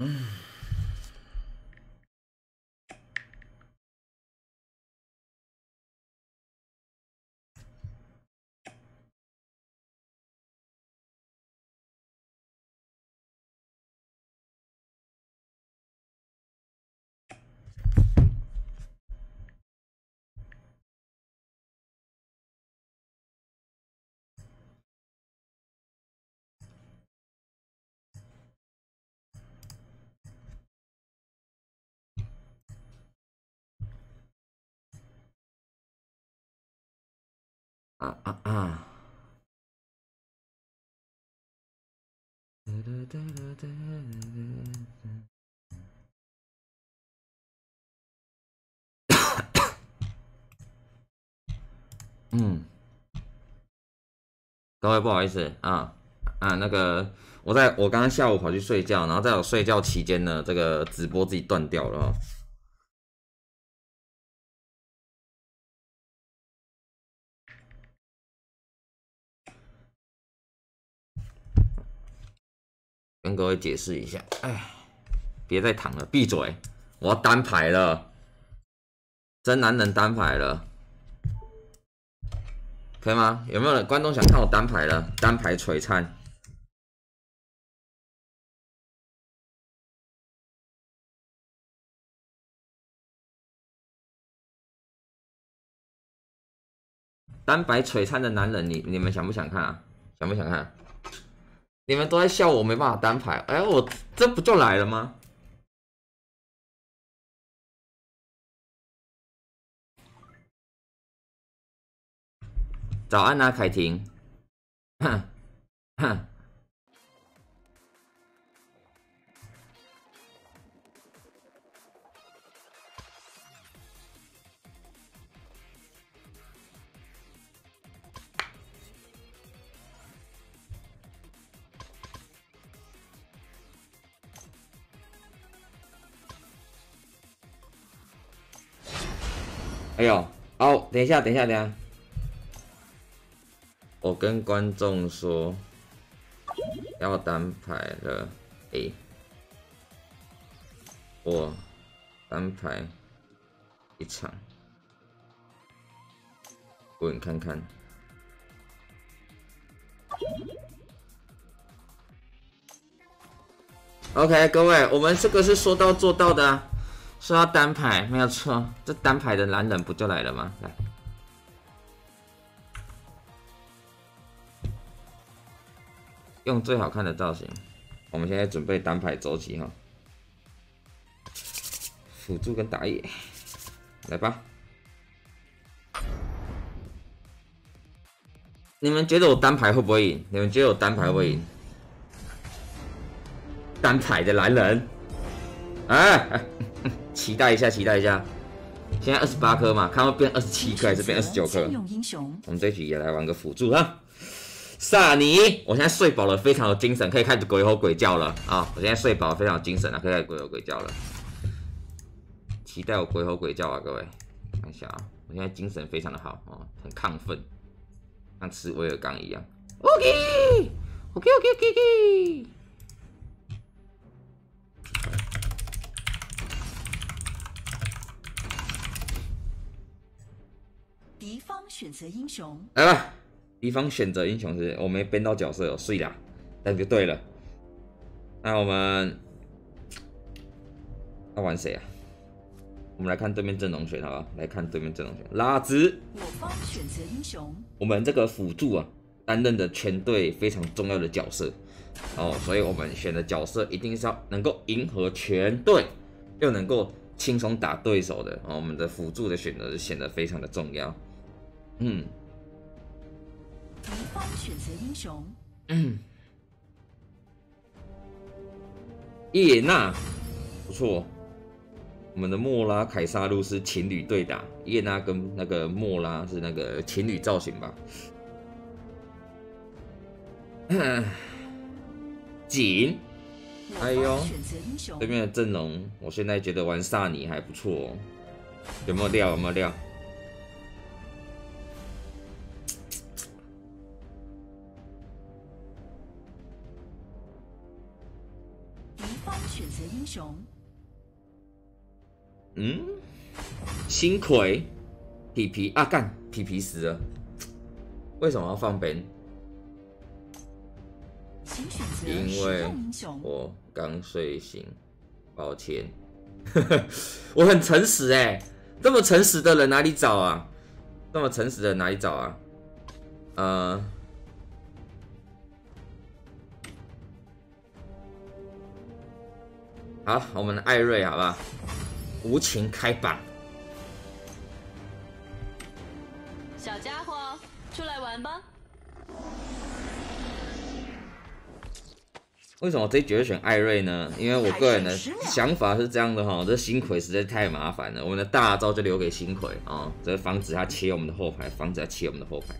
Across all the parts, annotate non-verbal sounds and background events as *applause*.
Mm. 啊啊啊！嗯，各位不好意思啊啊，那个我在我刚刚下午跑去睡觉，然后在我睡觉期间呢，这个直播自己断掉了。跟各位解释一下，哎，别再躺了，闭嘴！我要单排了，真男人单排了，可以吗？有没有人观众想看我单排了？单排璀璨，单排璀璨的男人，你你们想不想看啊？想不想看？你们都在笑我没办法单排，哎，我这不就来了吗？早安啊，凯婷，哼哼。哎呦，好，等一下，等一下，等一下，我跟观众说要单排了，哎，我单排一场，问看看，OK，各位，我们这个是说到做到的。说到单排没有错，这单排的男人不就来了吗？来，用最好看的造型，我们现在准备单排走起哈，辅助跟打野，来吧。你们觉得我单排会不会赢？你们觉得我单排会不会赢？单排的男人，哎。*laughs* 期待一下，期待一下。现在二十八颗嘛，看会变二十七颗还是变二十九颗？我们这局也来玩个辅助哈。萨尼，我现在睡饱了，非常有精神，可以开始鬼吼鬼叫了啊！我现在睡饱，非常有精神了，可以开始鬼吼鬼叫了。期待我鬼吼鬼叫啊，各位看一下啊！我现在精神非常的好哦，很亢奋，像吃威尔刚一样。OK，OK，OK，OK，OK。选择英雄，来吧！敌方选择英雄是，我没编到角色，睡啦，那就对了。那我们要玩谁啊？我们来看对面阵容选，好吧？来看对面阵容选，拉兹。我方选择英雄，我们这个辅助啊，担任着全队非常重要的角色哦，所以我们选的角色一定是要能够迎合全队，又能够轻松打对手的哦。我们的辅助的选择显得非常的重要。嗯，敌方选择英雄。嗯，叶娜不错。我们的莫拉凯撒路是情侣对打，叶娜跟那个莫拉是那个情侣造型吧？*coughs* 锦，哎呦，对面的阵容，我现在觉得玩萨尼还不错哦，有没有料？有没有料？星葵，皮皮啊干，皮皮死了。为什么要放 Ben？因为我刚睡醒，抱歉。*laughs* 我很诚实哎，这么诚实的人哪里找啊？这么诚实的哪里找啊？呃，好，我们的艾瑞，好吧，无情开榜。小家伙，出来玩吧。为什么这局会选艾瑞呢？因为我个人的想法是这样的哈，这星葵实在太麻烦了，我们的大招就留给星葵啊，这防止他切我们的后排，防止他切我们的后排。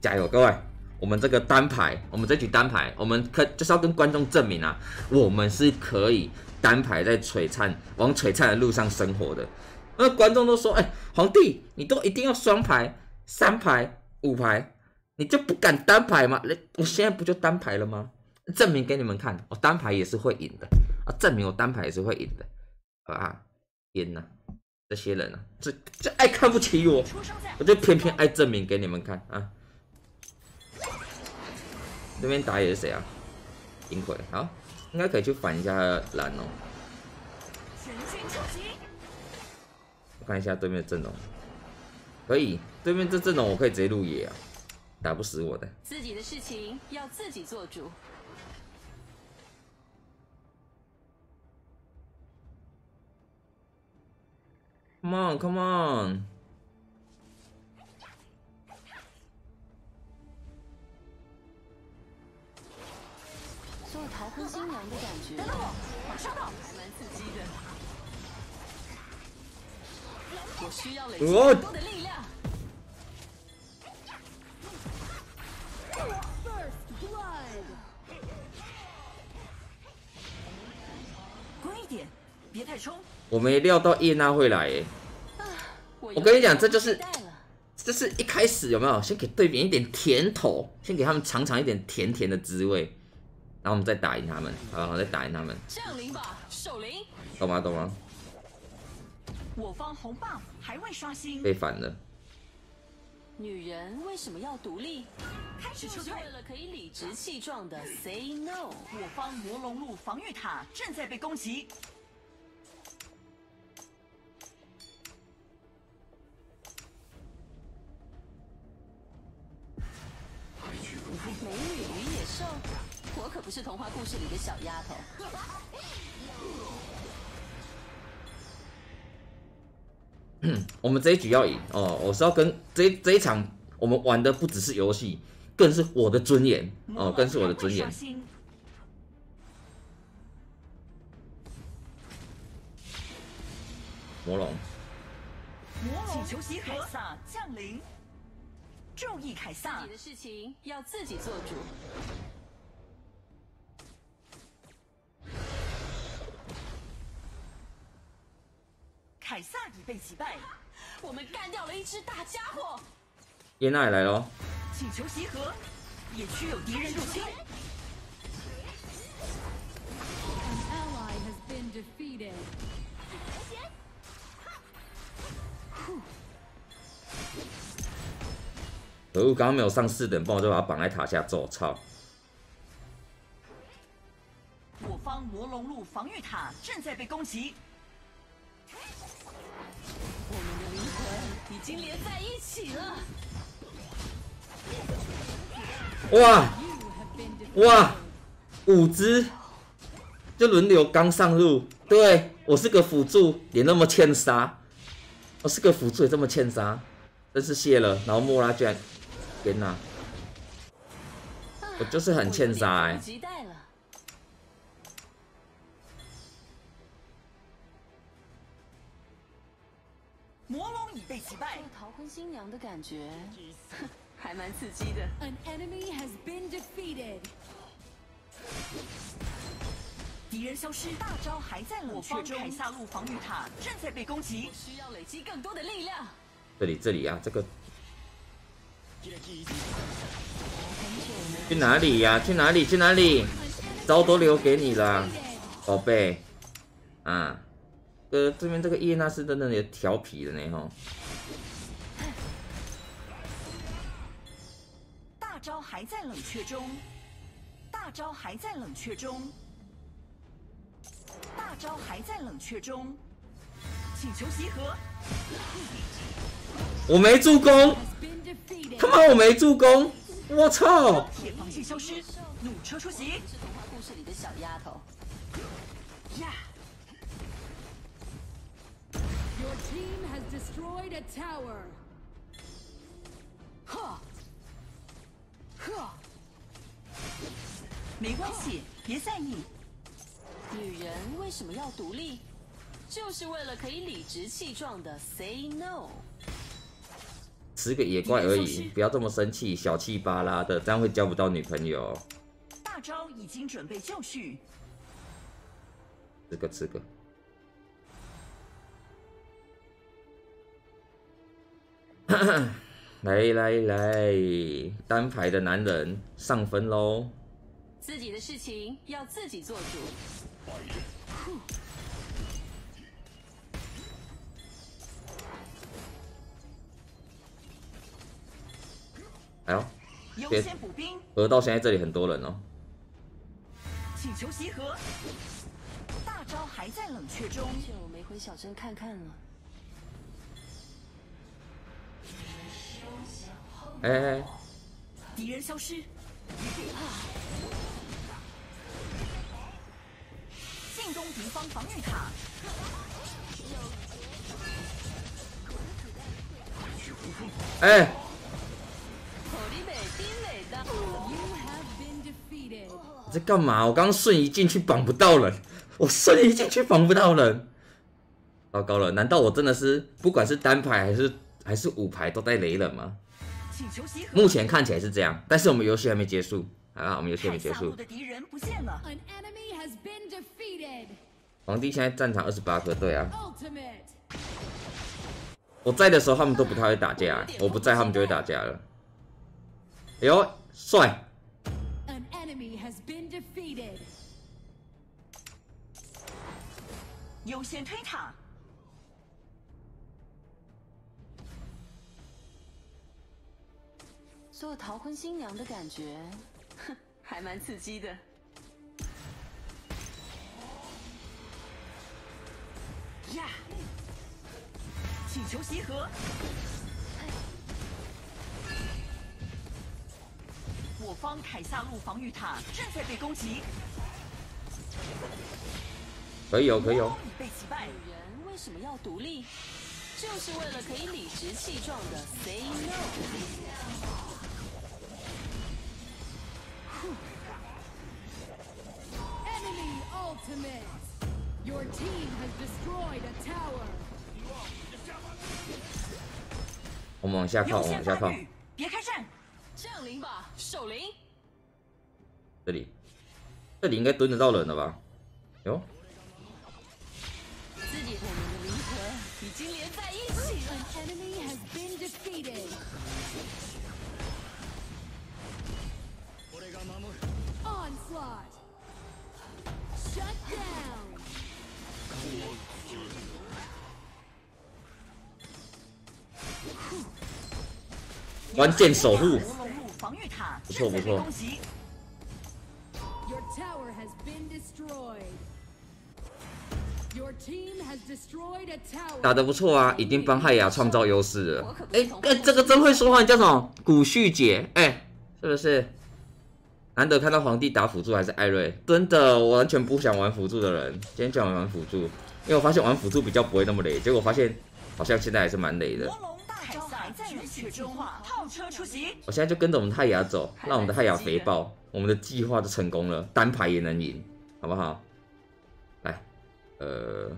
加油，各位！我们这个单排，我们这局单排，我们可就是要跟观众证明啊，我们是可以单排在璀璨往璀璨的路上生活的。那观众都说，哎，皇帝，你都一定要双排、三排、五排，你就不敢单排吗？那我现在不就单排了吗？证明给你们看，我单排也是会赢的啊！证明我单排也是会赢的，好吧？天呐，这些人啊，这这爱看不起我，我就偏偏爱证明给你们看啊！这边打野是谁啊？银葵，好，应该可以去反一下蓝哦。我看一下对面的阵容，可以，对面这阵容我可以直接入野啊，打不死我的。自己的事情要自己做主。Come on, come on！做逃婚新娘的感觉，等等我，马上到，还蛮刺激的。我需要累积更多的力量。乖一点，别太冲。我没料到叶娜会来，哎，我跟你讲，这就是，这是一开始有没有？先给对面一点甜头，先给他们尝尝一点甜甜的滋味，然后我们再打赢他们，好，再打赢他们。降临吧，守灵。懂吗？懂吗？我方红棒还未刷新。被反了。女人为什么要独立？开始撤退。为了可以理直气壮的 say no。我方魔龙路防御塔正在被攻击。美女与野兽，我可不是童话故事里的小丫头。*clears throat* 我们这一局要赢哦！我是要跟这这一场，我们玩的不只是游戏，更是我的尊严哦，更是我的尊严。魔龙，请求集合，降临。注意，凯撒！自己的事情要自己做主。凯撒已被击败，我们干掉了一只大家伙。耶娜也来喽，请求集合，野区有敌人入侵。可恶，刚刚没有上四等，帮我就把他绑在塔下走，操！我方魔龙路防御塔正在被攻击。我们的灵魂已经连在一起了。哇哇，五只就轮流刚上路，对我是个辅助，也那么欠杀。我是个辅助，也这么欠杀，真是谢了。然后莫拉居然。天哪！我就是很欠杀哎。新娘的感觉，*laughs* 还蛮刺激的。敌人消失，大招还在冷却中。凯撒路防御塔正在被攻击，需要累积更多的力量。这里，这里啊，这个。去哪里呀？去哪里？去哪里？招都留给你了，宝贝。啊，呃，这边这个叶娜是真的有调皮的呢哈。还在冷却中，大招还在冷却中，大招还在冷却中，请求集合。我没助攻，他妈我没助攻，我操！铁防线消失，弩车出席。是童话故事里的小丫头。呀！Your team has destroyed a tower. 呵，呵，没关系，别在意。女人为什么要独立？就是为了可以理直气壮的 say no。吃个野怪而已，不要这么生气，小气巴拉的，这样会交不到女朋友。大招已经准备就绪。吃个吃个。来来来，单排的男人上分喽。自己的事情要自己做主。哎呦！优先补兵。而到现在这里很多人哦。请求集合。大招还在冷却中。就没回小镇看看了。哎！敌人消失。进攻敌方防御塔。哎！在干嘛？我刚刚瞬移进去绑不到人，我瞬移进去绑不到人，糟糕了！难道我真的是不管是单排还是还是五排都带雷了吗？目前看起来是这样，但是我们游戏还没结束，啊，我们游戏还没结束。皇帝现在战场二十八颗，对啊。我在的时候他们都不太会打架，我不在他们就会打架了。哎呦，帅！优先推塔，做逃婚新娘的感觉，哼，还蛮刺激的。呀！请求集合。我方凯撒路防御塔正在被攻击。可以有，可以有。女人为什么要独立？就是为了可以理直气壮的 say no。Enemy ultimate. Your team has destroyed a tower. 我们往下靠，往下靠。别开战！降临吧，守灵。这里，这里应该蹲得到人了吧？哟。关键守护，不错不错。打的不错啊，已经帮汉雅创造优势了。哎哎，这个真会说话，你叫什么？古旭姐，哎，是不是？难得看到皇帝打辅助还是艾瑞，真的，我完全不想玩辅助的人，今天叫我玩辅助，因为我发现玩辅助比较不会那么累，结果发现好像现在还是蛮累的。我现在就跟着我们泰雅走，让我们的泰雅肥爆，我们的计划就成功了，单排也能赢，好不好？来，呃，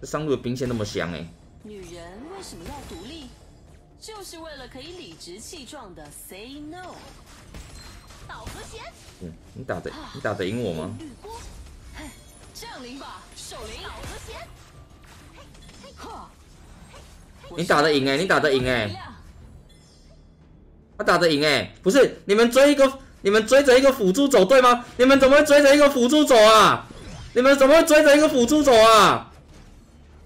这上路的兵线那么香哎。女人为什么要独立？就是为了可以理直气壮的 say no。导和弦。嗯，你打得你打得赢我吗？降临吧，守灵。老和弦。你打得赢哎，你打得赢哎。他打得赢哎，不是你们追一个，你们追着一个辅助走对吗？你们怎么会追着一个辅助走啊？你们怎么会追着一个辅助走啊？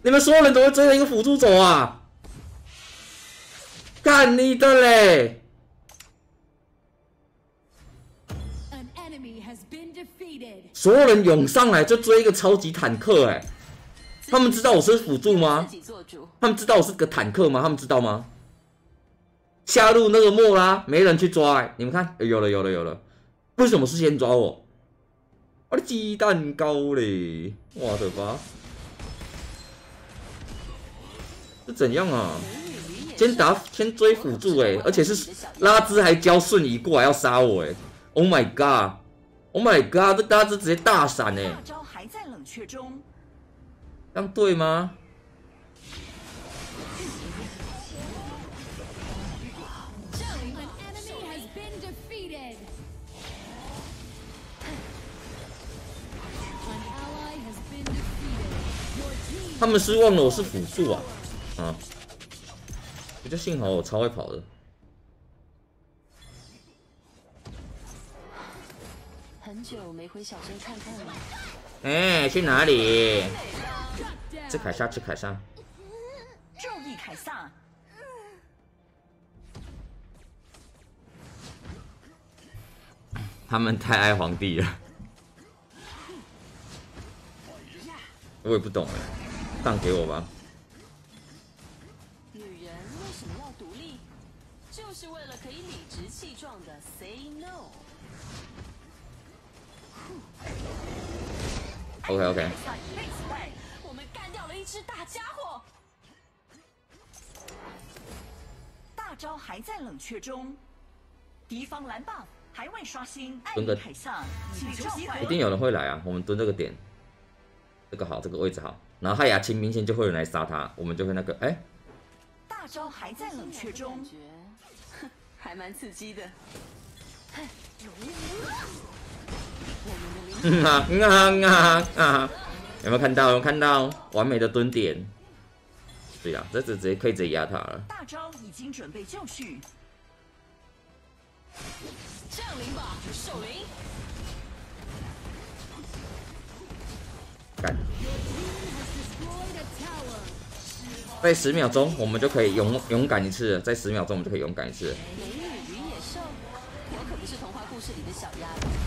你们所有人都会追着一个辅助走啊？干你的嘞！所有人涌上来就追一个超级坦克哎！他们知道我是辅助吗？他们知道我是个坦克吗？他们知道吗？下路那个莫拉没人去抓，你们看，有了有了有了，为什么是先抓我？我的鸡蛋糕嘞！我的妈！是怎样啊？先打先追辅助哎，而且是拉兹还交瞬移过来要杀我哎！Oh my god！Oh my god！这拉兹直接大闪哎！这样对吗？他们是忘了我是辅助啊，啊！我就幸好我超会跑的。久没回小镇看看了。哎，去哪里？吃凯撒，吃凯撒。注意凯撒。他们太爱皇帝了。我也不懂哎。让给我吧。OK OK。我们干掉了一只大家伙。大招还在冷却中，敌方蓝 buff 还未刷新。蹲个，一定有人会来啊！我们蹲这个点，这个好，这个位置好。然后害牙清明显就会有人来杀他，我们就会那个哎。大招还在冷却中，哼 *laughs* 还蛮刺激的。*laughs* 嗯啊啊啊啊！有没有看到？有没有看到？完美的蹲点。对呀，这直接可以直接压他了。大招已经准备就绪。降临吧，守灵。干。在十秒钟，我们就可以勇勇敢一次。在十秒钟，我们就可以勇敢一次。美女与野兽，我可不是童话故事里的小鸭。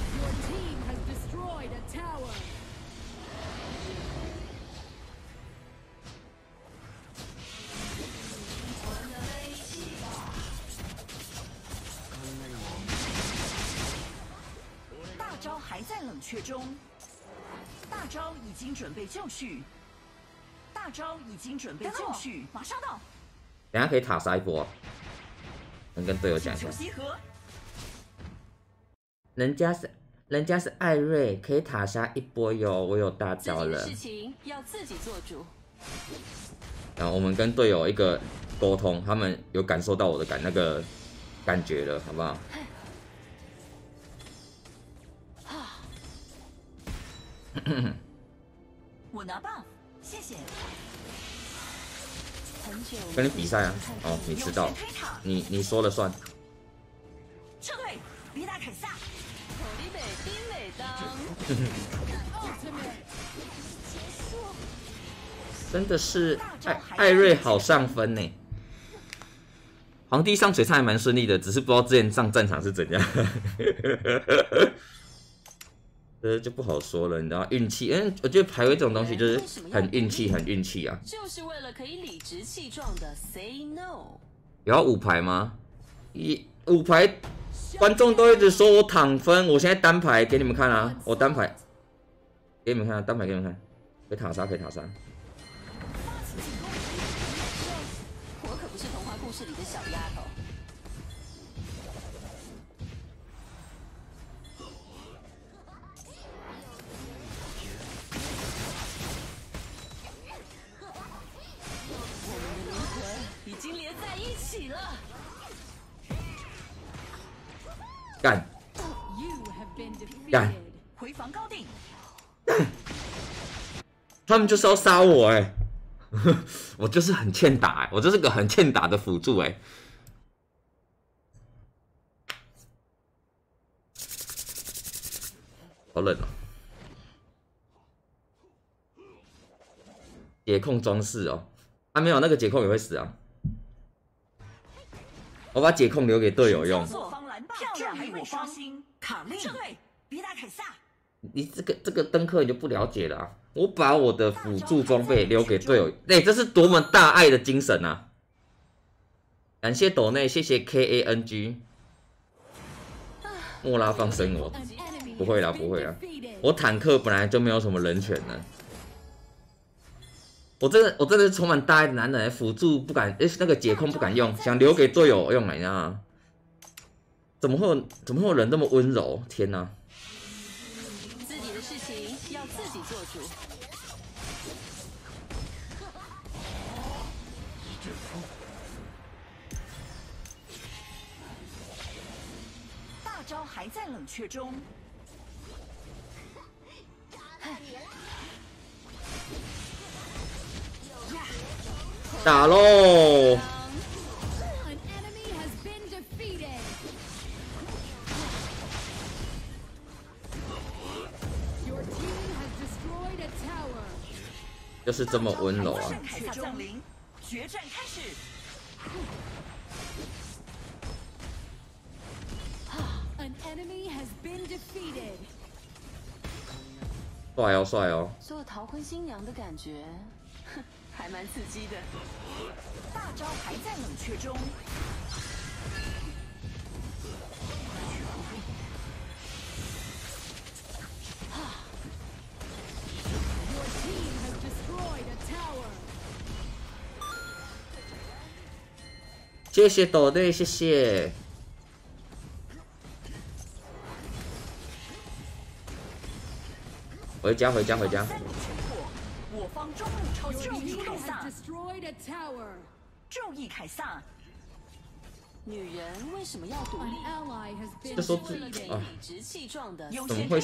冷却中，大招已经准备就绪。大招已经准备就绪，马上到。等下可以塔杀一波，能跟队友讲一下。人家是人家是艾瑞，可以塔杀一波哟，我有大招了。事情要自己做主。然后我们跟队友一个沟通，他们有感受到我的感那个感觉了，好不好？*coughs* 我拿棒。谢谢。跟你比赛啊！哦，你知道，你你说了算。撤退，别打凯撒。*laughs* 真的是艾艾瑞好上分呢。皇帝上璀璨还蛮顺利的，只是不知道之前上战场是怎样。这就不好说了，你知道运气，嗯，我觉得排位这种东西就是很运气，很运气啊。就是为了可以理直气壮的 say no。有五排吗？一五排，观众都一直说我躺分，我现在单排给你们看啊，我单排给你们看，单排给你们看，可以塔杀，可以塔杀。起了，干，干，回防高地，他们就是要杀我哎！*laughs* 我就是很欠打哎，我就是个很欠打的辅助哎！好冷啊，解控装饰哦，啊没有，那个解控也会死啊。我把解控留给队友用。漂亮，还我方心。卡利，别打凯撒。你这个这个登克你就不了解了啊！我把我的辅助装备留给队友，哎，这是多么大爱的精神啊！感谢斗内，谢谢 K A N G。莫拉放生我，不会啦，不会啦。我坦克本来就没有什么人权的。我真的，我真的是充满大爱的男人，辅助不敢，哎，那个解控不敢用，想留给队友用，你知道吗？怎么会有，怎么会有人这么温柔？天哪！自己的事情要自己做主。大招还在冷却中。*laughs* 打喽！就是这么温柔啊！决战开始。帅哦，帅哦！做逃婚新娘的感觉，还蛮刺激的。大招还在冷却中。谢谢斗队，谢谢。回家，回家，回家。我方中。注意凯撒。女人为什么要独立？这说自啊，怎么会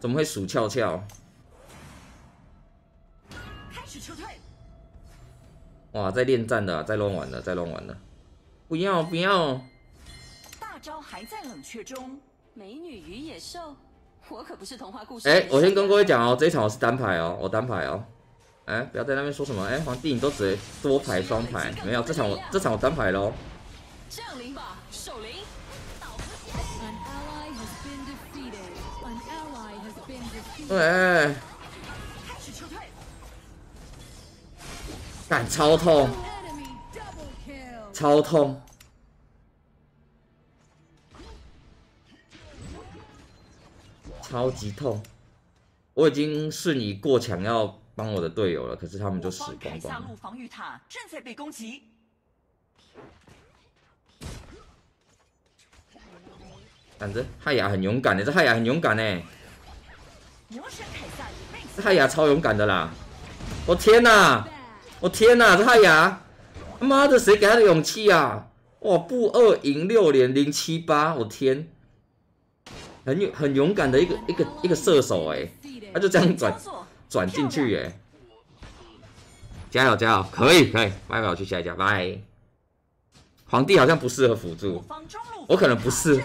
怎么会数翘翘？开始撤退。哇，在恋战的，在乱玩的，在乱玩的。不要不要！大招还在冷却中。美女与野兽，我可不是童话故事。哎，我先跟各位讲哦，这一场我是单排哦，我单排哦。哎，不要在那边说什么哎，皇帝你都只多排双排，没有这场我这场我单排喽。降临吧，守灵。对。敢超痛。超痛，超级痛！我已经是你过墙要帮我的队友了，可是他们就死光光。路防御塔正在被攻击。反正汉雅很勇敢的，这汉雅很勇敢呢。这汉雅超勇敢的啦！我天哪！我天哪！这汉雅。他妈的，谁给他的勇气啊？哇，不二赢六连零七八，我天，很勇很勇敢的一个一个一个射手哎，他就这样转转进去耶，加油加油，可以可以，拜拜，我去下一家，拜。皇帝好像不适合辅助，我可能不是，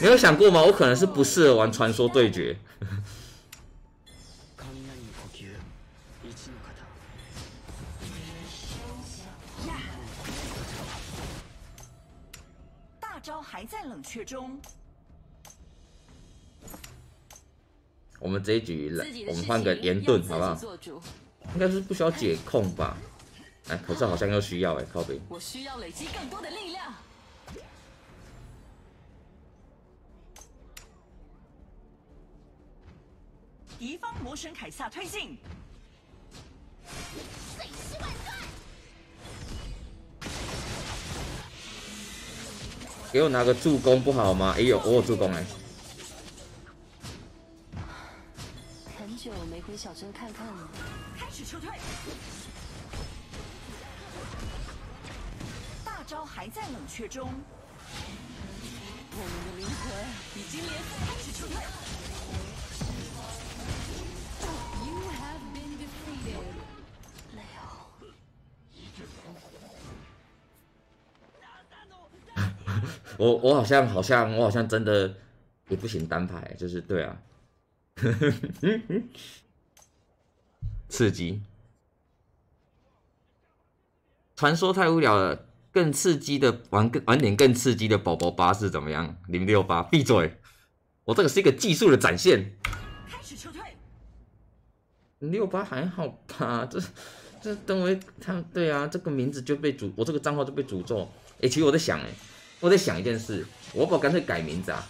你有想过吗？我可能是不适合玩传说对决。招还在冷却中。我们这一局来，我们换个岩盾，好不好？应该是不需要解控吧？哎，可是好像又需要哎，靠边。我需要累积更多的力量。敌方魔神凯撒推进。给我拿个助攻不好吗？哎呦，我有助攻哎！很久没回小镇看看了。开始撤退。大招还在冷却中。我们的灵魂已经连开始撤退。我我好像好像我好像真的也不行单排，就是对啊，刺激。传说太无聊了，更刺激的玩更玩点更刺激的宝宝巴士怎么样？零六八，闭嘴！我这个是一个技术的展现。开始撤退。零六八还好吧？这这等为他对啊，这个名字就被诅，我这个账号就被诅咒。哎，其实我在想，哎，我在想一件事，我不干脆改名字啊？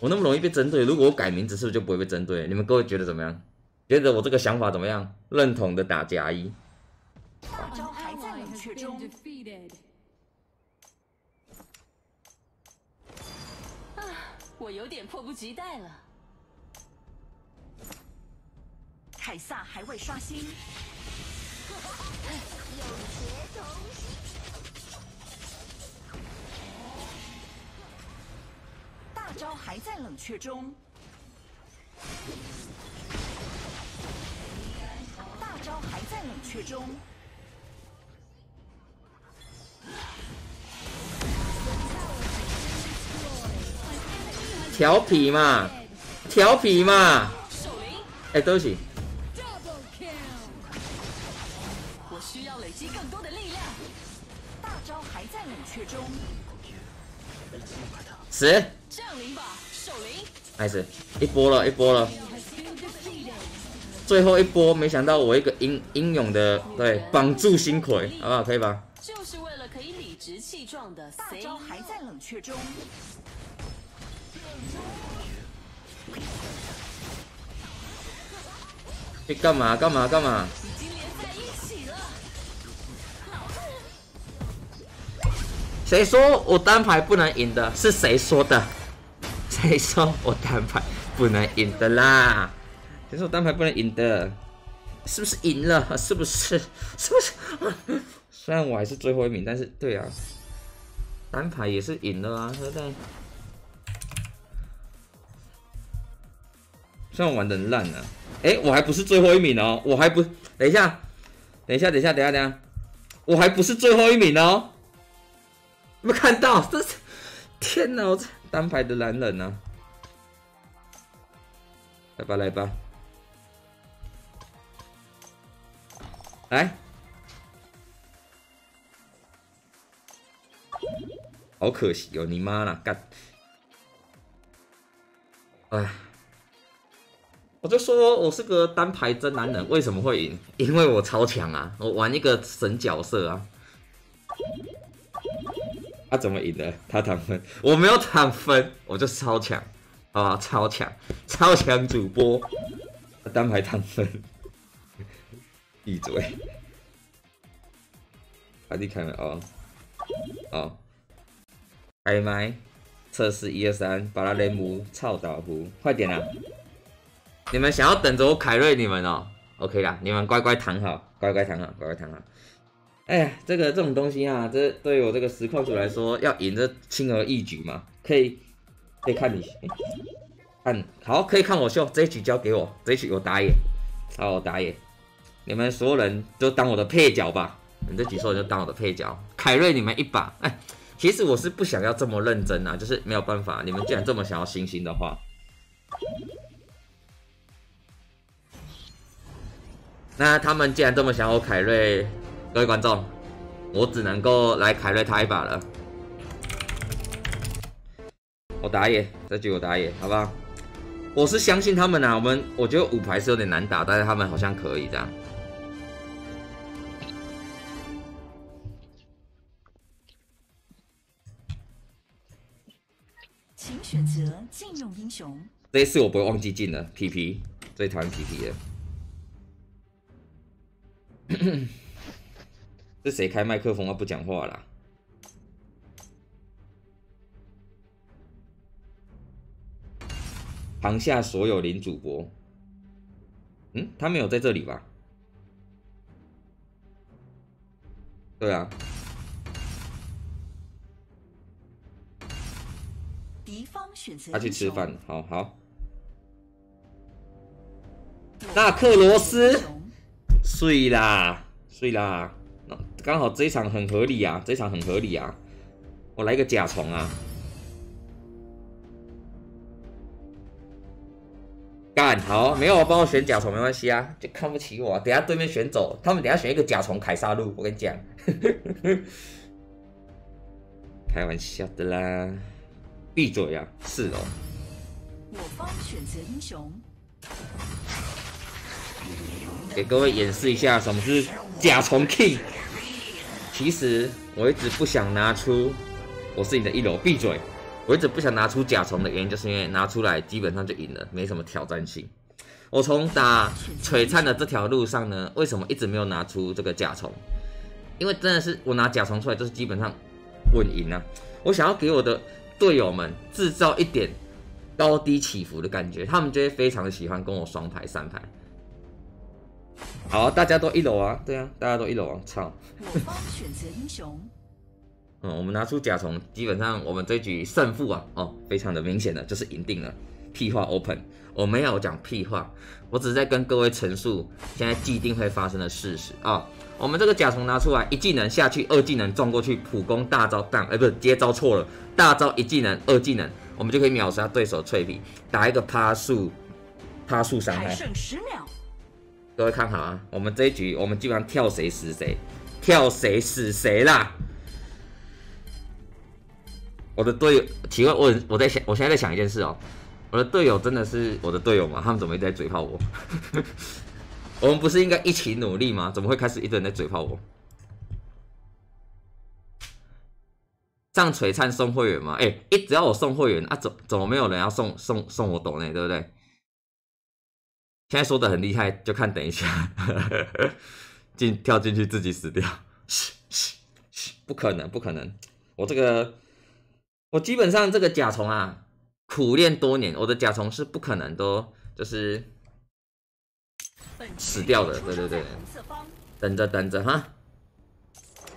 我那么容易被针对，如果我改名字，是不是就不会被针对？你们各位觉得怎么样？觉得我这个想法怎么样？认同的打加一。大招还在冷却中。啊，我有点迫不及待了。凯撒还未刷新。大招还在冷却中。大招还在冷却中。调皮嘛，调皮嘛。哎，对不起。我需要累积更多的力量。大招还在冷却中。死。开始，一波了，一波了。最后一波，没想到我一个英英勇的对绑住星魁，好不好？可以吧？就是为了可以理直气壮的。大招还在冷却中。你干嘛？干嘛？干嘛？谁说我单排不能赢的？是谁说的？谁说我单排不能赢的啦？谁说我单排不能赢的？是不是赢了？是不是？是不是？虽然我还是最后一名，但是对啊，单排也是赢了啊，对不对？虽然我玩的烂了，哎，我还不是最后一名哦，我还不，等一下，等一下，等一下，等一下，等一下，我还不是最后一名哦，有没有看到？这是，天哪，我这单排的男人呢？来吧，来吧，来，好可惜哦，你妈了，干，哎。我就说我是个单排真男人，为什么会赢？因为我超强啊！我玩一个神角色啊！他怎么赢的？他躺分，我没有躺分，我就超强，啊，超强，超强主播，单排躺分，*laughs* 闭嘴！快点开麦哦，哦，开麦，测试一二三，把他雷姆操导呼，快点啊！你们想要等着我凯瑞你们哦，OK 啦，你们乖乖躺好，乖乖躺好，乖乖躺好。哎呀，这个这种东西啊，这对于我这个实况主来说，要赢这轻而易举嘛，可以可以看你，看好可以看我秀，这一局交给我，这一局我打野，好我打野，你们所有人都当我的配角吧，你这局所人就当我的配角，凯瑞你们一把，哎，其实我是不想要这么认真啊，就是没有办法，你们既然这么想要星星的话。那他们既然这么想我凯瑞，各位观众，我只能够来凯瑞他一把了。我打野，这局我打野，好不好？我是相信他们啊，我们我觉得五排是有点难打，但是他们好像可以这样。请选择禁用英雄。这一次我不会忘记禁了皮皮最讨厌皮皮了。是谁开麦克风啊？不讲话啦？旁下所有林主播，嗯，他没有在这里吧？对啊。敌方选择他去吃饭，好好。那克罗斯。睡啦，睡啦，刚好这一场很合理啊，这一场很合理啊，我来个甲虫啊，干好，没有帮我选甲虫没关系啊，就看不起我。等下对面选走，他们等下选一个甲虫凯撒路，我跟你讲，*laughs* 开玩笑的啦，闭嘴呀，是哦。我方选择英雄，给各位演示一下什么是甲虫 king。其实我一直不想拿出我是你的一楼，闭嘴。我一直不想拿出甲虫的原因，就是因为拿出来基本上就赢了，没什么挑战性。我从打璀璨的这条路上呢，为什么一直没有拿出这个甲虫？因为真的是我拿甲虫出来，就是基本上稳赢啊。我想要给我的队友们制造一点高低起伏的感觉，他们就会非常的喜欢跟我双排、三排。好，大家都一楼啊，对啊，大家都一楼啊，操！我方选择英雄。嗯，我们拿出甲虫，基本上我们这局胜负啊，哦，非常的明显的就是赢定了。屁话 open，我没有讲屁话，我只是在跟各位陈述现在既定会发生的事实啊。我们这个甲虫拿出来，一技能下去，二技能撞过去，普攻大招当，哎，不是接招错了，大招一技能，二技能，我们就可以秒杀对手脆皮，打一个趴树，趴树伤害。剩十秒，各位看好啊，我们这一局我们基本上跳谁死谁，跳谁死谁啦。我的队友，奇怪，我我在想，我现在在想一件事哦，我的队友真的是我的队友吗？他们怎么一直在嘴炮我？*laughs* 我们不是应该一起努力吗？怎么会开始一堆人在嘴炮我？上璀璨送会员吗？哎，一只要我送会员啊，怎怎么没有人要送送送我抖呢？对不对？现在说的很厉害，就看等一下 *laughs* 进跳进去自己死掉，不可能，不可能，我这个。我基本上这个甲虫啊，苦练多年，我的甲虫是不可能都就是死掉的。对对对，等着等着哈，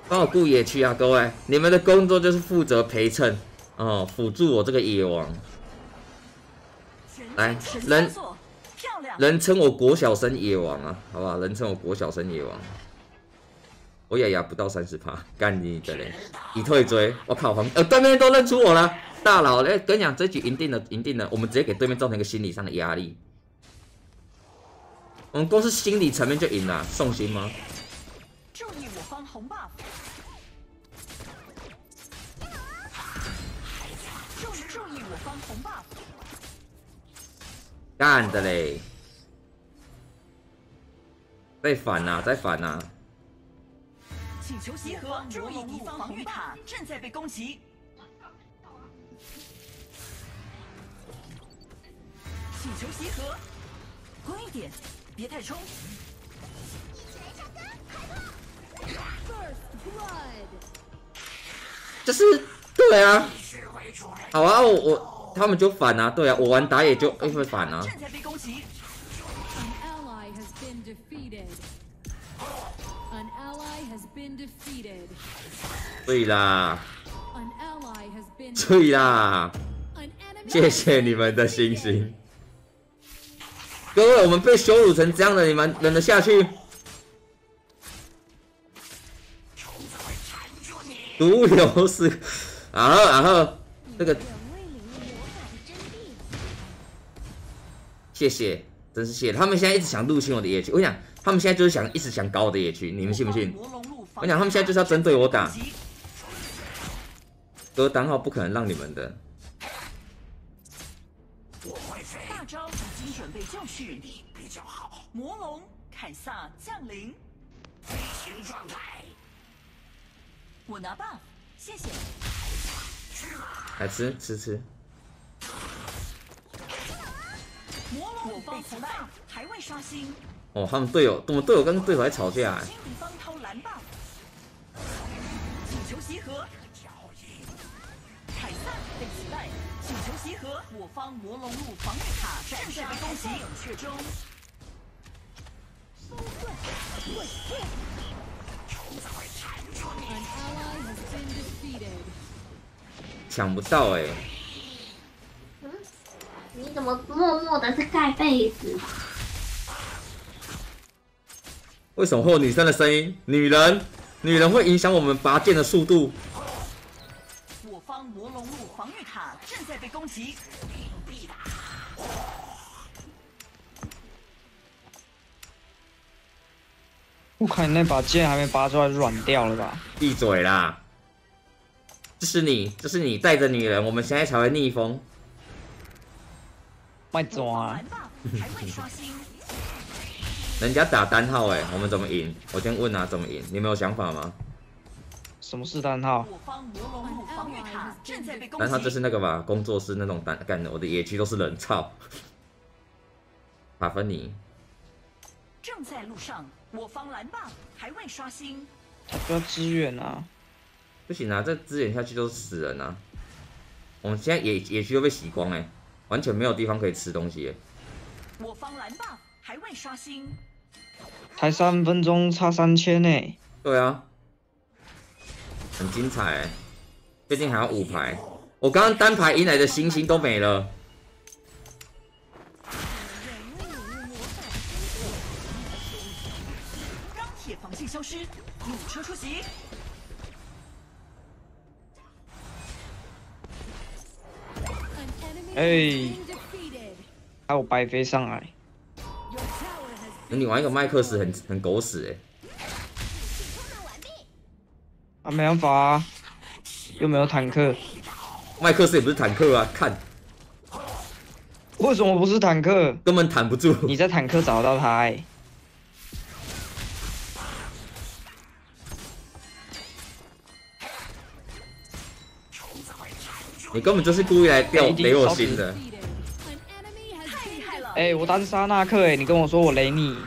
帮我顾野区啊，各位，你们的工作就是负责陪衬哦，辅助我这个野王。来，人人称我国小生野王啊，好不好？人称我国小生野王。我也压不到三十趴，干你的嘞！一退追，我靠，黄呃对面都认出我了，大佬嘞！跟你讲，这局赢定了，赢定了，我们直接给对面造成一个心理上的压力。我们光是心理层面就赢了，送心吗？注意我方红 buff。注注意我方红 buff。干的嘞！再反呐，再反呐！请求集合，注意敌方防御塔正在被攻击。请求集合，快一点，别太冲。这是对啊，好啊，我我他们就反啊，对啊，我玩打野就会反啊。对啦，对 *laughs* 啦，谢谢你们的星星。各位，我们被羞辱成这样的，你们忍得下去？毒瘤是，然后然后这个，谢谢，真是谢。他们现在一直想入侵我的野区，我讲，他们现在就是想一直想搞我的野区，你们信不信？我讲，他们现在就是要针对我打。哥单号不可能让你们的。大招已经准备就绪，比较好。魔龙凯撒降临。飞行状态。我拿 buff，谢谢。来吃吃吃。魔龙被击败，还未刷新。哦，他们队友，怎么队友跟队友还吵架。请求集合。凯撒被击败，请求集合。我方魔龙路防御塔正在被攻击，冷却中。抢不到哎！嗯？你怎么默默的是盖被子？为什么会有女生的声音？女人，女人会影响我们拔剑的速度。我方魔龙路防御塔正在被攻击。我看你那把剑还没拔出来软掉了吧？闭嘴啦！这是你，这是你带着女人，我们现在才会逆风。快走啊！*laughs* 人家打单号哎，我们怎么赢？我先问啊，怎么赢？你们有想法吗？什么是单号？单号就是那个吧，工作室那种单干的。我的野区都是人，操！马芬尼正在路上，我方蓝棒还未刷新。要支援啊！不行啊，这支援下去都是死人啊！我们现在野野区都被洗光哎，完全没有地方可以吃东西。我方蓝棒还未刷新。才三分钟差三千呢。对啊，很精彩，最近还要五排。我刚刚单排赢来的星星都没了。钢铁防线消失，弩车出击。哎，还有白飞上来。你玩一个麦克斯很很狗屎哎！啊，没办法啊，又没有坦克。麦克斯也不是坦克啊，看。为什么不是坦克？根本坦不住。你在坦克找到他哎。你根本就是故意来吊雷我心的。哎，我打是沙纳克哎，你跟我说我雷你，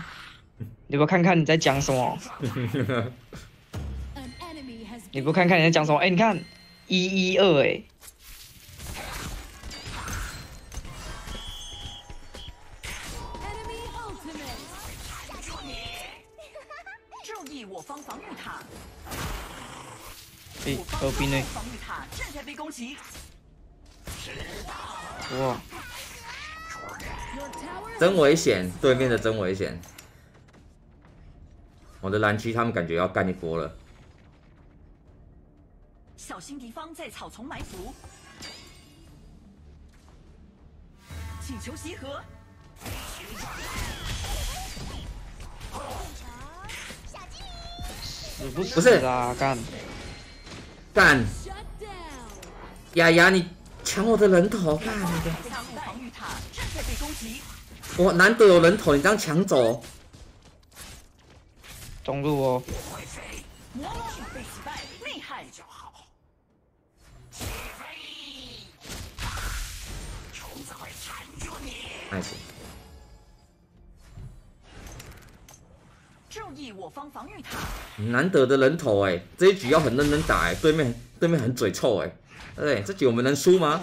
你不看看你在讲什么？*laughs* 你不看看你在讲什么？哎，你看一一二哎。注意我方防御塔。哎，何必呢？防御塔正在被攻击。哇！真危险，对面的真危险。我的蓝区他们感觉要干一波了。小心敌方在草丛埋伏。请求集合。死不是啊！干干！雅雅，你抢我的人头干你的！我难得有人头，你这样抢走，中路哦。nice。注意我方防御塔。难得的人头哎，这一局要很认真打哎，对面对面很嘴臭哎，对，这局我们能输吗？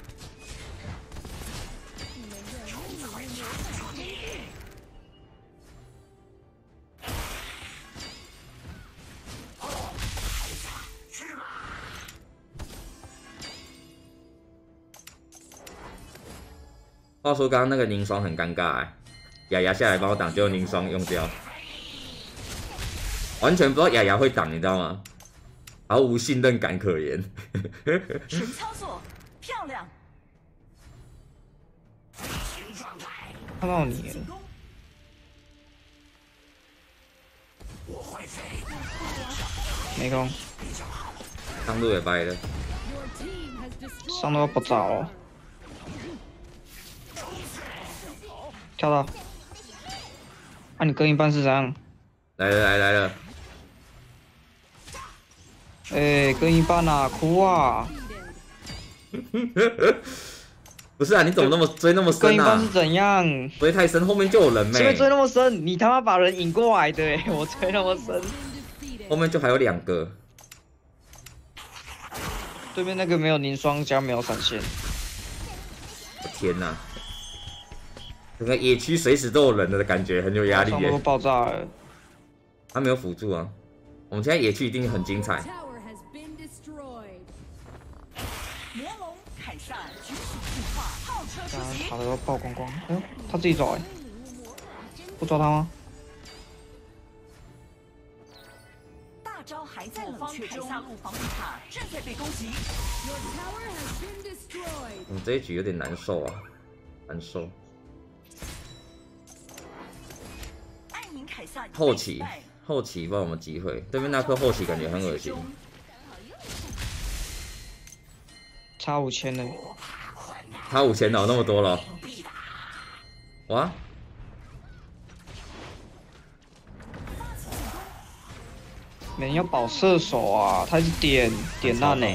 话说刚刚那个凝霜很尴尬哎，雅雅下来帮我挡，结果凝霜用掉，完全不知道雅雅会挡，你知道吗？毫无信任感可言。神操作，漂亮。看到你。没空。上路也掰了。上路不早。跳到，啊！你更一半是怎样？来了来来了，哎，更一半啊，哭啊！*laughs* 不是啊，你怎么那么追那么深啊？更一半是怎样？追太深，后面就有人没？追追那么深，你他妈把人引过来的，我追那么深，后面就还有两个。对面那个没有凝霜加没有闪现。天哪！整个野区随时都有人的感觉，很有压力耶。爆炸了，他没有辅助啊。我们现在野区一定很精彩。塔的都爆光光，嗯，他自己走哎，不抓他吗？大招还在冷却中，下路防御塔正在被攻击。我们这一局有点难受啊，难受。后期，后期帮我们机会，对面那颗后期感觉很恶心。差五千呢，差五千哦，那么多了，哇！没人要保射手啊，他是点点烂呢。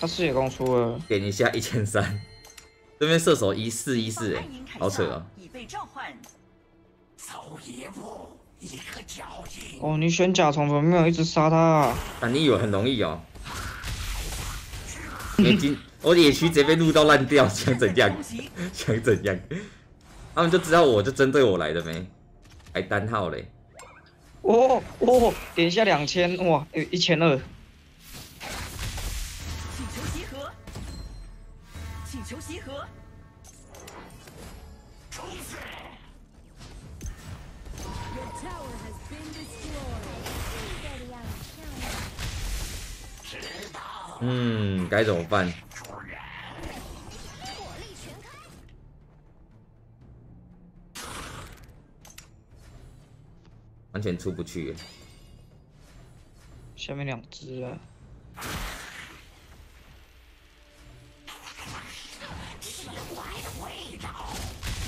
他视野刚出了，点一下一千三，对面射手一四一四，哎，好扯啊！哦，你选甲虫怎么没有一直杀他啊？啊，你以为很容易哦？眼睛，*laughs* 我野区直接被录到烂掉，想怎样？*laughs* 想怎样？他们就知道我就针对我来的没？还单号嘞？哦哦，点一下两千哇，一千二。嗯，该怎么办？完全出不去。下面两只啊！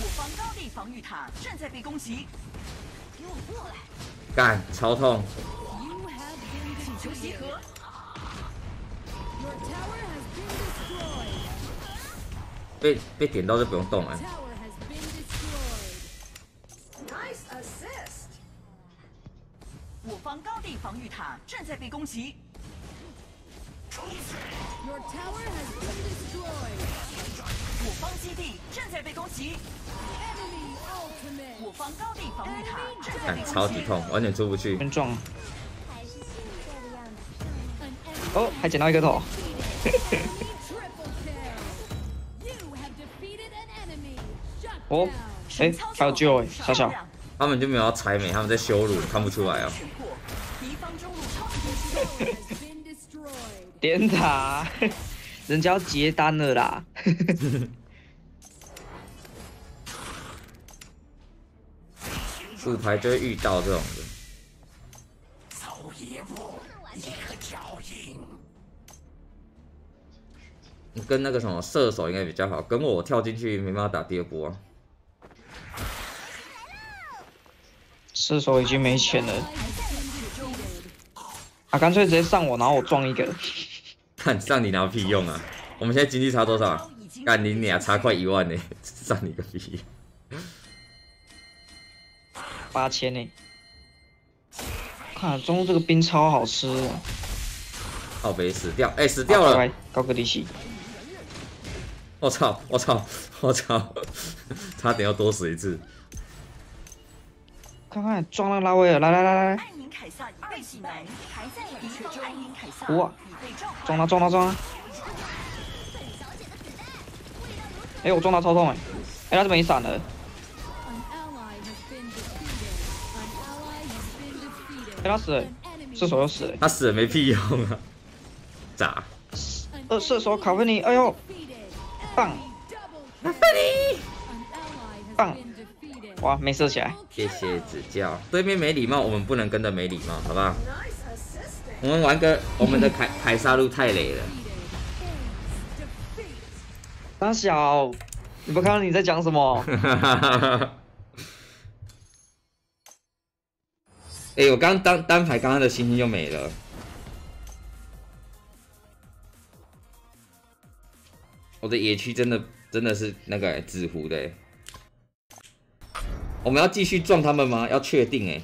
我方高地防御塔正在被攻击，给我过来！干，超痛！请求集合。被被点到就不用动了。我方高地防御塔正在被攻击。我方基地正在被攻击。我方高地防御塔正在被攻击。超级痛，完全出不去。先撞。哦，还捡到一个头。*laughs* 哦，哎，还有救哎，小小，他们就没有要踩美，他们在羞辱，看不出来啊。*laughs* 点塔，人家要结单了啦。复牌就会遇到这种的。跟那个什么射手应该比较好，跟我跳进去没办法打第二波啊。射手已经没钱了，啊，干脆直接上我，然后我撞一个。看上你拿屁用啊！我们现在经济差多少？干你俩差快一万呢，上你个屁！八千呢？看中路这个兵超好吃。靠北死掉，哎，死掉了！高个利息。我操！我操！我操！*laughs* 差点要多死一次。快快撞了拉威尔，来来来来。哇！撞了撞了撞了！哎，我撞到超痛哎！哎，他这边闪了。哎，他死了，射手又死了。他死了没屁用啊！*laughs* 咋？呃，射手卡芬尼，哎呦！棒！棒！哇，没射起来。谢谢指教。对面没礼貌，我们不能跟着没礼貌，好不好？我们玩个我们的凯 *laughs* 凯撒路太累了。大小，你不看到你在讲什么？*laughs* 哎，我刚单单排刚刚的星星就没了。我的野区真的真的是那个纸糊的，我们要继续撞他们吗？要确定哎，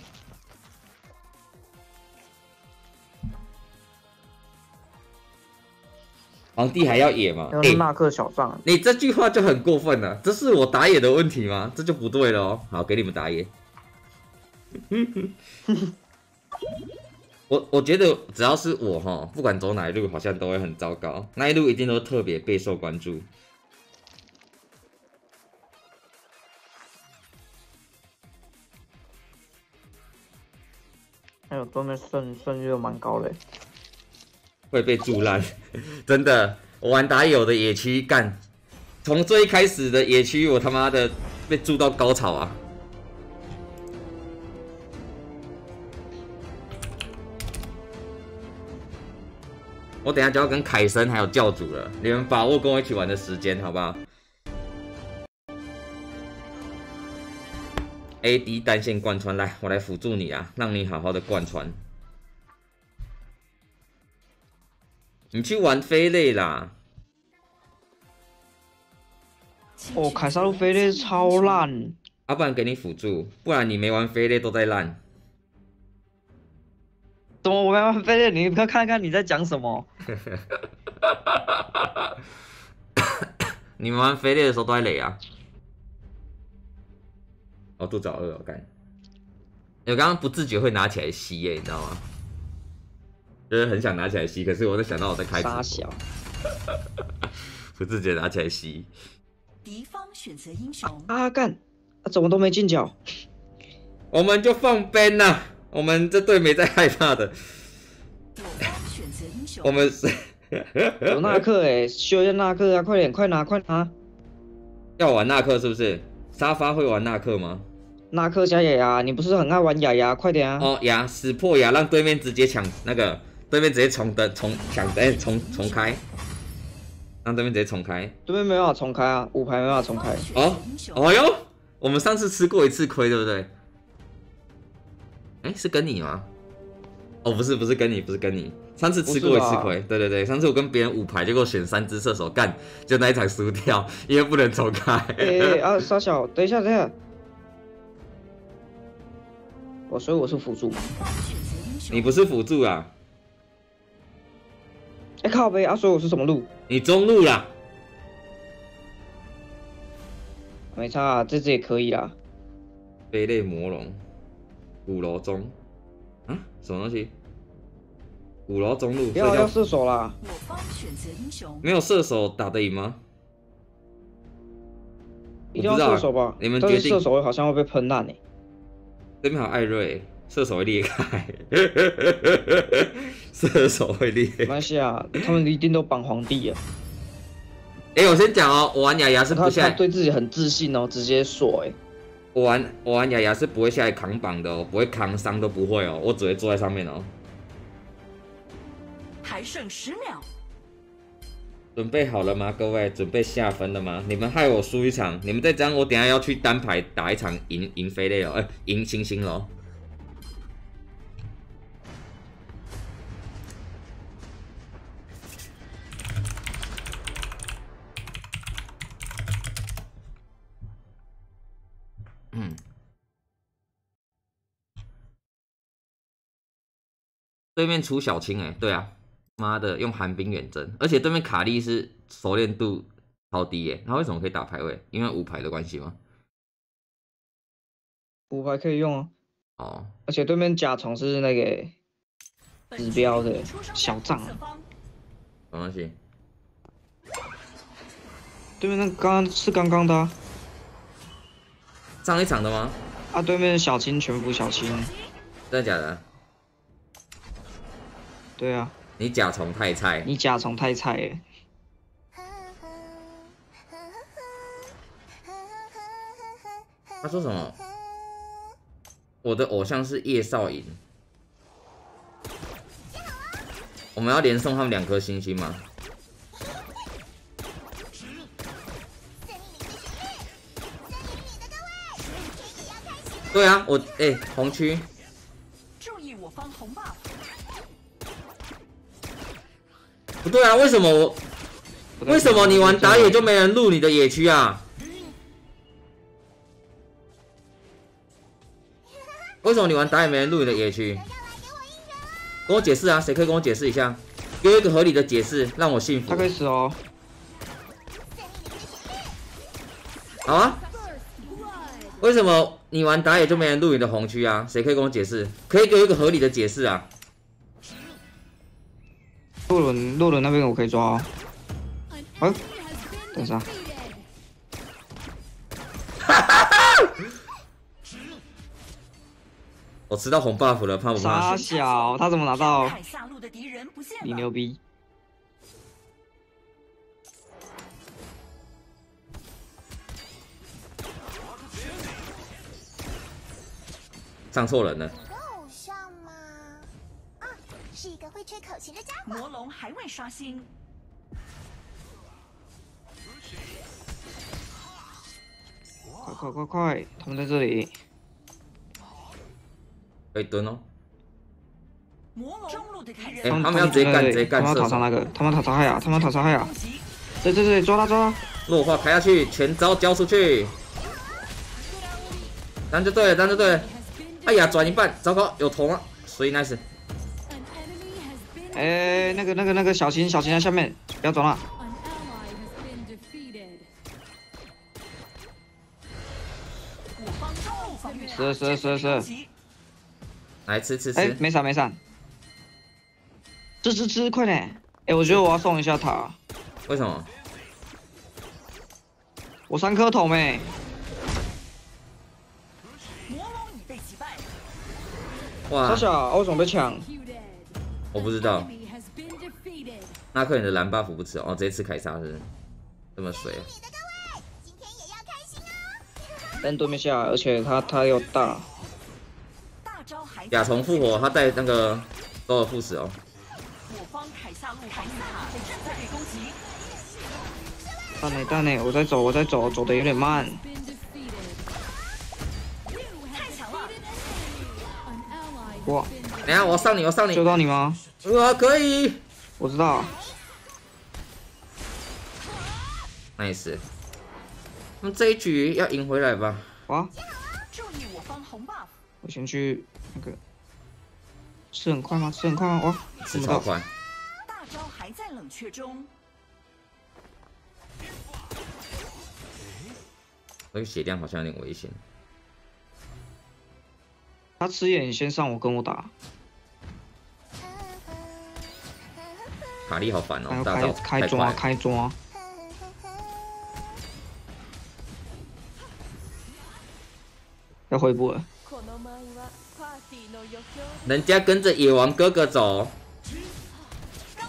皇帝还要野吗？要纳克小将，你这句话就很过分了，这是我打野的问题吗？这就不对了哦。好，给你们打野。我我觉得只要是我哈，不管走哪一路，好像都会很糟糕。那一路一定都特别备受关注。还有对面胜胜率又蛮高的，会被蛀烂，*laughs* 真的。我玩打野的野区干，从最开始的野区，我他妈的被蛀到高潮啊！我等下就要跟凯森还有教主了，你们把握跟我一起玩的时间，好不好？AD 单线贯穿，来，我来辅助你啊，让你好好的贯穿。你去玩飞类啦！哦，凯撒路飞类超烂，阿不然给你辅助，不然你没玩飞类都在烂。怎么我没玩飞类？你不要看看你在讲什么？*laughs* 你们玩飞猎的时候都在垒啊？哦，肚子好饿，我干！我刚刚不自觉会拿起来吸耶，你知道吗？就是很想拿起来吸，可是我在想到我在开傻小，*laughs* 不自觉拿起来吸。敌方选择英雄啊干，啊怎么都没进角？我们就放 ban 呐，我们这队没在害怕的。我们是有纳克哎，需要纳克啊，快点快拿快拿！要玩纳克是不是？沙发会玩纳克吗？纳克加雅雅，你不是很爱玩雅雅？快点啊！哦雅，死破雅，让对面直接抢那个。对面直接重的重抢哎重重开，让对面直接重开。对面没办法重开啊，五排没办法重开。哦哦哟，我们上次吃过一次亏，对不对？哎，是跟你吗？哦，不是不是跟你，不是跟你。上次吃过一次亏，对对对，上次我跟别人五排，结果选三只射手干，就那一场输掉，*laughs* 因为不能重开。哎啊，*laughs* 傻小，等一下等一下，我所以我是辅助。你不是辅助啊？哎靠呗，阿水我是什么路？你中路啦，没差啊，这只也可以啦。飞类魔龙，五楼中，啊，什么东西？五楼中路，要要射手啦。我方选择英雄，没有射手打得赢吗？一定要射手吧？你们决定。射手好像会被喷烂诶。对面好艾瑞。射手会裂开，*laughs* 射手会裂。没关系啊，他们一定都绑皇帝啊。哎，我先讲哦，我玩雅雅是不下来，对自己很自信哦，直接锁哎。我玩我玩雅雅是不会下来扛榜的哦，不会扛伤都不会哦，我只会坐在上面哦。还剩十秒，准备好了吗，各位？准备下分了吗？你们害我输一场，你们再这样，我等下要去单排打一场赢赢飞类哦，哎，赢星星喽。嗯，对面出小青哎，对啊，妈的用寒冰远征，而且对面卡莉是熟练度超低耶，他为什么可以打排位？因为五排的关系吗？五排可以用啊。哦，而且对面甲虫是那个指标的小账。什么东西？对面那刚刚是刚刚的。上一场的吗？啊，对面小青全部小青，真的假的？对啊，你甲虫太菜，你甲虫太菜了。他说什么？我的偶像是叶少颖，我们要连送他们两颗星星吗？对啊，我哎红区。不对啊，为什么我？为什么你玩打野就没人入你的野区啊？为什么你玩打野没人入你的野区？跟我解释啊，谁可以跟我解释一下？给我一个合理的解释，让我信服。他可以死哦。好啊。为什么你玩打野就没人入你的红区啊？谁可以跟我解释？可以给我一个合理的解释啊？洛伦洛伦那边我可以抓哦。Been 等一下. *laughs* 我吃到红 buff 了，怕不傻怕？小，他怎么拿到？你牛逼！上错人了。会吹口琴的家伙。魔龙还未刷新，快快快快，他们在这里。可以蹲哦。魔龙中路的敌哎人他们要直接干对直接干他们要射手讨杀那个，他们要讨杀海亚，他们要讨杀海亚攻。击，对对对，抓他抓他！弱化开下去，全招交出去。单就对了，单就对了。哎呀，转一半，糟糕，有头了？所以 nice。哎，那个那个那个小心小心在下面，不要走了。是是是是来吃吃吃哎，吃。没闪没闪。吃吃吃，快点！哎，我觉得我要送一下塔，为什么？我三颗头没。哇小，小，为什么被抢？我不知道。那克你的蓝 buff 不吃哦，直接吃凯撒是这么水。但对面下，而且他他又大。*laughs* 甲虫复活，他带那个高尔夫死哦。我方凯撒路防御塔正在被攻击，蛋呢蛋呢，我在走我在走，走的有点慢。Been defeated. 太强了！哇等下我上你，我上你救。到你吗？我，可以我知道。，nice。那么这一局要赢回来吧？哇，注意我方红 buff，我先去那个。是很快吗？是很快吗？哇，这么快。大招还在冷却中，那个血量好像有点危险。他吃眼先上我跟我打，卡莉好烦哦，大招开开抓。开抓。要回补了，人家跟着野王哥哥走，钢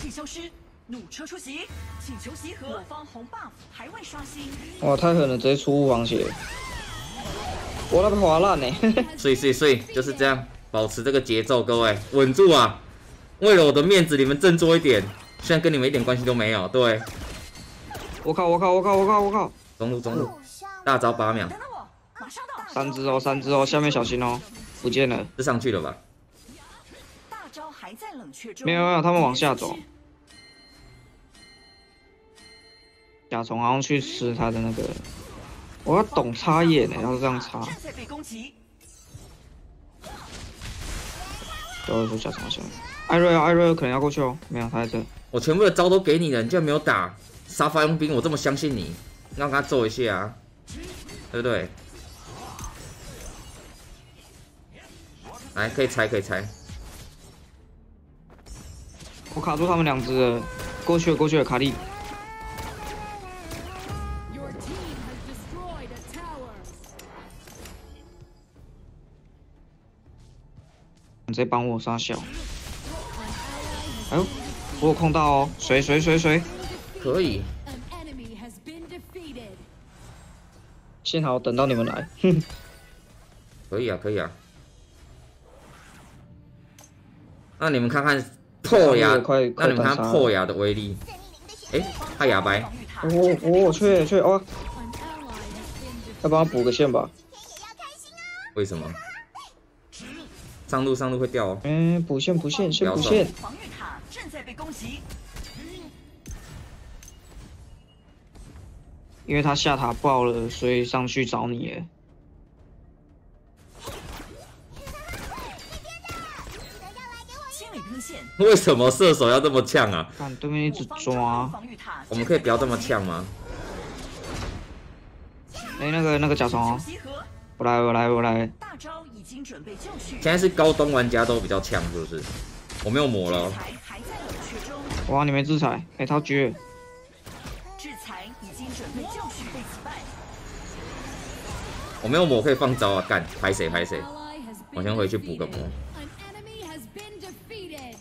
铁消失，弩车出击，请求集合。我方红 buff 还未刷新，哇，太狠了，直接出护防血。我那被划烂呢。所以所以所以就是这样，保持这个节奏，各位稳住啊！为了我的面子，你们振作一点，虽然跟你们一点关系都没有。对，我靠我靠我靠我靠我靠！中路中路，大招八秒，等等我，马上到。三只哦三只哦，下面小心哦，不见了。是上去了吧？大招还在冷却中，没有没有，他们往下走。甲虫好像去吃他的那个，我要懂插眼呢，要是这样插，正在被攻击，就说甲虫下来。艾瑞啊艾瑞可能要过去哦，没有他在这。我全部的招都给你了，你居然没有打沙发佣兵，我这么相信你，让他揍一下啊，对不对？来，可以拆，可以拆。我卡住他们两只了，过去了过去了，卡利。你在帮我杀小。哎呦，我有控到哦，谁谁谁谁，可以.幸好等到你们来。哼，可以啊，可以啊。那你们看看破牙，快那你们看看破牙的威力。哎，太牙白，防御塔哦哦，去去哦要帮我补个线吧。为什么？上路上路会掉哦。嗯，补线补线，先补线。防御塔正在被攻击，因为他下塔爆了，所以上去找你。为什么射手要这么呛啊？看对面一直抓，我们可以不要这么呛吗？哎、那个那个甲虫哦，集合，我来我来我来，大招现在是高端玩家都比较呛，是不是？我没有魔了哇，你没制裁，哎、他狙，制裁已经准备就绪，被击败。我没有魔可以放招啊，干，拍谁拍谁，我先回去补个.魔。An enemy has been defeated.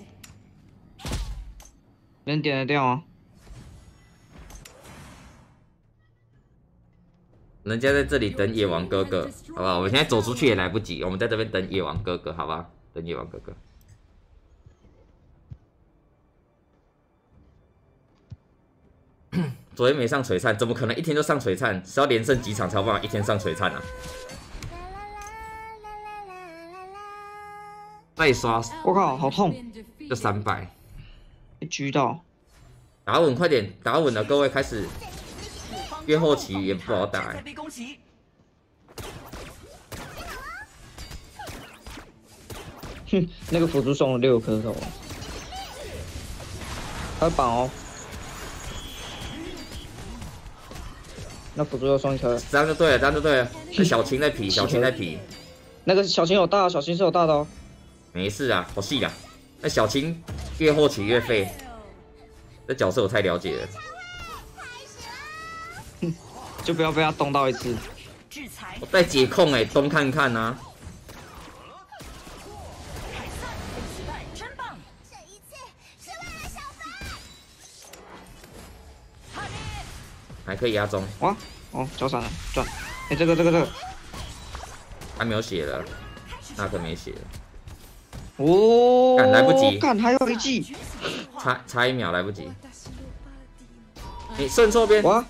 能点得掉吗？人家在这里等野王哥哥，好不好？我们现在走出去也来不及，我们在这边等野王哥哥，好吧？等野王哥哥。*coughs* 昨天没上璀璨，怎么可能一天就上璀璨？是要连胜几场才有办法一天上璀璨啊？再刷我靠，好痛.就三百，被狙到，打稳快点，打稳了，各位开始。越后期也不好打，哼，那个辅助送了六颗头，还有绑哦。那辅助又送一颗，这样就对了，这样就对了。是小青在皮，小青在皮，那个小青有大，小青是有大的哦。没事啊，好细啊。那小青越后期越废，这角色我太了解了。就不要被他动到一次。我在解控哎、东看看啊。凯撒被击败，真棒！这一切是为了小白。哈利，还可以压中，哇，哦，脚闪了，转。哎、这个这个这个，还没有血了，那可没血了，哦，赶来不及赶还有一记，差差一秒来不及。你顺错边，哇，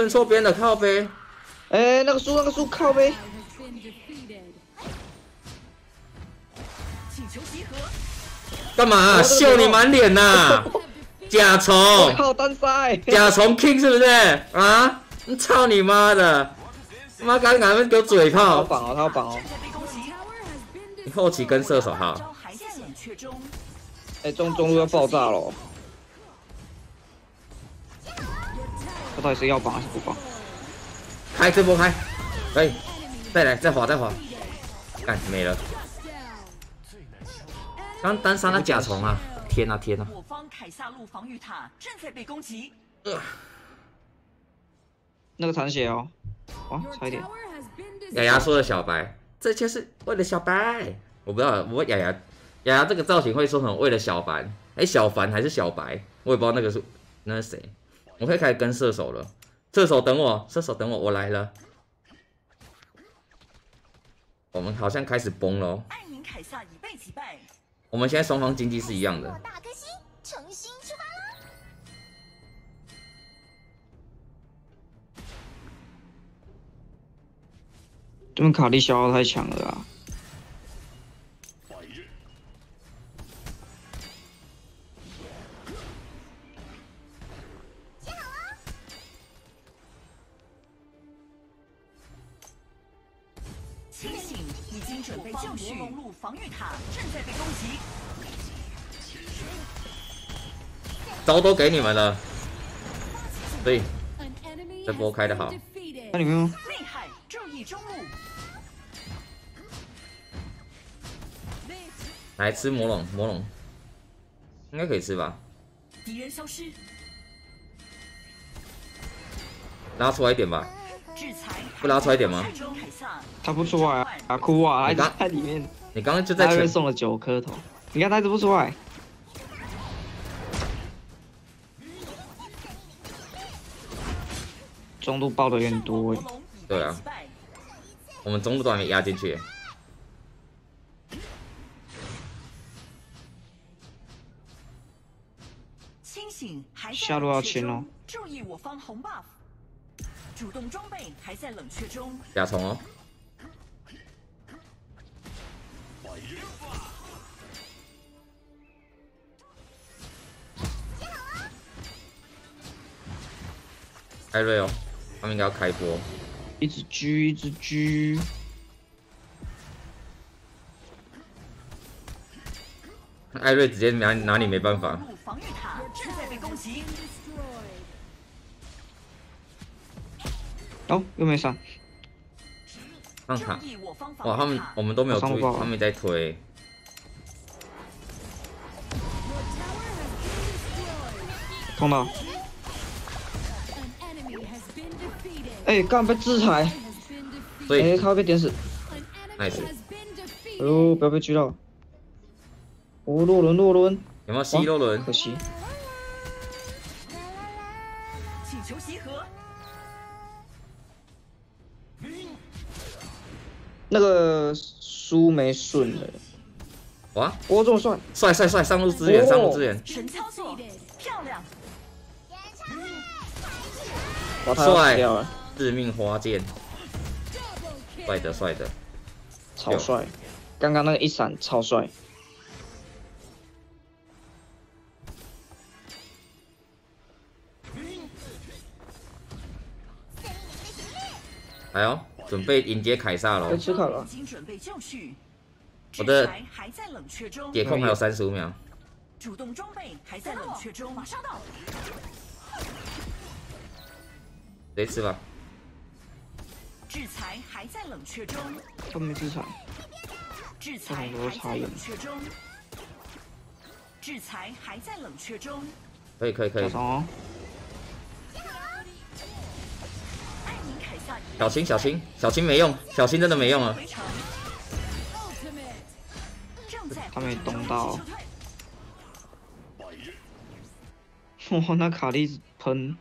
顺错边的靠背，哎、那个树那个树靠背，Has been defeated. 请求集合，干嘛、秀你满脸呐、*laughs* 甲我虫，靠单塞，甲虫 king 是不是啊？你操你妈的！他妈刚刚给我嘴他要炮，绑哦，他要绑哦你.后期跟射手好。招还在冷却中，哎、中中路要爆炸了，他到底是要绑还是不绑？开这波开，可以，再来再滑再滑，干没了。刚单杀那甲虫啊！天啊天啊！我方凯撒路防御塔正在被攻击，那个残血哦，哇，差一点雅雅说的小白，这就是为了小白。我不知道，我雅雅雅雅这个造型会说成为了小白，哎、小凡还是小白，我也不知道那个是那是谁。我可以开始跟射手了，射手等我，射手等我，我来了。我们好像开始崩了哦。我们现在双方经济是一样的，大颗星，重新出发喽！这边卡利消耗太强了啊！招都给你们了，所以这波开的好.那里面吗？厉害！注意中路，来吃魔龙，魔龙应该可以吃吧？敌人消失，拉出来一点吧。制裁不拉出来一点吗他不出来啊，啊哭啊，还你刚在里面，你刚刚就在前他被送了九颗头，你看他一直不出来，中路爆的有点多。哎，对啊，我们中路都还没压进去。清醒还在下路要清哦。中，注意我方红 buff，主动装备还在冷却中，甲虫哦，艾瑞哦，他们应该要开播。一只狙一只狙，艾瑞直接拿拿你没办法龙，路防御塔正在被攻击，哦又没闪，让塔哇，他们我们都没有注意，他们在推。碰到。哎，刚被制裁。他会被点死。Nice. 哎 defeated. 呦，不要被狙到。哦，洛伦，洛伦，有没有西洛伦可？惜。请求集合。那个苏没顺了。哇，哦，这么帅！帅帅帅！上路支援，哦上路支援，神操作，漂亮！哇，他要帅死掉了，致命花剑，帅的帅的。超帅！刚刚那个一闪超帅。哎呦，准备迎接凯撒被喽！吃卡了已。经准备就绪。我的制裁还在冷却中，解控还有三十五秒，主动装备还在冷却中，马上到。直接吃吧。制裁还在冷却中，他们没制裁。制裁还在冷却中，制裁还在冷却中。可以可以可以假，装哦。艾米凯撒小心小心小心没用，小心真的没用啊！他没动到撤退 *laughs* 哇，那卡莉喷，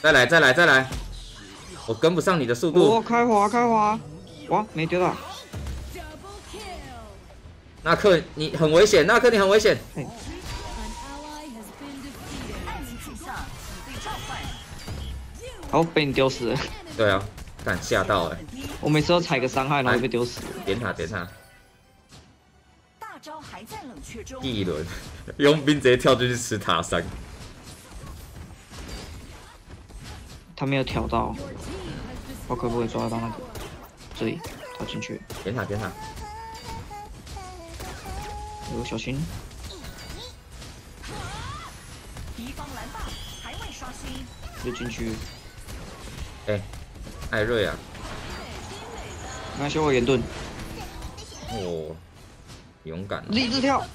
再来再来再来，我跟不上你的速哦，度。开滑开滑，哇，没丢到。Double kill. 纳克你很危险，纳克你很危险。已被你丢死了。对啊，敢吓到哎、我每次都踩个伤害，然后就被丢死了。点塔点塔，大招还在冷却中。第一轮 *laughs* 佣兵直接跳进去吃塔山，他没有挑到我可不可以抓得到那个？这里，跳进去，点塔点塔，有小心。敌方蓝霸还未刷新，就进去，哎、艾瑞啊，没关系，我严盾，哦，勇敢、立志跳。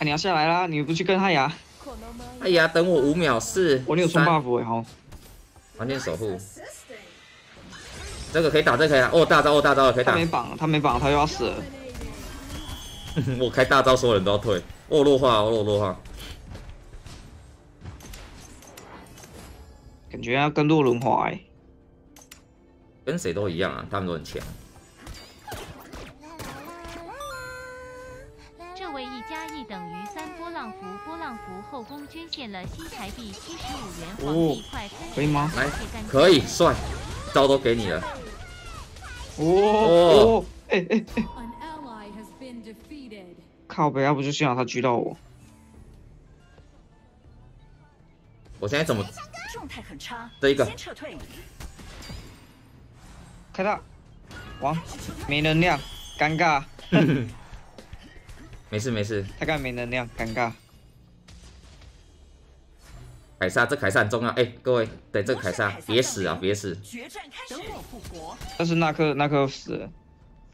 哎、你要下来啦！你不去跟他牙？哎呀，等我五秒，四，我你有双 buff 哎，好，完全守护，这个可以打，这个可以打，哦，大招，哦，大招了，可以打他没。绑，他没绑，他又要死了。*laughs* 我开大招，所有人都要退。哦，弱化，哦，弱化。感觉要跟洛伦滑哎。跟谁都一样啊，他们都很强。后宫捐献了新台币七十五元，皇帝快分可以吗来可以，帅，刀都给你了。哦哦，哎哎哎.靠北，要不就幸好他狙到我。我现在怎么状态很差，这一个先撤退。开大，王，没能量，尴尬，*laughs* *laughs* 没事没事？他刚没能量，尴尬。凯撒，这凯撒很重要。哎、各位，对这个凯撒，别死啊，别死。决战开始，等我复活。但是那颗那颗死了，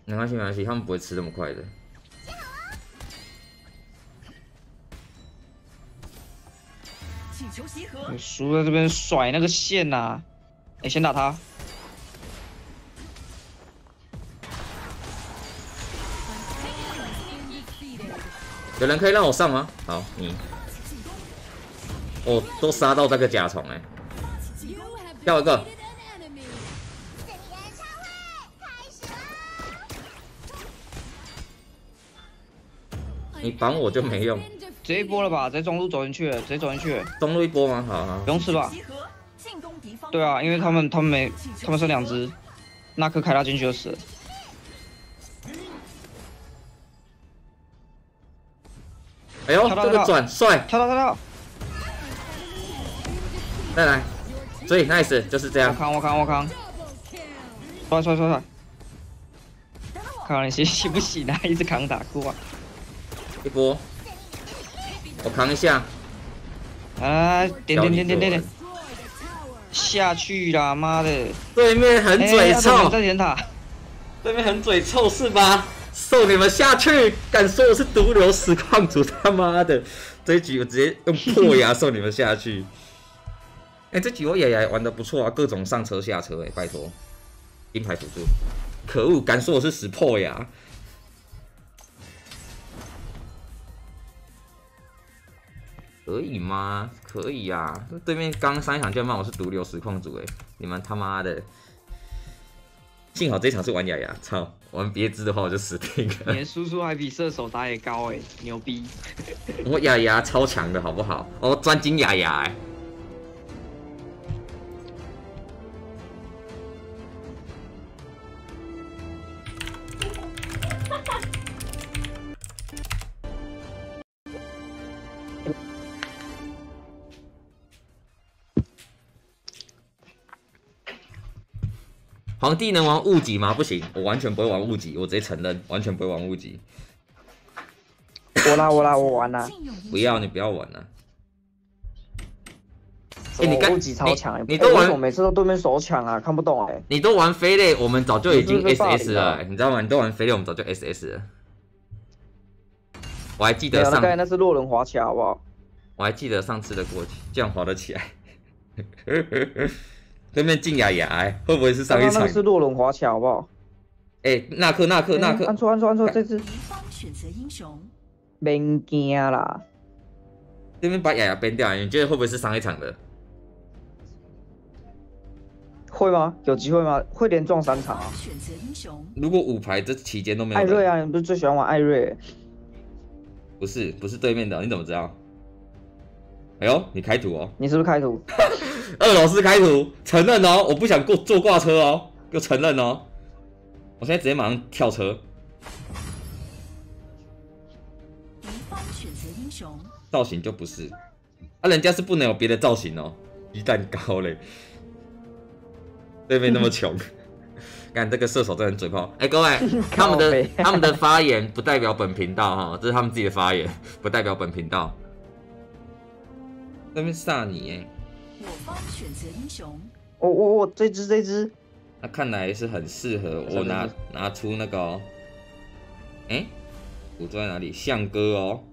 没关系没关系，他们不会吃这么快的。请求集合你，输在这边甩那个线呐、哎、先打他，有人可以让我上吗？好，你。哦，都杀到这个甲虫哎、掉一个！你绑我就没用.直接一波了吧，直接中路走进去了，直接走进去了，中路一波吗？好好不。用吃吧？对啊，因为他们他们没他们剩两只，那颗凯拉进去就死了。哎呦，这个转帅，跳到跳到，再来，所以 nice 就是这样我样。扛我扛我扛.帅帅帅帅！看看你行行 *laughs* 不行啊？一直扛打哭啊！一波，我扛一下。啊，点点点点点点.下去啦，妈的！对面很嘴哎臭，在点塔。对面很嘴臭是吧？送你们下去！敢说我是毒瘤实况主，他妈的！这一局我直接用破牙送你们下去。哎、这局我也也玩的不错啊，各种上车下车、哎，拜托，金牌辅助。可恶，敢说我是死破呀？可以吗？可以呀、啊。对面刚上一场就骂我是毒瘤实况组，哎，你们他妈的！幸好这场是玩雅雅，操！玩别枝的话我就死定你了。的输出还比射手打野高哎，牛逼！*laughs* 我雅雅超强的好不好？哦，专精雅雅哎。皇帝能玩物级吗？不行，我完全不会玩物级，我直接承认，完全不会玩物级。我啦我啦我玩啦，不要，你不要玩了、哎你干物级超强哎，你你都玩哎为什么每次都对面手抢啊？看不懂哎。你都玩飞类，我们早就已经 SS 了、你知道吗？你都玩飞类，我们早就 SS 了。我还记得上，刚才那是洛伦滑起来好不好？我还记得上次的过去，这样滑得起来。对面静雅雅、哎会不会是上一场刚刚那个？是洛龙华侨好不好？哎、纳克纳克纳克哎按，错按错按错，这只敌方选择英雄，免惊啦。对面把雅雅 ban 掉，你觉得会不会是上一场的？会吗？有机会吗？会连撞三场啊！选择英雄，如果五排这期间都没有，艾瑞啊，你不是最喜欢玩艾瑞？不是不是对面的，你怎么知道？哎呦，你开图哦，你是不是开图？*laughs* 二老师开图，承认哦，我不想过坐挂车哦，就承认哦。我现在直接马上跳车，敌方选择英雄，造型就不是，啊，人家是不能有别的造型哦，鸡蛋糕嘞，对面那么穷，*laughs* 看这个射手真的很嘴炮。哎、各位，*laughs* 他们的 *laughs* 他们的发言不代表本频道哈，这是他们自己的发言，不代表本频道。对面萨尼哎，我方选择英雄，我我我这只这只，那看来是很适合我拿拿出那个、哦，哎、我坐在哪里？象哥哦，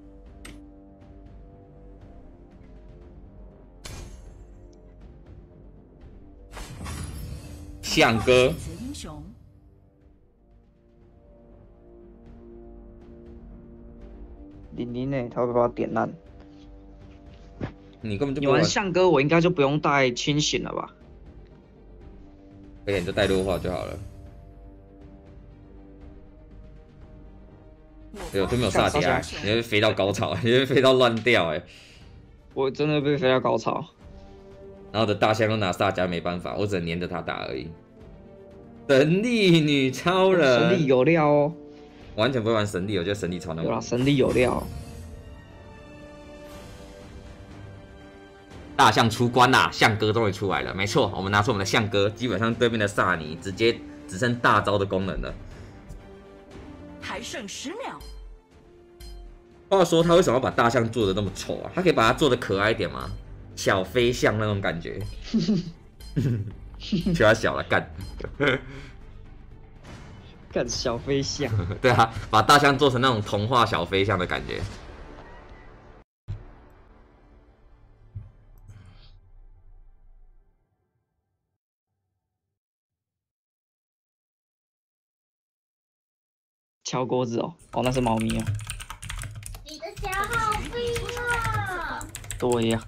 象哥选，择英雄，玲玲呢？他会把我点烂。你根本就不玩你玩，象哥，我应该就不用带清醒了吧？可以你就带弱化就好了。哎呦，都没有萨迦，你会飞到高潮，你会飞到乱掉哎。我真的被飞到高潮。然后我的大象都拿萨迦没办法，我只能黏着他打而已。神力女超人，神力有料哦，完全不会玩神力，我觉得神力超难有啦，玩。神力有料。大象出关啦，象哥终于出来了。没错，我们拿出我们的象哥，基本上对面的萨尼直接只剩大招的功能了。还剩十秒，话说他为什么要把大象做的那么丑啊？他可以把它做的可爱一点吗？小飞象那种感觉。*laughs* 就他小了干，*laughs* 干小飞象，*laughs* 对啊，把大象做成那种童话小飞象的感觉。敲锅子哦，哦那是猫咪啊，你的脚好冰啊！对呀、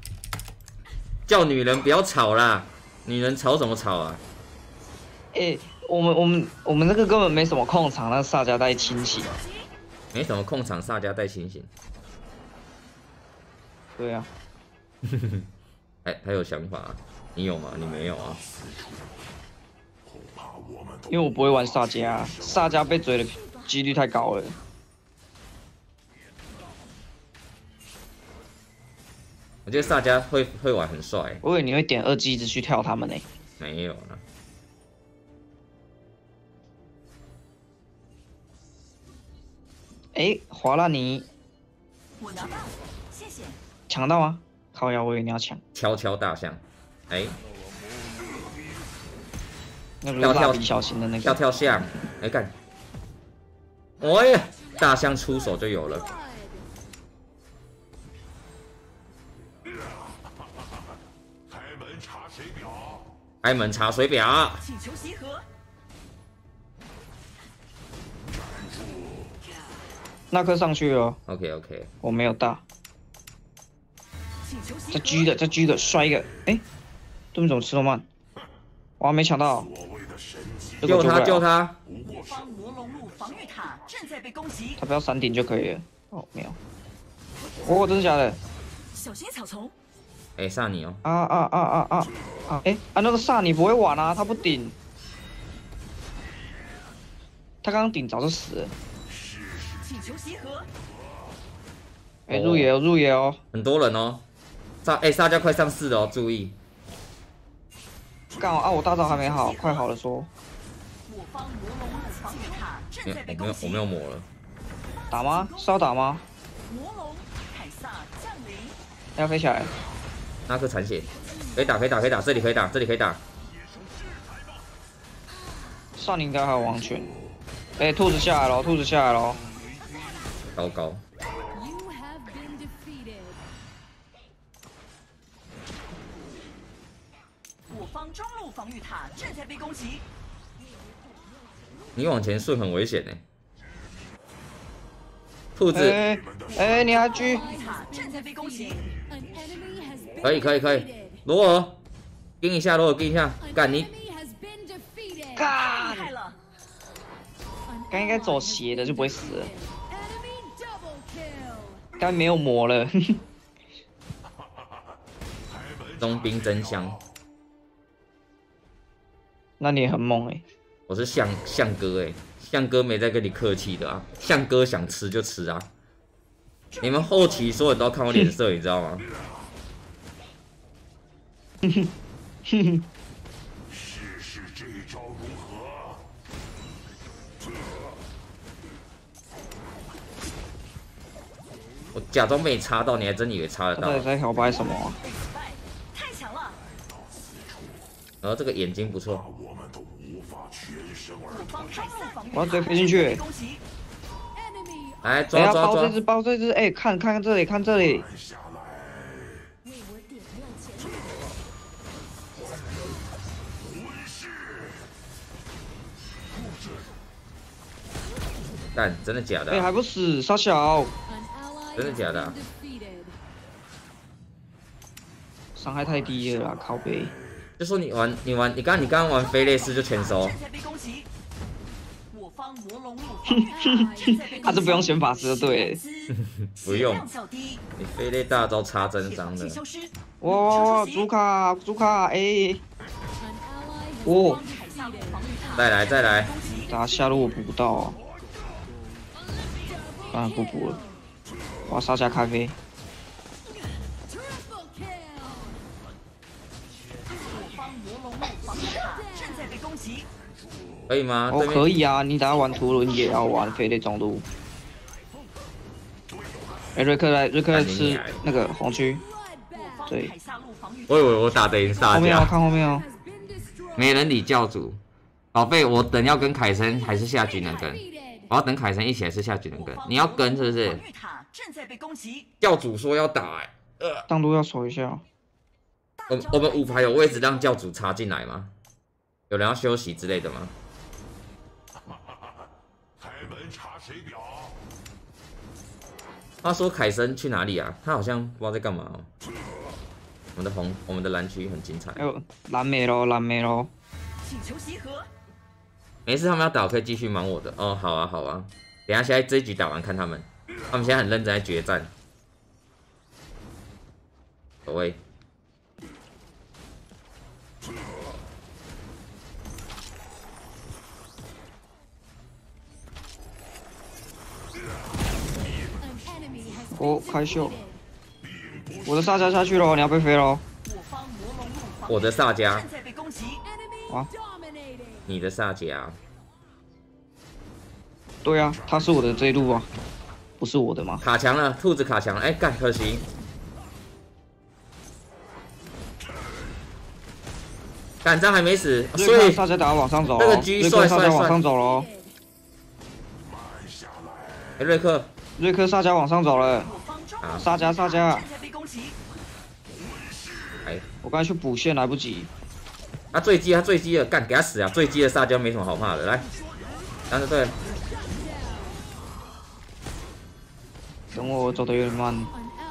叫女人不要吵啦，女人吵什么吵啊？哎、我们我们我们这个根本没什么控场，那萨迦带清醒。没什么控场，萨迦带清醒。对啊，*laughs* 哎，他有想法、啊，你有吗？你没有啊？因为我不会玩萨迦啊，萨迦被追的几率太高了。我觉得萨迦会会玩很帅，我以为你会点二技一直去跳他们呢、没有了。哎、华拉尼我拿到，谢谢。抢到吗？靠呀，我以为你要抢。敲敲大象，哎，那个跳笔小新的那跳个，跳下，哎干，哎呀，大象出手就有了。开门查水表，请求集合。那颗上去了，OK OK，我没有大，请求集合。再狙的，再狙的，摔一个，哎，对面怎么吃那么慢？我还没抢到，救他救他，正在被攻击，他不要闪顶就可以了。哦，没有。哦，真的假的？小心草丛。哎萨你哦，啊啊啊啊啊啊！哎啊，那个萨你不会玩啊，他不顶。他刚刚顶早就死了。请求集合。哎，入野哦，入野哦。很多人哦，萨哎沙加快上四了哦，注意，干啊！我大招还没好，快好了说。我方我没有我没有抹了，打吗？是要打吗？魔龙凯撒降临。要飞起来。那颗残血，可以打可以打可以打，这里可以打这里可以打，上你应该还有王权。哎，兔子下来了，兔子下来了。糟糕.我方中路防御塔正在被攻击。你往前顺很危险呢。兔子哎哎，你还狙？可以可以可以罗尔，盯一下罗尔跟一下干你害了，刚应该走斜的就不会死了.刚没有魔了。冬兵真香，*laughs* 那你也很猛哎、我是向向哥哎，向哥没在跟你客气的啊，向哥想吃就吃啊。你们后期所有人都要看我脸色，你知道吗？试试这招如何我假装没插到，你还真以为插得到他到。底在摇摆什么太强了。然后这个眼睛不错，我方中路防御我要直接飞进去。来抓抓抓。包这只，包这只，哎、看看看这里，看这里，干，真的假的？哎、啊、还不死，傻小，真的假的.伤害太低了啦，靠背。就说你玩你玩你刚你刚刚玩飞类似就全熟 *laughs* 他是不用选法师就对 *laughs* 不用你飞类大招插真伤的。哇哇哇，主卡主卡，哎、has 哦，再来再来。打下路我补不到啊，当然不补了，我要杀下咖啡。可以吗？哦，可以啊，你等下玩图伦也要玩飞类中路。哎、瑞克来，瑞克来吃干你娘那个红区，对我以为我打得赢萨后面哦，迦，看后面哦。没人理教主。宝贝，我等要跟凯森还是下局能跟？我要等凯森一起还是下局能跟你要跟是不是。教主说要打、欸，呃，当路要守一下哦。我们我们五排有位置让教主插进来吗？有人要休息之类的吗？他说凯森去哪里啊？他好像不知道在干嘛哦。我们的红，我们的蓝区很精彩哎。呦，蓝莓喽，蓝莓喽。请求集合。没事，他们要打，我可以继续忙我的。哦，好啊，好啊。等一下现在这一局打完看他们，他们现在很认真在决战。所谓哦，开秀。我的萨迦下去喽，你要被飞喽。我的萨迦正，在被攻击。Enemy Wow. dominating. 你的萨迦，对啊，他是我的这一路啊，不是我的吗？卡墙了，兔子卡墙了，哎、干，可惜。敢章还没死，所以萨迦打往上走哦，那个克帅帅萨迦往上走喽，哎瑞克瑞克萨迦往上走了，萨迦萨迦哎，我刚才去补线来不及，他坠机他坠机了，干给他死啊！坠机的撒娇没什么好怕的，来，但是对，等我我走的有点慢，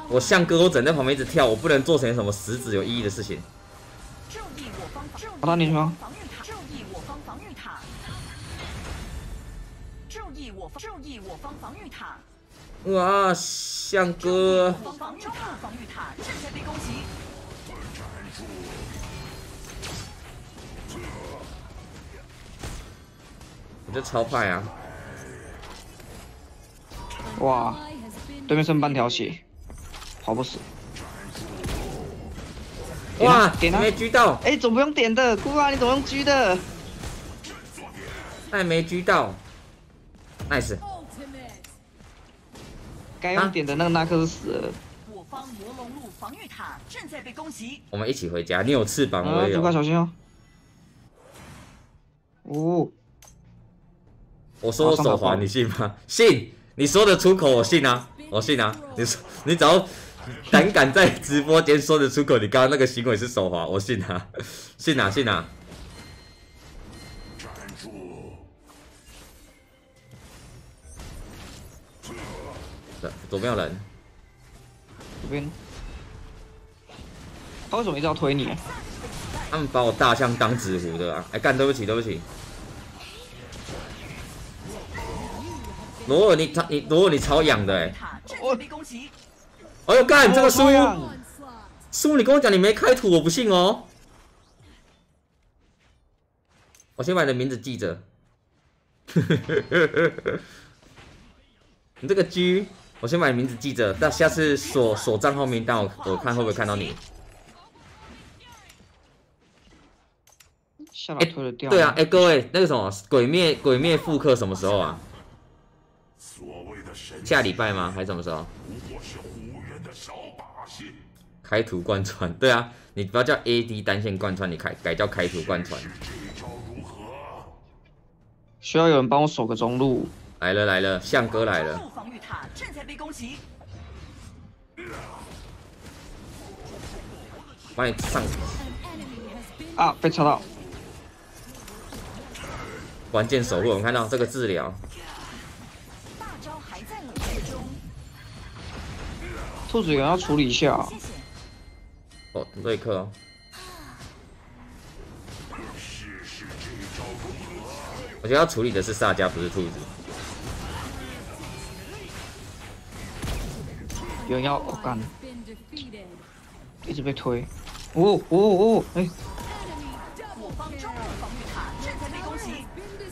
我像哥我整在旁边一直跳，我不能做成什么实质有意义的事情。把他你说防哇，像哥我，方防御塔防御塔正在被攻击，我就超快啊！哇，对面剩半条血，跑不死，哇，点啊没狙到，哎，怎么不用点的？姑啊，你怎么用狙的？哎没狙到，nice。该用点的那个纳克是死了，我方魔龙路防御塔正在被攻击，我们一起回家，你有翅膀，我有。小心哦。哦，我说我手滑，你信吗？信，你说的出口，我信啊，我信啊。你说，你只要胆敢在直播间说的出口，你刚刚那个行为是手滑，我信啊，信啊，信啊。左边有人，左边，他为什么一直要推你？他们把我大象当纸糊的啊！哎，干，对不起，对不起。罗尔，你他你罗尔，你超痒的哎、塔正在被攻击，哎呦干，这个输.输，你跟我讲你没开图，我不信哦。我先把你的名字记着。*laughs* 你这个 G，我先把你名字记着，但下次锁锁账号名单，我我看会不会看到你。下来推了掉。对啊，哎、各位，那个什么鬼灭鬼灭复刻什么时候啊？下礼拜吗？还是什么时候？开图贯穿，对啊，你不要叫 AD 单线贯穿，你改改叫开图贯穿。需要有人帮我守个中路。来了来了，象哥来了，防御塔正在被攻击，帮你上啊，被插到。关键守护。我们看到这个治疗，大招还在冷却中，兔子有人要处理一下。哦，瑞克哦，我觉得要处理的是萨迦，不是兔子。有人要我干、been defeated. 一直被推。哦哦哦，哎、我方中路防御塔正在被攻击，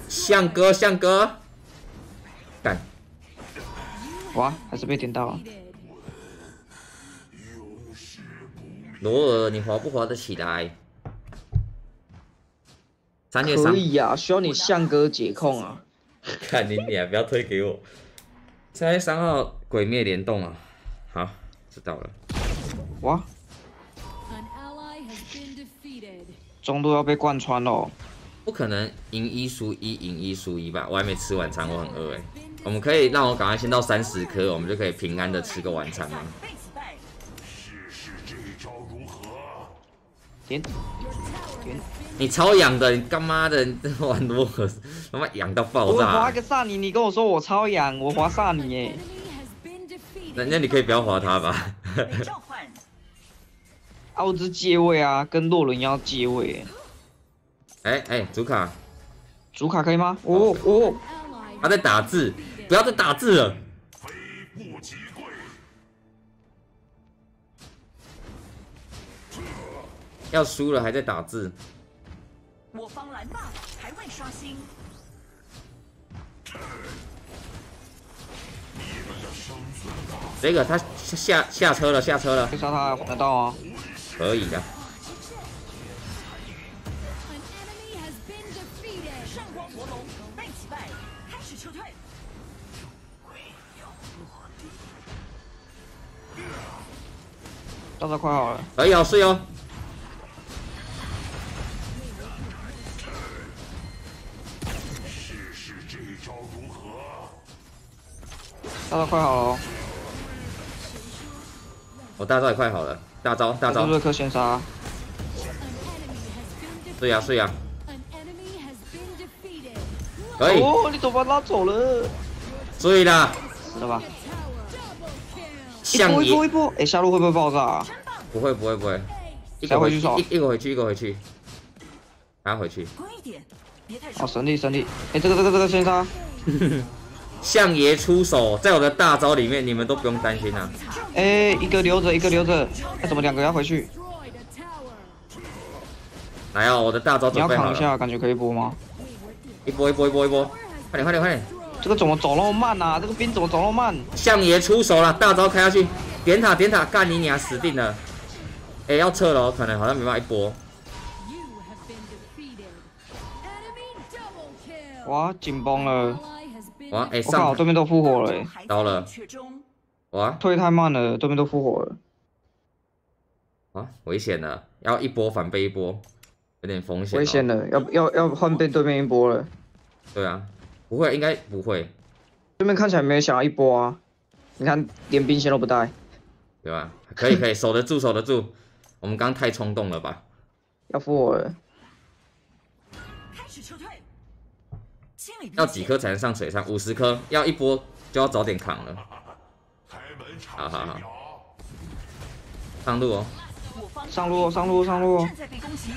象哥，象哥，干，哇，还是被点到了。罗尔，你滑不滑得起来？三月三可，以啊，需要你象哥解控啊。*laughs* 看你脸，不要推给我。三月三号鬼灭联动啊，好，知道了。哇，An ally has been defeated. 中路要被贯穿喽。不可能赢一输一，赢一输一吧？我还没吃晚餐，我很饿哎。我们可以让我赶快先到三十颗，我们就可以平安的吃个晚餐吗？被击败，点你超痒的，你干妈的，你这玩罗尔，他妈痒到爆我划个！萨尼，你跟我说我超痒，我划萨尼耶。Enemy has been defeated. 那那你可以不要滑他吧？被召唤，啊，我只是借位啊，跟洛伦一样借位耶。哎哎，主卡，主卡可以吗？哦哦他在打字，不要再打字了。要输了还在打字，我方蓝 buff 还未刷新，这个他下下车了，下车了杀他得到啊。可以的。圣光魔龙被击败，开始撤退。大招快好了，可以哦，睡哦。大招快好了哦，我大招也快好了，大招大招，瑞克先杀，对呀对呀.可以哦，你怎么把他拉走了？睡啦，死了吧.一波一波哎，下路会不会爆炸啊？不会不会不会，一个回去一一个回去一个回去，还要回去，乖一点，别太哦，神力神力，哎，这个这个这个先杀，*laughs* 相爷出手，在我的大招里面，你们都不用担心啊。哎，一个留着一个留着，那，怎么两个要回去.来哦，我的大招准备好了，扛一下，感觉可以播吗？一波一波一波一波，快点快点快点，这个怎么走那么慢啊？这个兵怎么走那么慢？相爷出手了，大招开下去，点塔点塔，干你娘，死定了。哎，要撤了哦，可能好像没办法一波。哇，紧绷了哇，哎我靠，上对面都复活了，哎，还在到了哇退太慢了，对面都复活了。啊，危险了，要一波反背一波，有点风险、哦。危险了，要要要换被对面一波了。对啊，不会，应该不会，对面看起来没有想要一波啊，你看连兵线都不带，对吧？可以可以，守得住守得住。我们刚刚太冲动了吧？要复活了。要几线？颗才能上水上？五十颗，要一波就要早点扛了。好好好，上路哦。上路哦上路哦上路哦正在被攻击。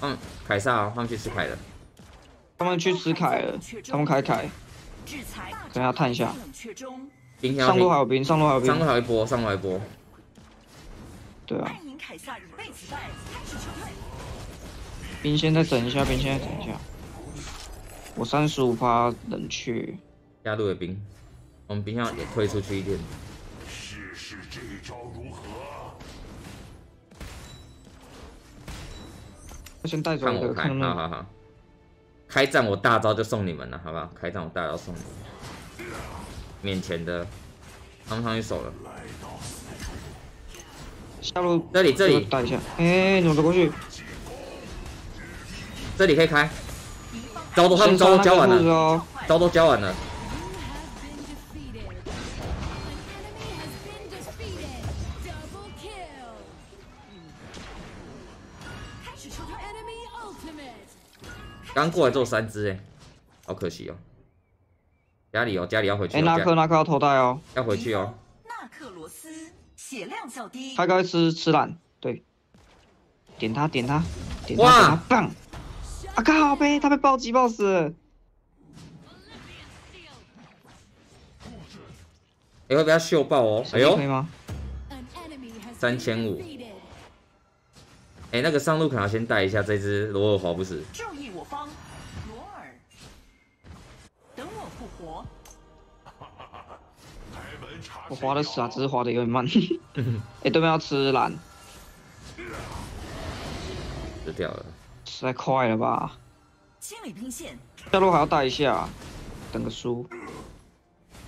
嗯，凯撒哦，他们去吃凯了。他们去吃凯了，他们开凯，制裁。等下探一下。上路还有兵，上路还有兵上路。还有一波，上路还有一波。对啊。兵线再整一下，兵线再整一下。我三十五发冷却，加入的兵，我们兵要也推出去一点。先带走一个，看我开，看能不能。好好好。开战我大招就送你们了，好不好？开战我大招送你们。面前的，他们上去守了。下路这里这里打一下。哎，你们走过去。这里可以开。招都他们招都交完了。招都交完了。刚过来只有三只哎，好可惜哦。家里哦，家里要回去哎，哦，纳克家纳克要头带哦，要回去哦。纳克罗斯血量较低。他该吃吃蓝，对。点他点他点他哇点他棒！啊靠呗，他被暴击暴死了。哎，会被他秀爆哦。哎呦三千五。哎，那个上路可能要先带一下这只罗尔华不死。注意我方，我滑的死啊，只是滑的有点慢。*laughs* 哎，对面要吃蓝，死掉了。实在快了吧？千里兵线。下路还要带一下，等个输。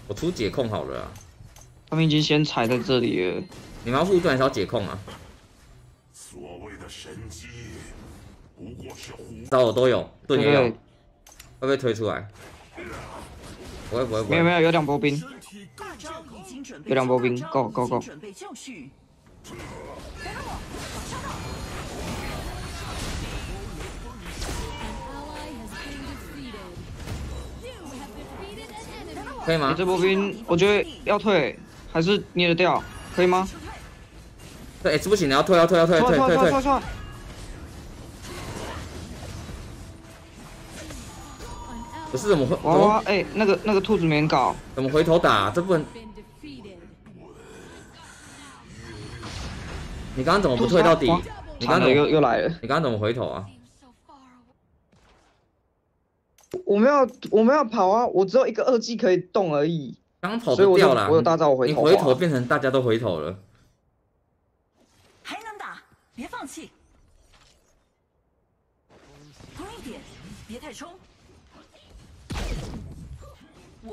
我出解控好了啊，他们已经先踩在这里了。你们要护盾还是要解控啊？所谓的神机，不过是胡刀我都有，盾也有，会不会推出来？不会不会不会。没有没有，有两波兵。大招已经准备。有两波兵大招 go，go，go 准备就绪。An ally has been defeated. You have defeated an enemy. 可以吗哎，？这波兵我觉得要退，还是捏得掉，可以吗？对，这，不行，你要退要退要退出来退退退。不是怎么回怎哇哎，那个那个兔子没人搞，怎么回头打啊？这不能.你刚刚怎么不退到底？你刚刚怎么又又来了。你刚刚怎么回头啊？我没有我没有跑啊！我只有一个二技可以动而已。刚刚跑所以我掉了。我有大招我回头你回头变成大家都回头了。还能打，别放弃。攻一点，别太冲。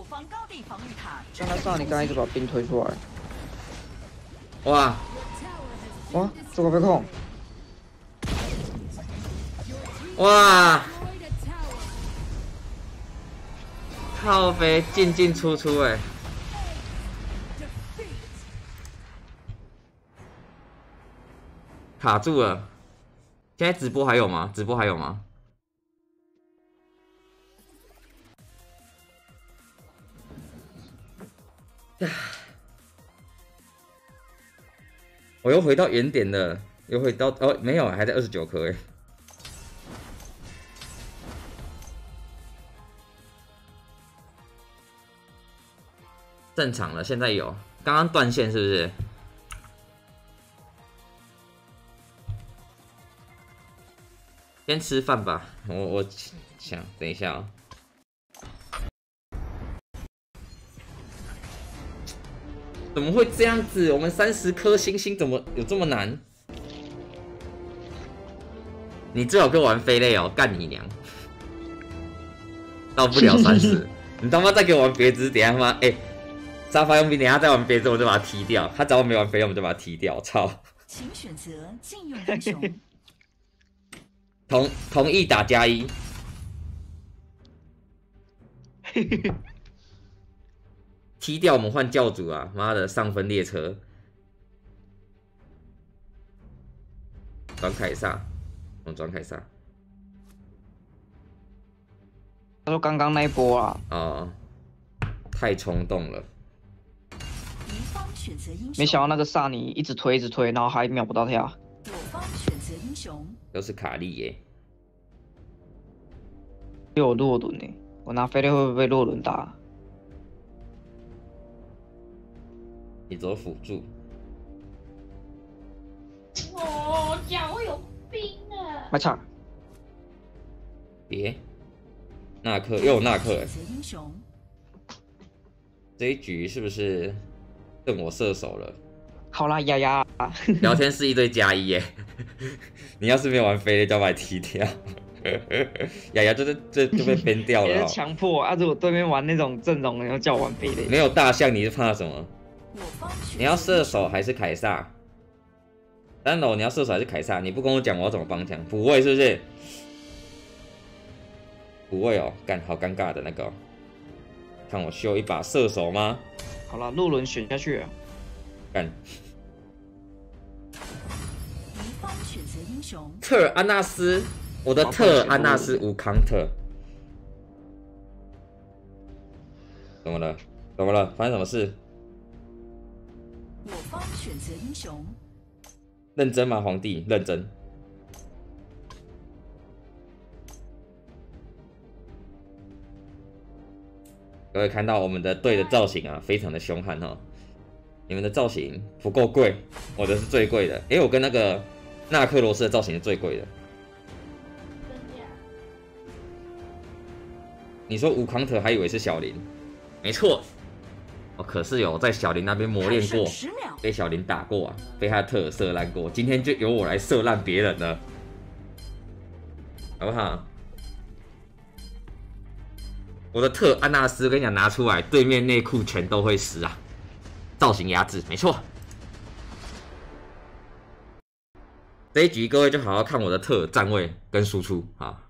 我方高地防御塔正在像他上，你刚才一直把兵推出来，哇，哇，这个被控。哇！靠飞进进出出哎，卡住了。现在直播还有吗？直播还有吗？我又回到原点了，又回到哦，没有，还在二十九颗哎。正常了，现在有，刚刚断线是不是？先吃饭吧，我我想等一下啊。怎么会这样子？我们三十颗星星怎么有这么难？你最好跟我玩飞类哦，干你娘！到不了三十，*laughs* 你他妈再给我玩别枝，等下他妈哎，沙发佣兵，等下再玩别枝，我就把他踢掉。他只要没玩飞，我们就把他踢掉。操！请选择禁用英雄。同同意打加一。*laughs* 踢掉我们换教主啊！妈的，上分列车，转凯撒，我转凯撒。他说刚刚那一波啊，哦，太冲动了。没想到那个萨尼一直推一直推，然后还秒不到他。我方选择英雄都是卡莉耶。有洛伦呢，我拿飞雷会不会被洛伦打？你走辅助。哦脚有冰啊！没差。别，纳克又有纳克。这一局是不是剩我射手了？好啦，丫丫。聊天是一堆加一耶。*laughs* 你要是没有玩飞，就把你踢掉。*laughs* 丫丫就是这就被编掉了。*laughs* 强迫啊！如果对面玩那种阵容，然后叫我玩飞的。没有大象，你是怕什么？你要射手还是凯撒？三楼你要射手还是凯撒？你不跟我讲，我要怎么帮腔？补位是不是？补位哦，干好尴尬的那个，看我秀一把射手吗？好了，路伦选下去。干。特尔安纳斯，我的特尔安纳斯无康特。怎么了？怎么了？发生什么事？我方选择英雄，认真吗？皇帝，认真。各位看到我们的队的造型啊，非常的凶悍哈。你们的造型不够贵，我的是最贵的。哎，我跟那个纳克罗斯的造型是最贵的。你说武康特还以为是小林，没错。哦，可是有在小林那边磨练过，被小林打过啊，被他特射烂过。今天就由我来射烂别人了，好不好？我的特安纳斯跟你讲，拿出来，对面内裤全都会湿啊！造型压制，没错。这一局各位就好好看我的特站位跟输出啊。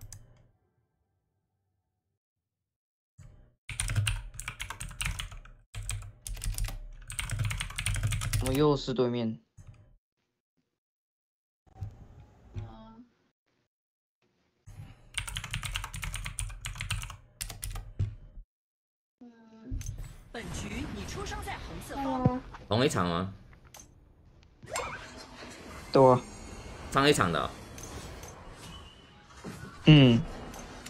怎么又是对面？本局你出生在红色方。同一场吗？对。上一场的。嗯。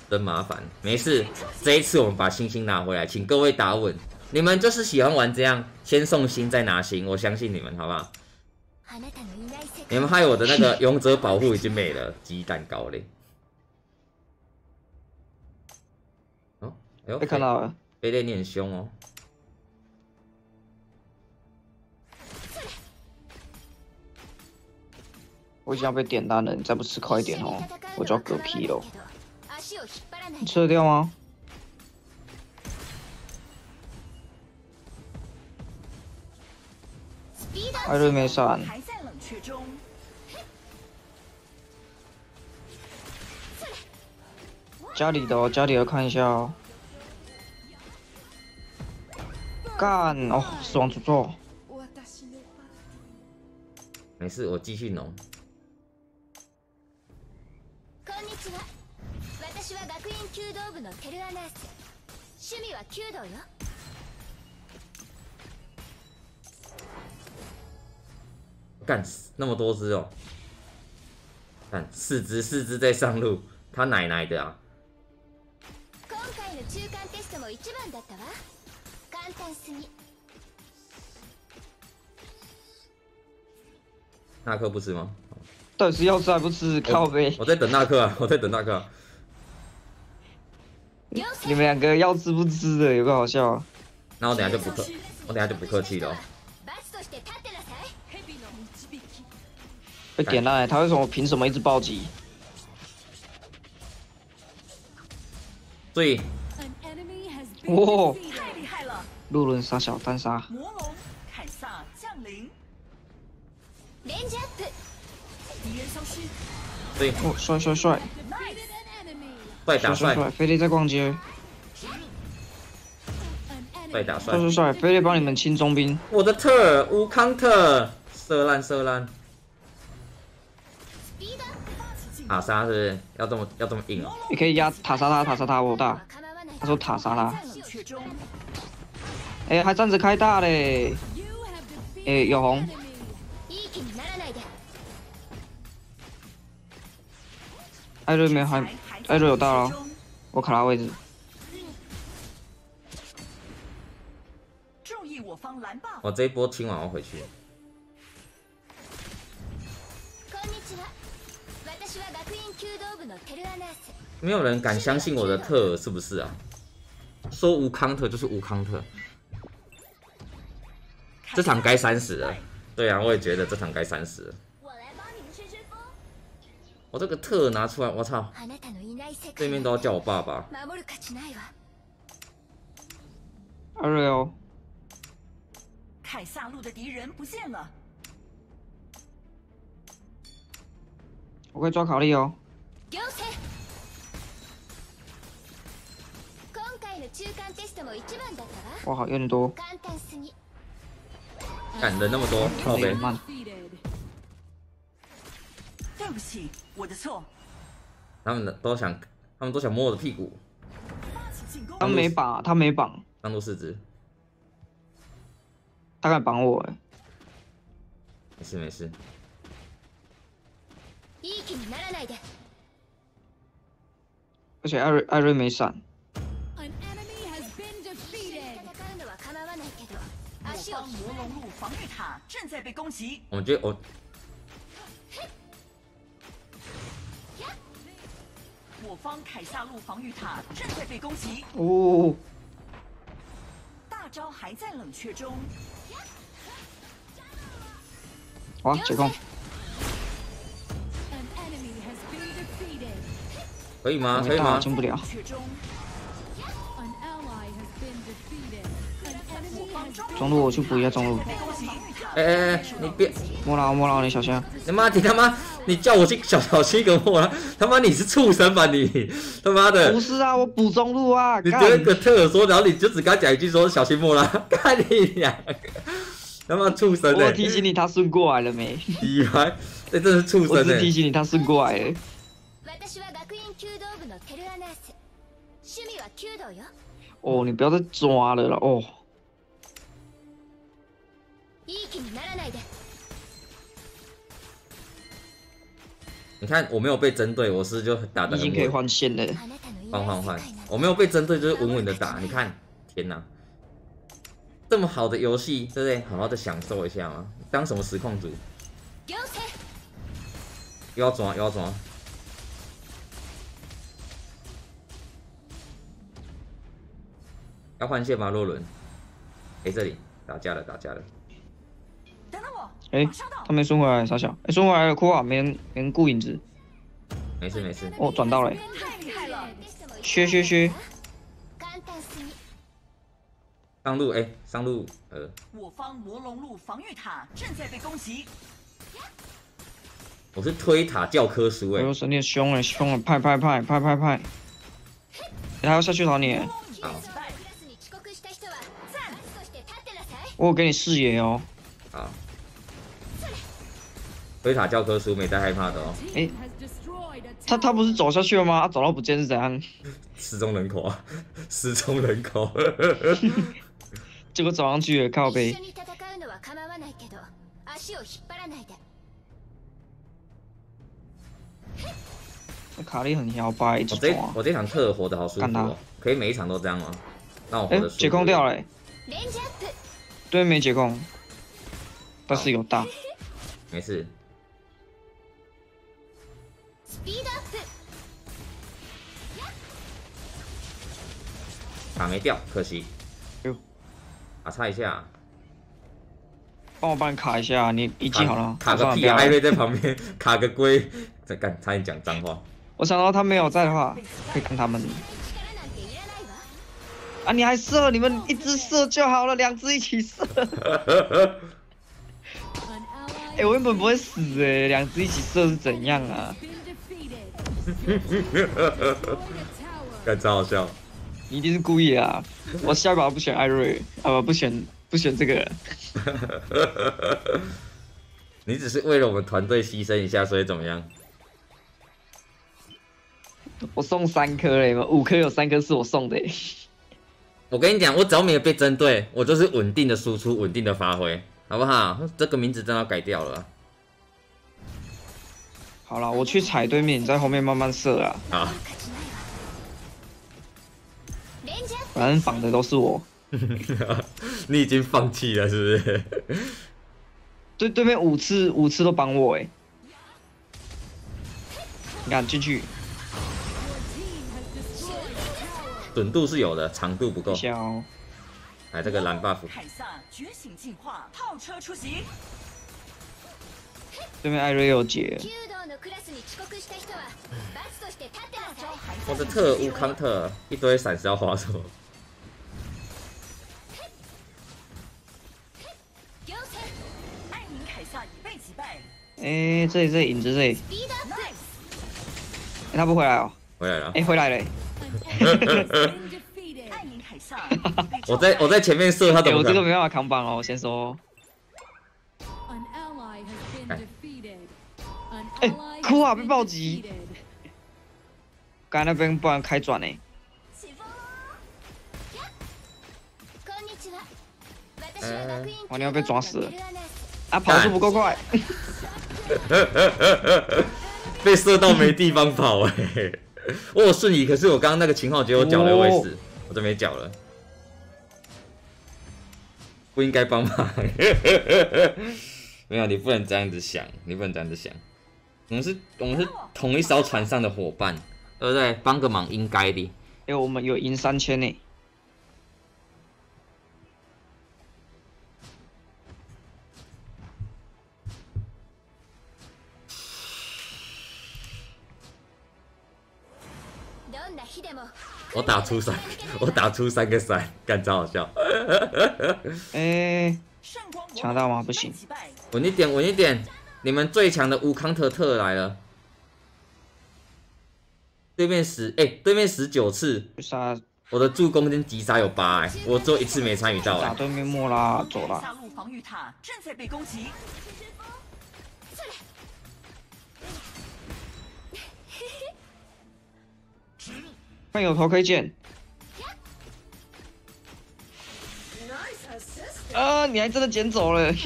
真麻烦，没事，这一次我们把星星拿回来，请各位打稳。你们就是喜欢玩这样，先送心再拿心，我相信你们，好不好？你们害我的那个勇者保护已经没了，鸡蛋糕嘞！哦，哎呦，被看到了，飞雷你很凶哦！我已经要被点单了，你再不吃快一点哦，我就要嗝屁了。你吃得掉吗？艾瑞没闪， 却中。家里的哦，家里的看一下哦。干哦，死亡诅咒。没事，我继续弄。こんにちは。私は学院弓道部のテルアナース。趣味は弓道よ。 干那么多只哦！干四只，四只在上路，他奶奶的啊！今回の中間テストも一番だったわ。簡単すぎ。纳克不吃吗？到底是要吃还不吃？靠呗！我在等纳克啊，*laughs* 我在等纳克、啊。你们两个要吃不吃的，有个好笑、啊。那我等下就不客，我等下就不客气了、哦。 被点烂，他为什么凭什么一直暴击？所以，哇，太厉害了！路人杀小单杀。魔龙凯撒降临，レンジアップ。敌人消失。对，哦，帅帅帅，帅打帅，帅帅，菲利在逛街。帅打帅，帅帅帅，菲利帮你们清中兵。我的特乌康特，射烂射烂。 塔莎是不是要这么要这么硬哦？你可以压塔莎他，塔莎他，我大。他说塔莎他。哎、欸，还站着开大嘞！哎、欸，有红。艾瑞没还，艾瑞有大了，我卡他位置。注意我方蓝霸。我这一波清完我回去。没有人敢相信我的特尔是不是啊？说无康特就是无康特，这场该三十了。对啊，我也觉得这场该三十了。我这个特尔拿出来，我操！对面都要叫我爸爸。阿瑞哦，凯撒路的敌人不见了。我可以抓卡利哦。哇，好有点多。干人那么多，靠背。对不起，我的错。他们都想，他们都想摸我的屁股。他没绑，他没绑。当做四只。他敢绑我哎。没事没事。而且艾瑞艾瑞没闪。我方魔龙路防御塔正在被攻击。我觉得我。我方凯撒路防御塔正在被攻击。哦。大招还在冷却中。哇，解控。可以吗？可以吗？进不了。中路我去补一下中路。哎哎哎，你别莫拉莫拉，你小心！他妈你他妈你叫我去小小心一个莫拉，他妈你是畜生吧你？他妈的！不是啊，我补中路啊！你这个特尔说，然后你就只刚讲一句说小心莫拉，*laughs* 看你俩，他妈畜生！我提醒你他顺过来了没？*laughs* 以为这真是畜生！我只提醒你他顺过来了。哦，你不要再抓了了哦。你看我没有被针对，我是就打的已经可以换线了。换换换，我没有被针对，就是稳稳的打。你看，天哪，这么好的游戏，对不对？好好的享受一下嘛。当什么实况组？又要抓，又要抓。要换线吗？洛伦？哎，这里打架了，打架了。等等我。哎，他没送回来，傻小。哎，送回来了，哭啊！没人，没人顾影子。没事没事。哦，转到了。太厉害了！削削削。上路哎，上路呃。我方魔龙路防御塔正在被攻击。我是推塔教科书哎、哎呦，神力凶哎，凶了，派派派派派派！他要下去找你，好，我有给你视野哦。好，推塔教科书没在害怕的哦， Team has destroyed a 他他不是走下去了吗？他走到不见是怎样？失踪人口啊，*laughs* 失踪人口，结果走上去了，靠一背緒。に戦うのは構わないけど足を引っ張らないで那卡莉很摇摆，一直我这抓。我这场特尔活得好舒服干他哦，可以每一场都这样吗？让我活哎得舒，服。解控掉了、欸，レンジアップ 对面没解控，但是有大。没事，スピードアップ卡没掉，可惜哟。打岔一下，帮我帮你卡一下，你一记好了。卡我算了不要个屁啊！艾瑞在旁边*laughs* 卡个龟，在干，差点讲脏话。我想到他没有在的话，可以跟他们。 啊，你还射？你们一只射就好了，两只一起射。*laughs* 哎、我原本不会死哎、两只一起射是怎样啊干超好笑。你一定是故意的啊！我下一把不选艾瑞，啊不不选不选这个人。*laughs* 你只是为了我们团队牺牲一下，所以怎么样？我送三颗嘞，五颗有三颗是我送的、欸。我跟你讲，我只要没有被针对，我就是稳定的输出，稳定的发挥，好不好？这个名字真的要改掉了好了，我去踩对面，你在后面慢慢射啊。啊！レンジアップ反正绑的都是我。*laughs* 你已经放弃了，是不是？对对面五次五次都绑我哎、你看进去 准度是有的，长度不够一。下哦。来，这个蓝 buff，凯撒觉醒进化，套车出行。对面艾瑞有解，弓道のクラスに遅刻した人は罰として立ってなさい我的特乌康特一堆闪是要花什么？行戦暗影凯撒已被击败。哎、这里这里影子这里，スピードアップ哎他不回来哦，回来了哎、。回来了、 *laughs* 欸， An enemy has been defeated. 暗影凯撒已被我在我在前面射，他哎、怎么可能？我这个没办法扛榜哦，我先说， An ally has been Okay. defeated. An 哎 ally 哭啊 has 被 been 暴击 defeated. 刚才那边不然开转呢、死亡こんにちは私は学院哦你要被抓死了ベルアナース啊，跑速不够快，*laughs* 被射到没地方跑哎、 *laughs* 我有瞬移，可是我刚刚那个情况觉得我脚了会死，我都没脚了。不应该帮忙，*laughs* 没有，你不能这样子想，你不能这样子想。我们是，我们是同一艘船上的伙伴，对不对？帮个忙应该的。哎、我们有赢三千呢，我打出三，我打出三个三，干超好笑。哎、圣光魔抢到吗不行稳一点，稳一点！你们最强的乌康特特来了。对面十，哎、对面十九次，杀我的助攻跟击杀有八哎、我只有一次没参与到哎、打对面莫拉走了，下路防御塔正在被攻击。看有头可以捡。啊！你还真的捡走了。*laughs*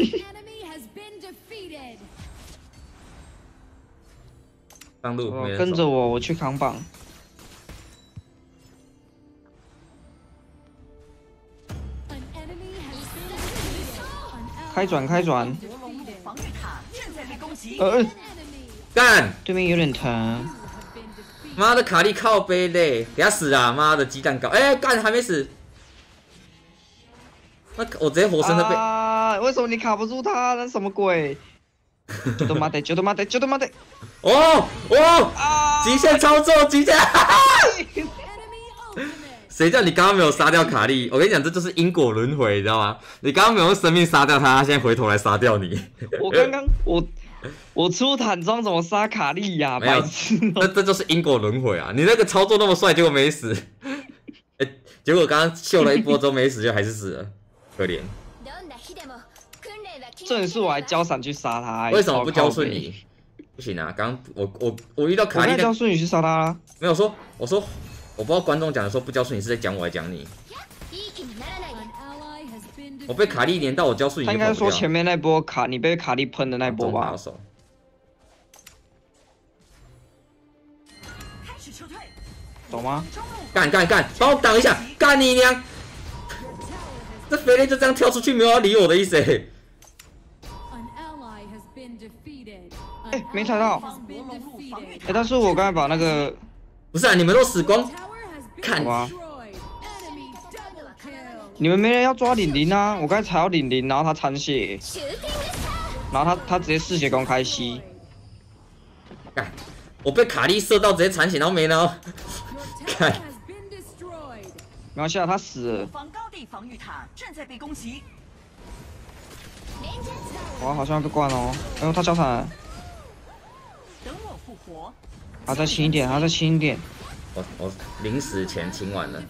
上路，跟着我，我去扛榜。开转，开转。*laughs* 呃，干！对面有点疼。妈的卡利靠背嘞，给他死啊！妈的鸡蛋糕，哎、干还没死。那我直接活生生被，啊！为什么你卡不住他？那什么鬼？就他妈的，就他妈的，就他妈的！哦哦，啊！极限操作，极限. *laughs* 谁叫你刚刚没有杀掉卡莉？我跟你讲，这就是因果轮回，你知道吗？你刚刚没有用生命杀掉他，他现在回头来杀掉你。我刚刚我 *laughs* 我出坦装怎么杀卡莉呀？没有白痴哦、这*laughs* 这就是因果轮回啊！你那个操作那么帅，结果没死，*laughs* 哎、结果刚刚秀了一波之后没死，就还是死了，可怜。どんな日でも訓練は重点是我还交闪去杀他、为什么不交顺顺你？不行啊！刚刚我我我遇到我该卡莉那交顺你去杀他啦。没有说，我说我不知道观众讲的说不交顺你是在讲我还讲你。 我被卡莉连到，我交顺你他应该。说前面那波卡，你被卡莉喷的那波吧？手，开始撤退，懂吗？干干干，帮我挡一下，干你娘！这肥雷就这样跳出去，没有要理我的意思、欸。An ally has been defeated. An 哎没踩到 ally has been defeated. 哎、但是我刚才把那个不是啊，你们都死光看好吧你们没人要抓领领啊！我刚才踩到领领，然后他残血，然后他他直接嗜血攻开吸。我被卡莉射到直接残血，然后没了。看，*laughs* 没关系啊，他死了。哇，好像要被灌哦！哎呦，他交闪。等我复活。啊，再轻一点，啊，再轻一点。我我临死前清完了。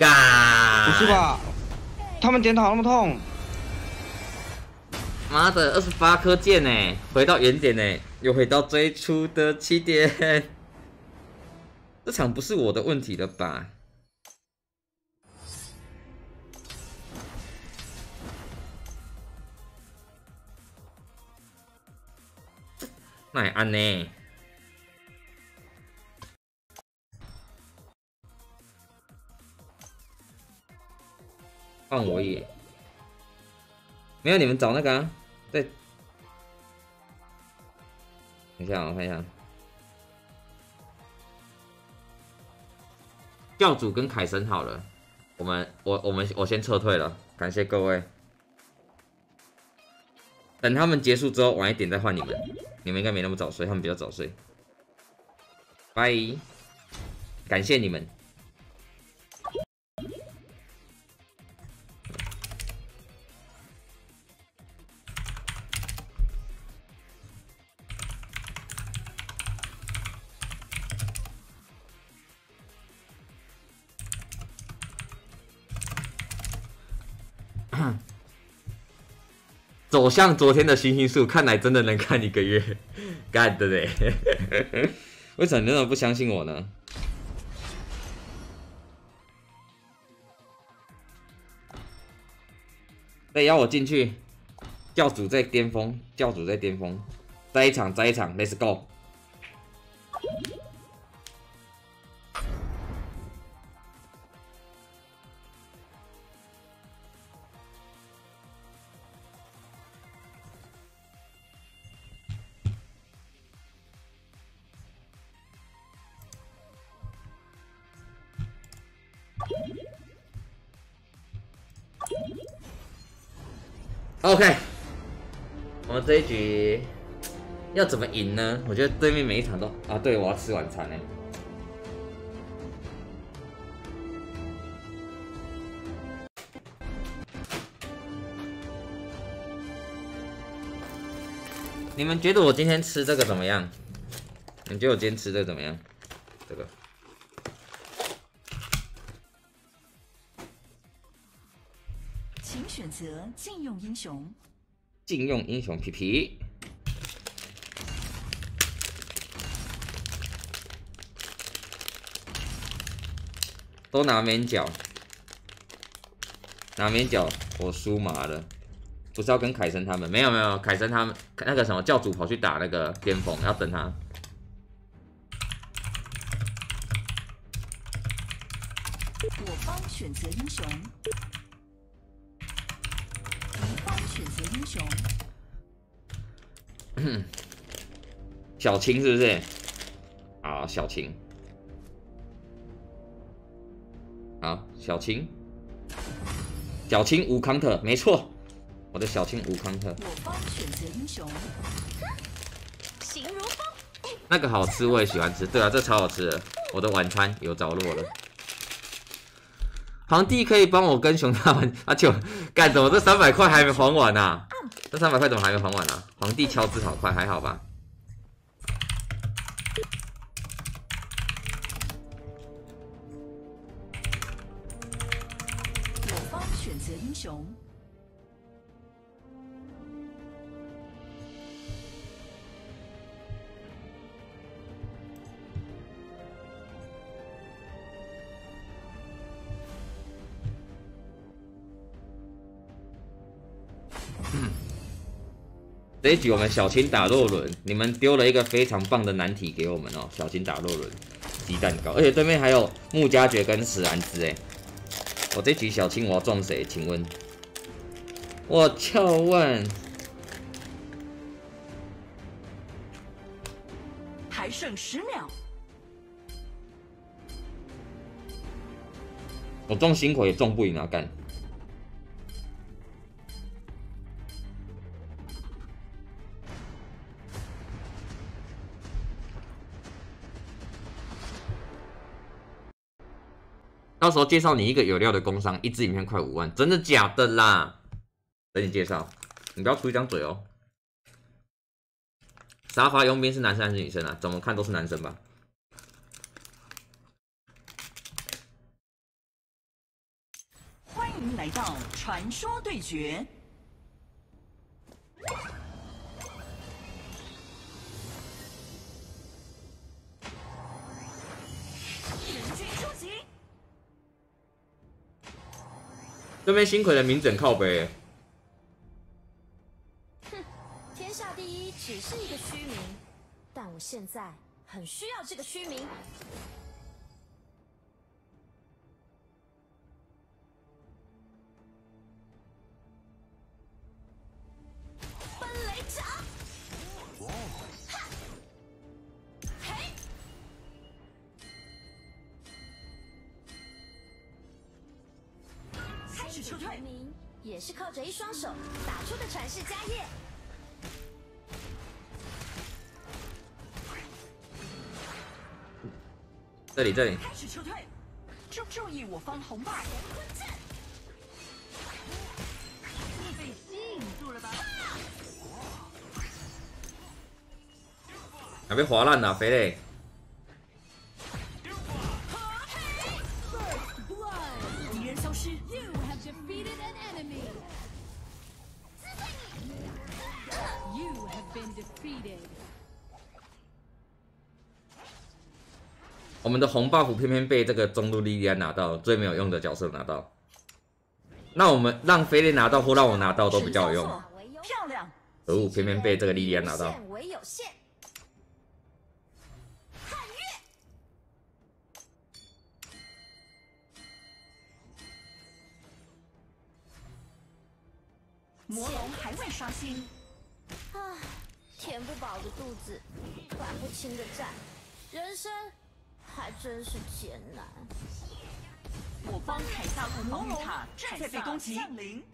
干，不是？吧？他们点塔那么痛，妈的，二十八颗箭呢，回到原点呢，又回到最初的起点。*laughs* 这场不是我的问题了吧？那也安呢？换我也没有，你们找那个啊，对，等一下，我看一下，教主跟凯神好了，我们我我们我先撤退了，感谢各位。等他们结束之后，晚一点再换你们，你们应该没那么早睡，他们比较早睡。拜，感谢你们。走向昨天的星星树，看来真的能看一个月，*laughs* 干的嘞！*laughs* 为什么你那么不相信我呢？对，要我进去，教主在巅峰，教主在巅峰，再一场，再一场，Let's go！这一局要怎么赢呢？我觉得对面每一场都啊，对我要吃晚餐呢。你们觉得我今天吃这个怎么样？你觉得我今天吃的怎么样？这个请选择禁用英雄。禁用英雄皮皮。都拿免角，拿免角，我输麻了。不是要跟凯森他们？没有没有，凯森他们那个什么教主跑去打那个巅峰，要等他。我方选择英雄。*coughs* 小青是不是？啊，小青。好，小青。小青无 counter，没错，我的小青无 counter。我方选择英雄。形如风，那个好吃，我也喜欢吃。对啊，这超好吃的，我的晚餐有着落了。皇帝可以帮我跟熊大玩啊？就干什么？这三百块还没还完呢？这三百块怎么还没还完呢？皇帝敲字好快，还好吧？这一局我们小青打洛伦，你们丢了一个非常棒的难题给我们哦。小青打洛伦，鸡蛋糕，而且对面还有穆加爵跟史兰兹哎。我这局小青我要撞谁？请问？我翘问。还剩十秒。我撞辛苦也撞不赢啊，干！到时候介绍你一个有料的工商，一支影片快五万，真的假的啦？等你介绍，你不要出一张嘴哦。沙发佣兵是男生还是女生啊？怎么看都是男生吧。欢迎来到传说对决。这边辛苦的名整靠北。哼，天下第一只是一个虚名，但我现在很需要这个虚名。一双手打出的传世家业。这里这里。开始撤退，注注意我方红霸。你被吸引住了吧？还被划烂了，肥嘞！我们的红 buff 偏偏被这个中路莉莉安拿到，最没有用的角色拿到。那我们让菲利拿到或让我拿到都比较有用。漂亮！可恶，偏偏被这个莉莉安拿到。魔龙还未刷新。啊，填不饱的肚子，还不清的债，人生。还真是艰难。我方凯撒和防御塔正在被攻击。降临。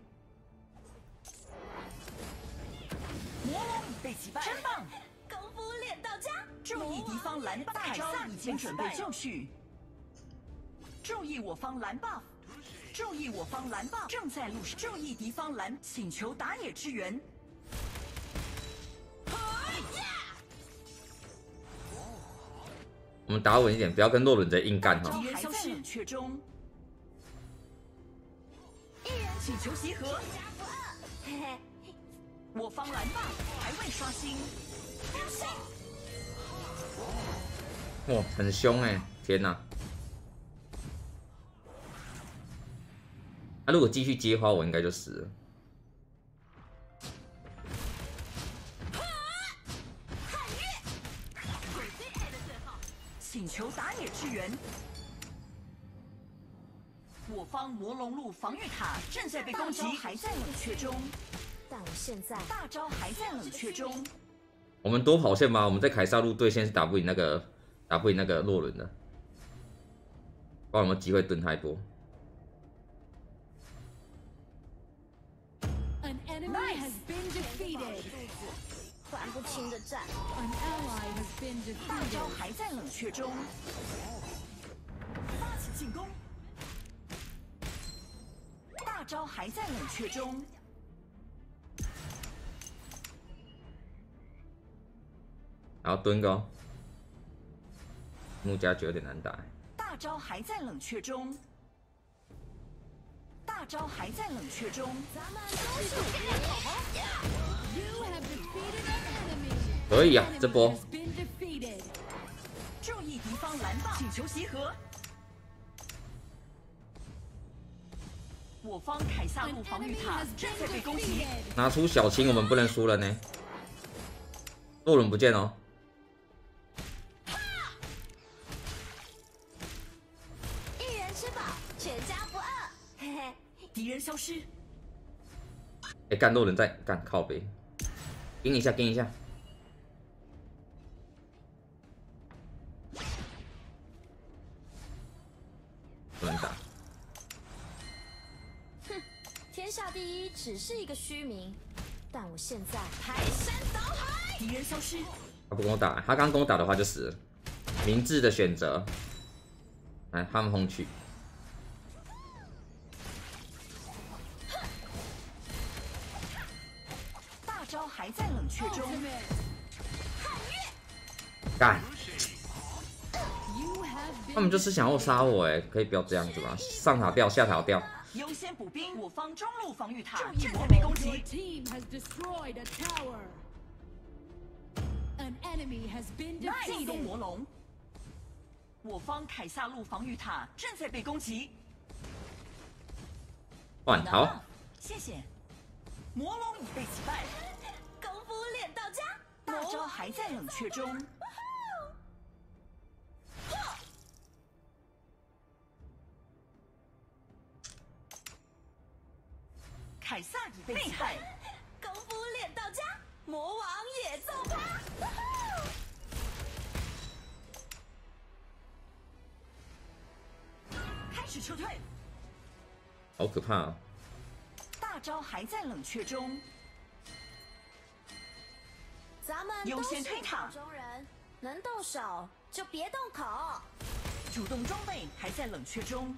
魔龙被击败，真棒！功夫练到家。注意敌方蓝 buff，凯撒已经准备就绪。注意我方蓝 buff，注意我方蓝 buff 正在路上。注意敌方蓝，请求打野支援。我们打稳一点，不要跟洛伦贼硬干哈。还在冷却中。请求集合。*laughs* 我方蓝霸还未刷新。哇，很凶哎！天哪！他如果继续接花，我应该就死了。请求打野支援。我方魔龙路防御塔正在被攻击，还在冷却中。但我现在大招还在冷却中。我们多跑线吗？我们在凯撒路对线是打不赢那个，打不赢那个洛伦的。帮我们机会蹲他一波。大招还在冷却中，发起进攻。大招还在冷却中，然后蹲个、哦，木家九有点难打。大招还在冷却中，大招还在冷却中。可以啊，这波.注意敌方蓝棒，请求集合。我方凯撒防御塔正在被攻击，拿出小青，我们不能输了呢。洛伦不见哦，一人吃饱，全家不饿。嘿嘿，敌人消失。哎，干洛伦在干靠背，盯一下，盯一下。不能打，哼天下第一只是一个虚名，但我现在排山倒海。敌人消失，他不跟我打，他刚跟我打的话就死了。明智的选择，来，他们轰去。大招还在冷却中。干他们就是想要杀我哎，可以不要这样子吗？上塔掉，下塔掉。优先补兵，我方中路防御塔正在被攻击。team has destroyed a tower. An enemy has been 进攻 defeated. 魔龙，我方凯撒路防御塔正在被攻击。换好，谢谢。魔龙已被击败，功夫练到家，大招还在冷却中。凯撒已被击败，功夫练到家，魔王也奏趴。开始撤退。好可怕啊！大招还在冷却中，咱们优都是先推塔中人，能动手就别动口。主动装备还在冷却中。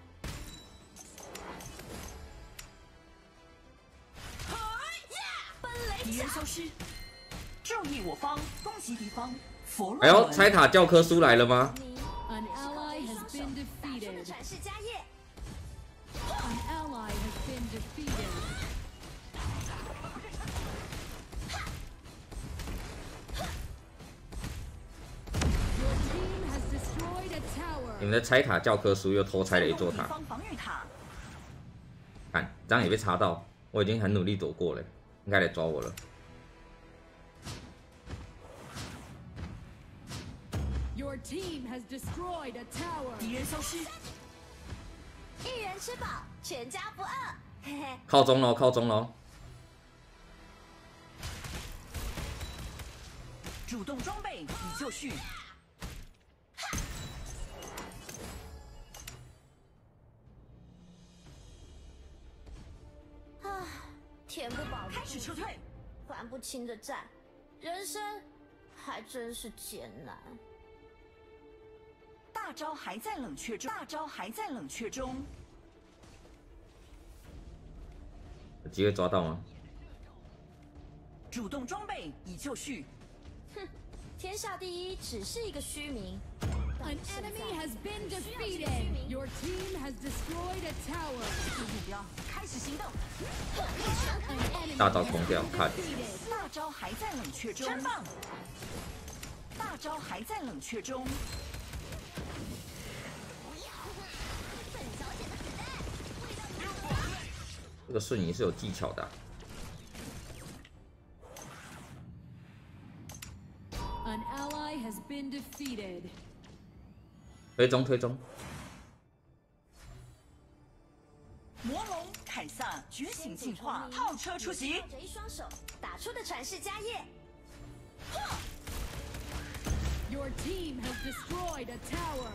敌人消失，注意我方，攻击敌方。哎呦，拆塔教科书来了吗？你们的拆塔教科书又偷拆了一座塔，防御塔，看这样也被查到，我已经很努力躲过了，应该来抓我了。Your team has destroyed a tower. 敌人消失，一人吃饱，全家不饿。*laughs* 嘿嘿，靠中喽，靠中喽！主动装备已就绪。填不饱开始撤退，还不清的债，人生还真是艰难。大招还在冷却中，大招还在冷却中。有机会抓到吗？主动装备已就绪，哼天下第一只是一个虚名。An enemy has been defeated. Your team has destroyed a tower. 目标开始行动。大招空掉，看.大招还在冷却中，真棒！大招还在冷却中，这个瞬移是有技巧的啊、An ally has been defeated. 推中推中，魔龙凯撒觉醒进化，炮车出击靠。着一双手打出的传世家业。Your team has destroyed a tower.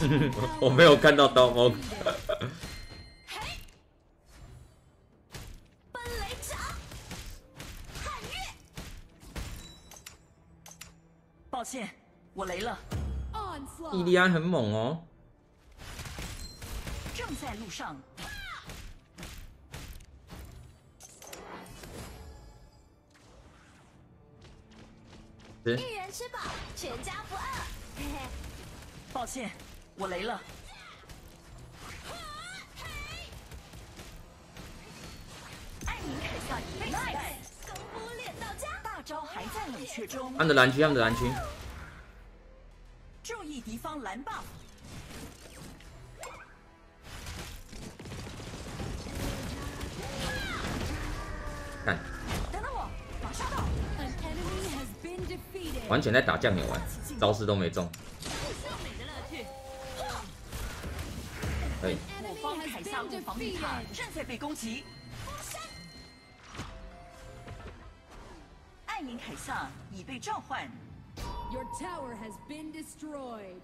*laughs* 我没有看到刀锋。*laughs* onslaught. 莉安很猛哦，正在路上。一人吃饱，全家不饿。嘿嘿，抱歉，我雷了。*laughs* 大招还在冷却中他。们的蓝区，他们的蓝区，注意敌方蓝 buff，看等等我，马上到。完全在打酱油玩，招式都没中。我方凯撒路防御塔正在被攻击。艾琳凯撒已被召唤，Your tower has been destroyed.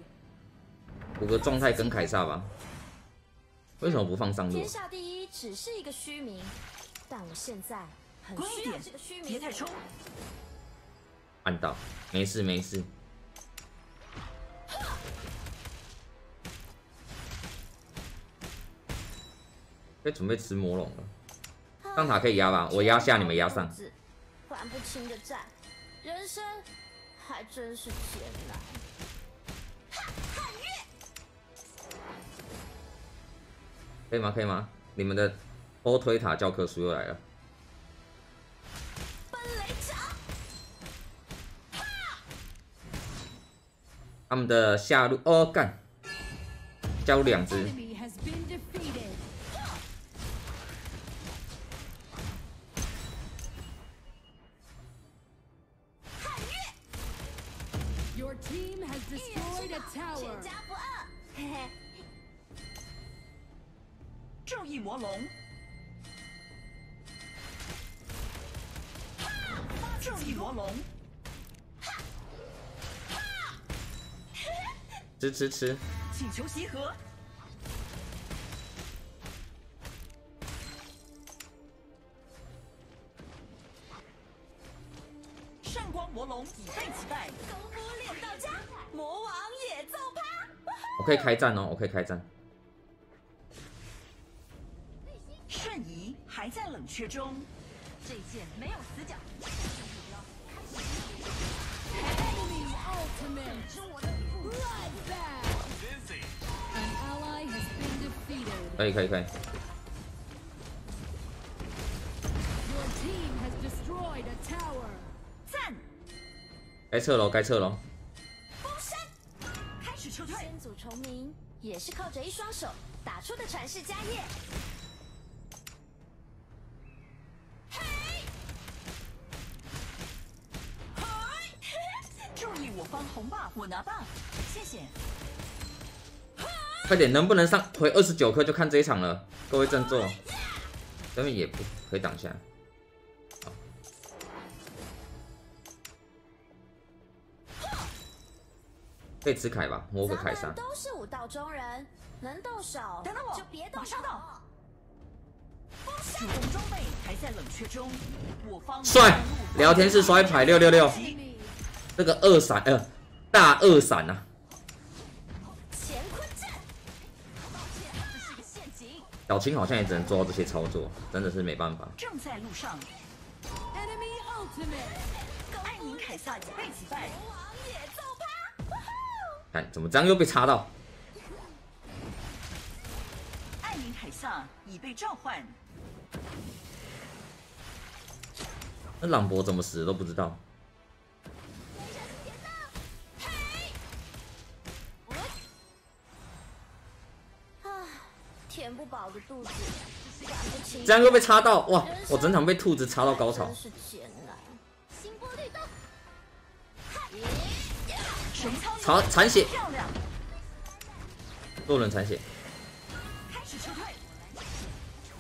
补个状态跟凯撒吧。为什么不放上路天？下第一只是一个虚名，但我现在很需要这个虚，别名。太冲。按到，没事没事。可以准备吃魔龙了，上塔可以压吧？我压下，你们压上。还不清的债，人生还真是艰难。可以吗？可以吗？你们的欧推塔教科书又来了。奔雷掌，他们的下路哦干，加入两只，正义魔龙，正义魔龙，吃吃吃，请求集合。圣光魔龙已被击败，功夫练到家，魔王也揍趴。我可以开战哦，我可以开战。还在冷却中。这一箭没有死角。可以可以可以。赞！该撤了，该撤了。开始撤退。先祖重名也是靠着一双手打出的传世家业。拿 buff，谢谢。快点，能不能上回二十九颗就看这一场了，各位振作。这边也不可以挡下。好可以吃凯吧，摸个凯撒咱们。都是武道中人，能动手等等我就别动手马上。到主攻装备还在冷却中，我方帅聊天室刷一排六六六这个二闪，呃，大二闪啊！乾坤阵，抱歉，这是个陷阱。小青好像也只能做到这些操作，真的是没办法。正在路上。enemy ultimate. 艾琳凯撒已被击败，魔王也揍趴。看怎么这样又被插到？艾琳凯撒已被召唤。那朗博怎么死的都不知道。填不饱的肚子，管不清。这样又被插到，哇！我整场被兔子插到高潮真。是艰难。星波律动，神操潮残血，漂亮，洛伦残血，开始撤退。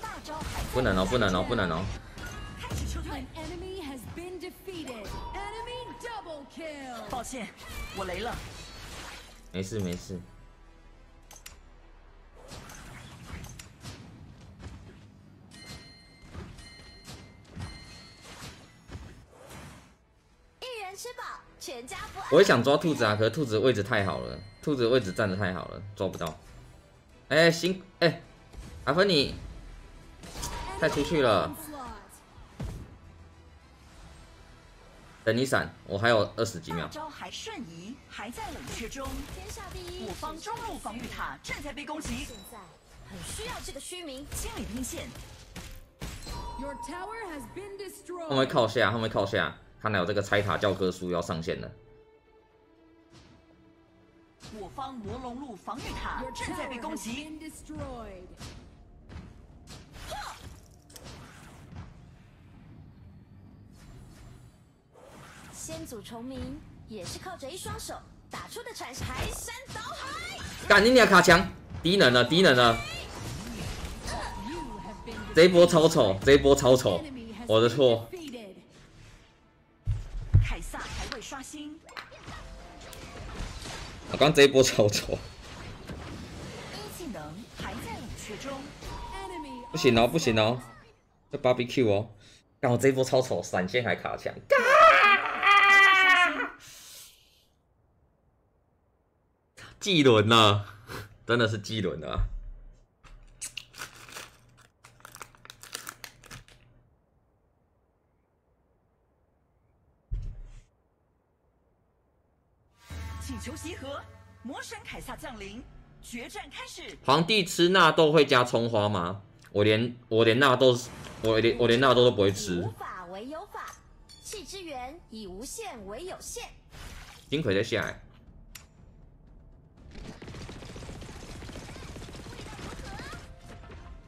大招不能哦，不能哦，不能哦。抱歉，我雷了。没事没事。吃饱，全家不。我也想抓兔子啊，可是兔子位置太好了，兔子位置站的太好了，抓不到。哎，行，哎，阿芬你太出去了，等你闪，我还有二十几秒。招还瞬移，还在冷却中。天下第一，我方中路防御塔正在被攻击。现在很需要这个虚名清理兵线。他们会靠下，他们会靠下。看来有这个拆塔教科书要上线了。我方魔龙路防御塔正在被攻击。先祖重名也是靠着一双手打出的铲排山倒海。干你俩卡墙，低能了，低能了。这一波超丑，这一波超丑，我的错。刷新。我刚这一波超丑。技能还在冷却中。不行哦，不行哦，这 barbecue 哦。但我这一波超丑，闪现还卡墙。技轮呐，真的是技轮啊！请求集合，魔神凯撒降临，决战开始。皇帝吃纳豆会加葱花吗？我连我连纳豆，我连我连纳豆都不会吃。无法为有法，气之源以无限为有限。金葵在下来。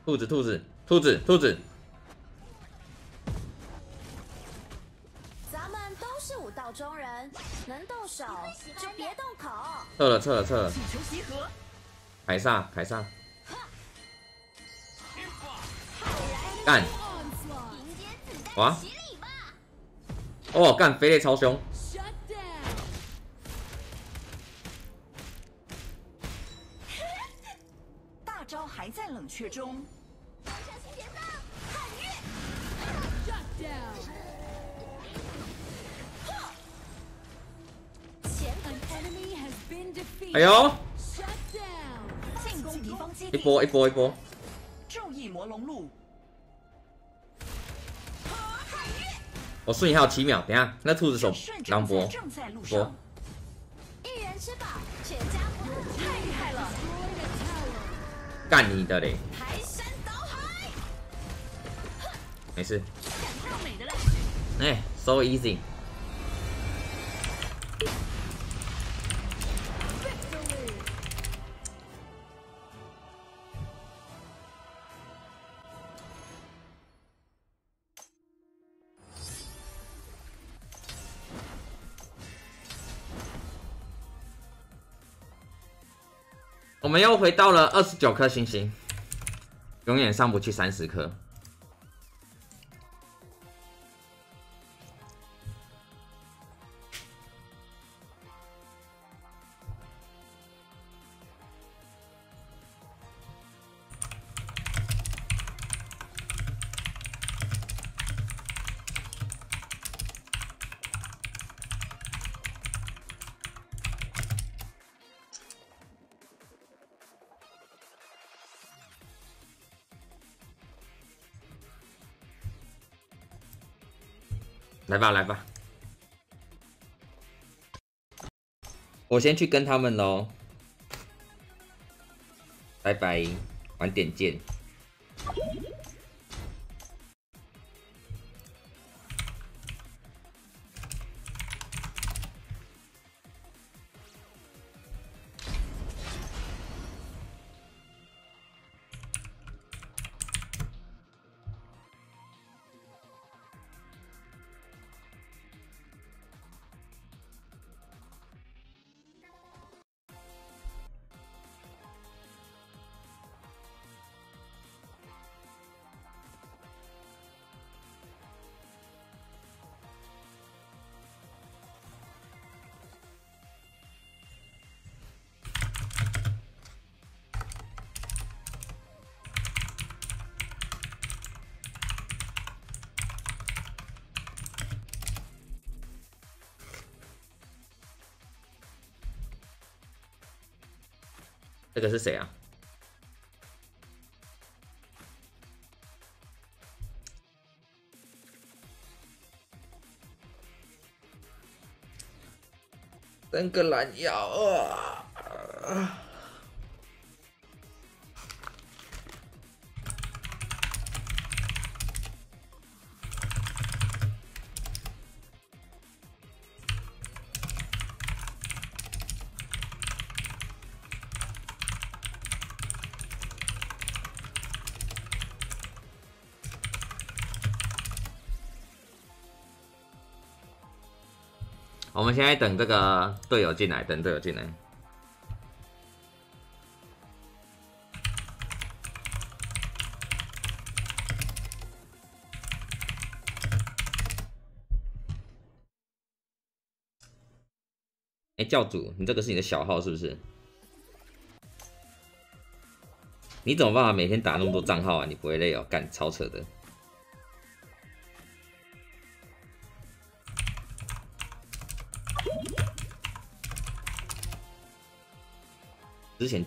兔子，兔子，兔子，兔子。能动手就别动口。撤了，撤了，撤了。请求集合。凯撒，凯撒。干！哇！哦，干！飞猎超凶。大招还在冷却中。哎呦！一波一波一波。注意魔龙路。我瞬移还有七秒，等下那兔子手狼博博。一人吃饱，全家福，太厉害了！干你的嘞！排山倒海。没事。哎，so easy。我们又回到了二十九颗星星，永远上不去三十颗。来吧，来吧，我先去跟他们喽，拜拜，晚点见。这个是谁啊？登个蓝药啊！现在等这个队友进来，等队友进来。哎，教主，你这个是你的小号是不是？你怎么办法每天打那么多账号啊？你不会累哦？干，超扯的。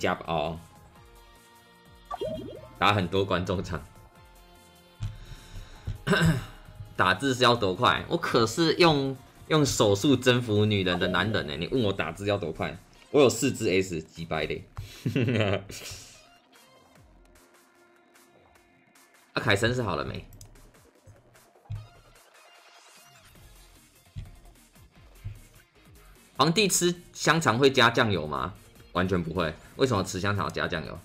加哦，打很多观众场，*coughs* 打字是要多快？我可是用用手速征服女人的男人呢！你问我打字要多快？我有四只 S 几百的。阿 *laughs* 凯森是好了没？皇帝吃香肠会加酱油吗？完全不会，为什么吃香肠要加酱油？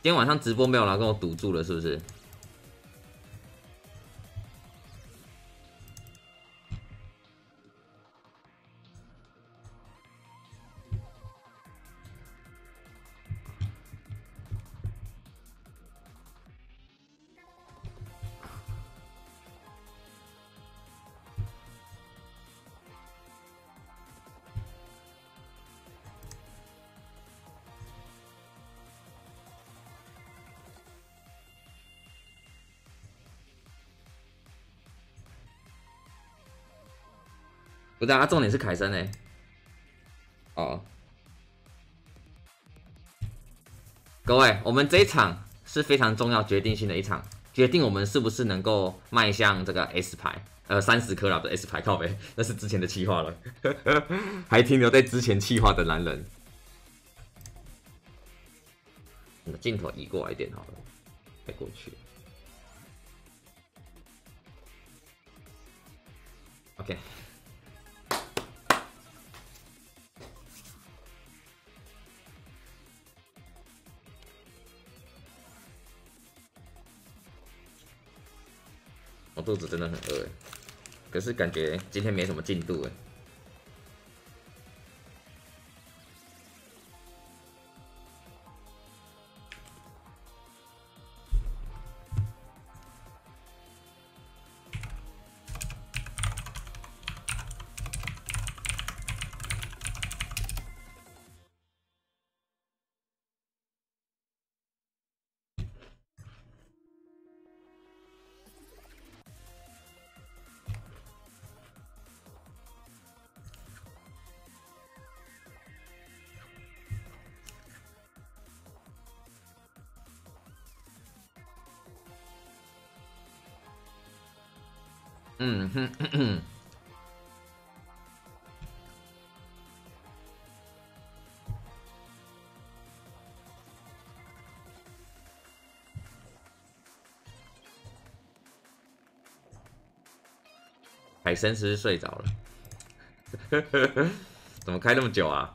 今天晚上直播没有来跟我堵住了，是不是？不是啊，重点是凯森呢。哦，各位，我们这一场是非常重要、决定性的一场，决定我们是不是能够迈向这个 S 牌，呃，三十颗了的 S 牌靠背，那是之前的计划了，*laughs* 还停留在之前计划的男人。镜头移过来一点好了，再过去。OK。肚子真的很饿，可是感觉今天没什么进度哎。嗯哼哼，海参是睡着了？*laughs* 怎么开那么久啊？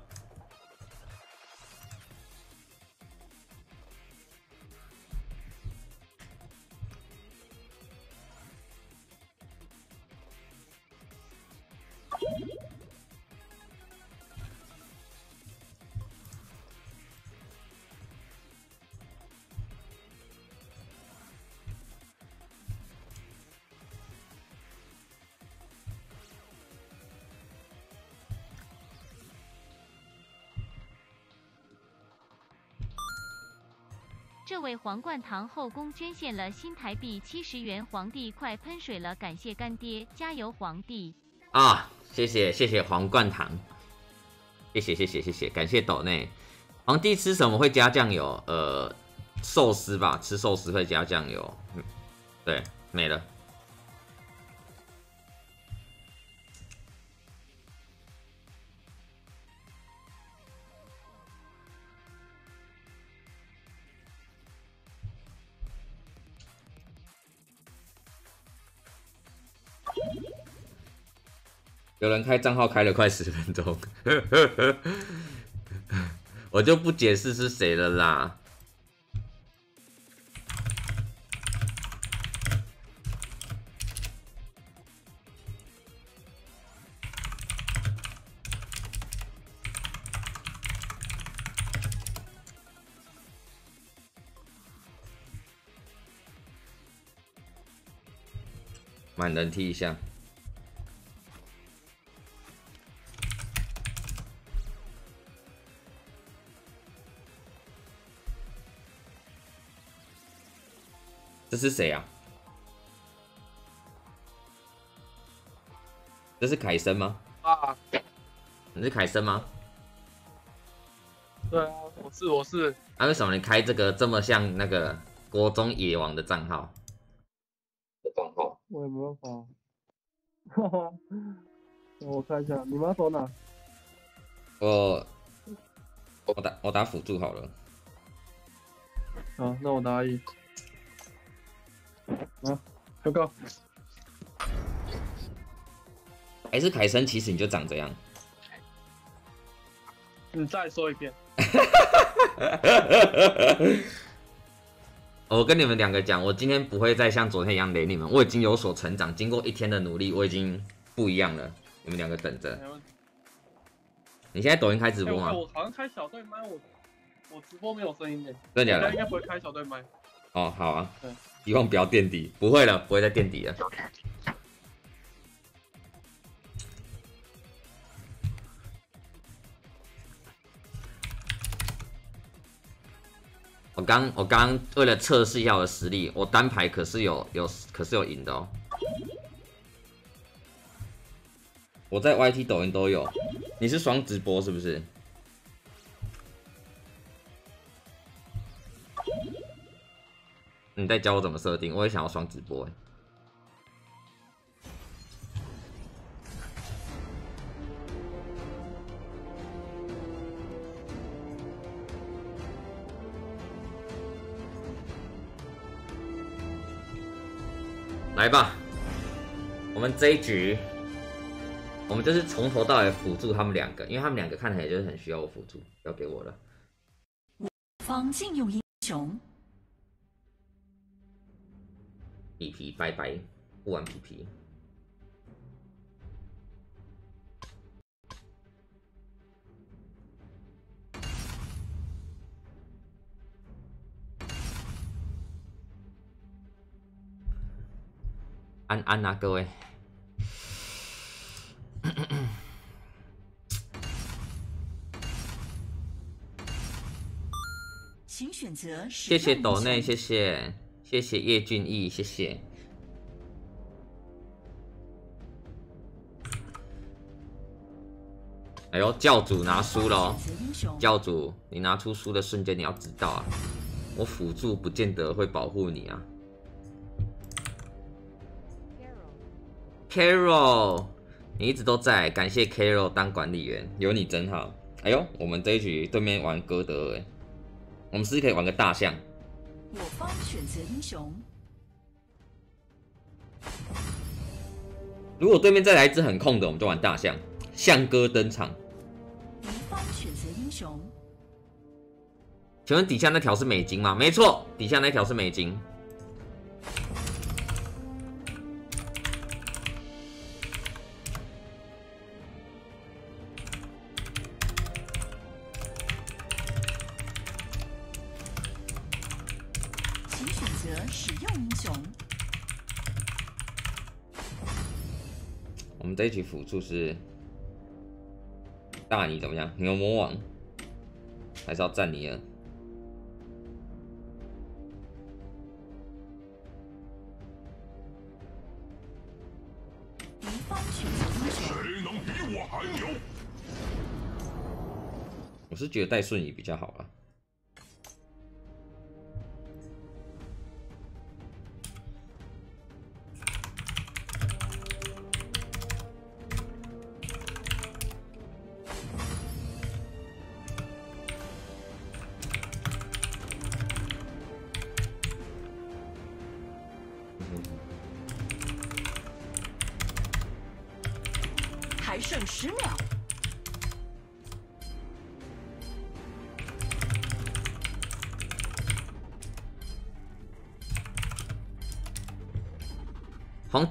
为皇冠堂后宫捐献了新台币七十元，皇帝快喷水了，感谢干爹，加油皇帝！啊，谢谢谢谢皇冠堂，谢谢谢谢谢谢，感谢抖内。皇帝吃什么会加酱油？呃，寿司吧，吃寿司会加酱油。对，没了。有人开账号开了快十分钟，*laughs* 我就不解释是谁了啦。满人踢一下。这是谁啊？这是凯森吗？啊，你是凯森吗？对啊，我是我是。啊，为什么你开这个这么像那个国中野王的账号？账号？我也没办法。哈哈，我看一下，你妈走哪？我我打我打辅助好了。好，那我打一。啊，报告。还是凯森，其实你就长这样。你再说一遍。*laughs* 我跟你们两个讲，我今天不会再像昨天一样雷你们，我已经有所成长，经过一天的努力，我已经不一样了。你们两个等着。你现在抖音开直播吗？我好像开小队麦，我我直播没有声音的。真的假的？应该不会开小队麦。哦，好啊。对。希望不要垫底，不会了，不会再垫底了。我刚我刚为了测试一下我的实力，我单排可是有有可是有赢的哦。我在 YT 抖音都有，你是双直播是不是？你再教我怎么设定，我也想要双直播。来吧，我们这一局，我们就是从头到尾辅助他们两个，因为他们两个看起来就是很需要我辅助，要给我了。方禁用英雄。皮皮拜拜，不玩皮皮。安安啊，各位。请选择。谢谢斗内，谢谢。谢谢叶俊逸，谢谢。哎呦，教主拿书了！教主，你拿出书的瞬间，你要知道啊，我辅助不见得会保护你啊。Carol，你一直都在，感谢 Carol 当管理员，有你真好。哎呦，我们这一局对面玩歌德，哎，我们是不是可以玩个大象？我方选择英雄。如果对面再来一只很控的，我们就玩大象。象哥登场。敌方选择英雄。请问底下那条是美金吗？没错，底下那条是美金。这局辅助是大你怎么样？牛魔王还是要战你啊谁能比我还牛我是觉得带瞬移比较好啊。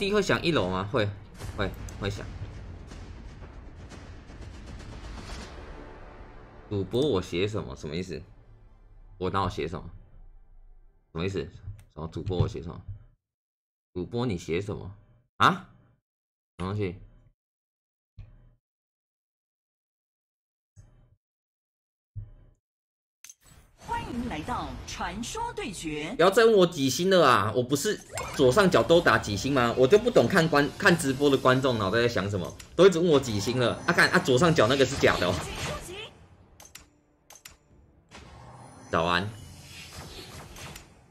皇帝会想一楼吗？会，会，会想。主播我写什么？什么意思？我那我写什么？什么意思？什么主播我写什么？主播你写什么？啊？什么东西？迎来到传说对决。不要再问我几星了啊！我不是左上角都打几星吗？我就不懂看观看直播的观众脑袋在想什么，都一直问我几星了。啊看啊，左上角那个是假的哦。早安。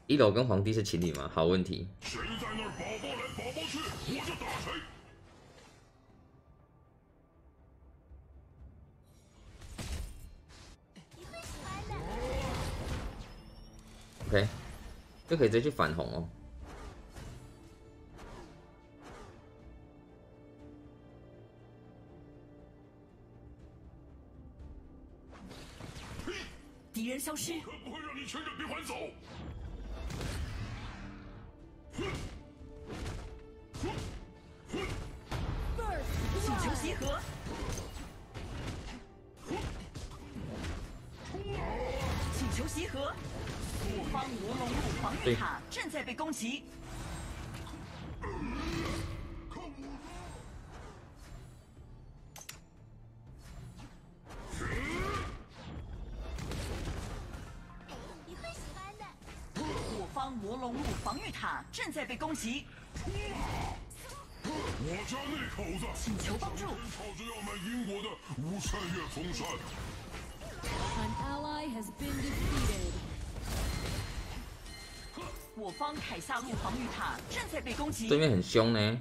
一楼跟皇帝是情侣吗？好问题。谁在那儿宝宝来宝宝去，OK，就可以直接去反红哦。敌人消失，可不会让你全人被还走。请求集合。请求集合。我方魔龙路防御塔正在被攻击。我方魔龙路防御塔正在被攻击。我家那口子，请求帮助。吵着要买英国的无限月风扇。An ally has been defeated. 我方凯撒路防御塔正在被攻击。对面很凶呢。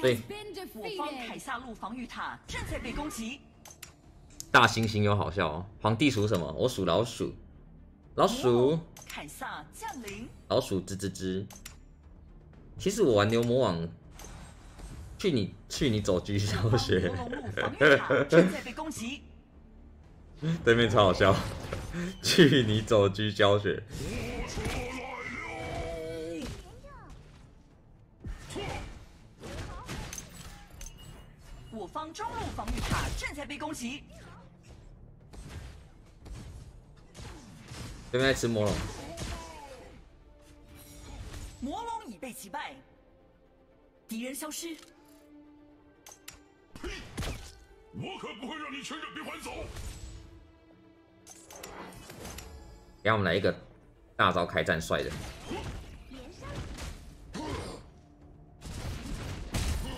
对我方凯撒路防御塔正在被攻击。大猩猩有好笑哦。皇帝属什么？我属老鼠。老鼠，凯撒降临。老鼠吱吱吱。其实我玩牛魔王，去你去你走狙小学。对面超好笑。去你走狙教学，我方中路防御塔正在被攻击。对面在吃魔龙。魔龙已被击败，敌人消失。我可不会让你全身闭环走。让我们来一个大招开战帅的。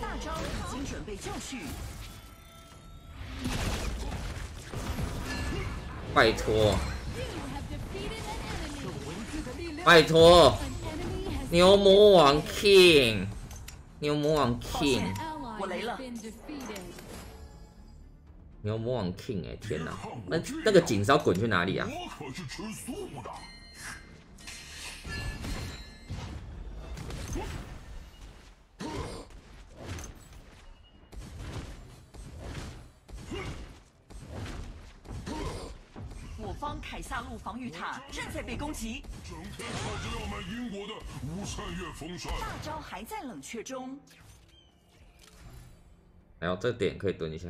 大招已经准备就绪。拜托，拜托，牛魔王 King，牛魔王 King，我雷了。牛魔王 King，哎、天哪，那那个锦烧滚去哪里啊？我可是吃素的。凯撒路防御塔正在被攻击，整天吵着要买英国的无限月风扇。大招还在冷却中。然后这点可以蹲一下，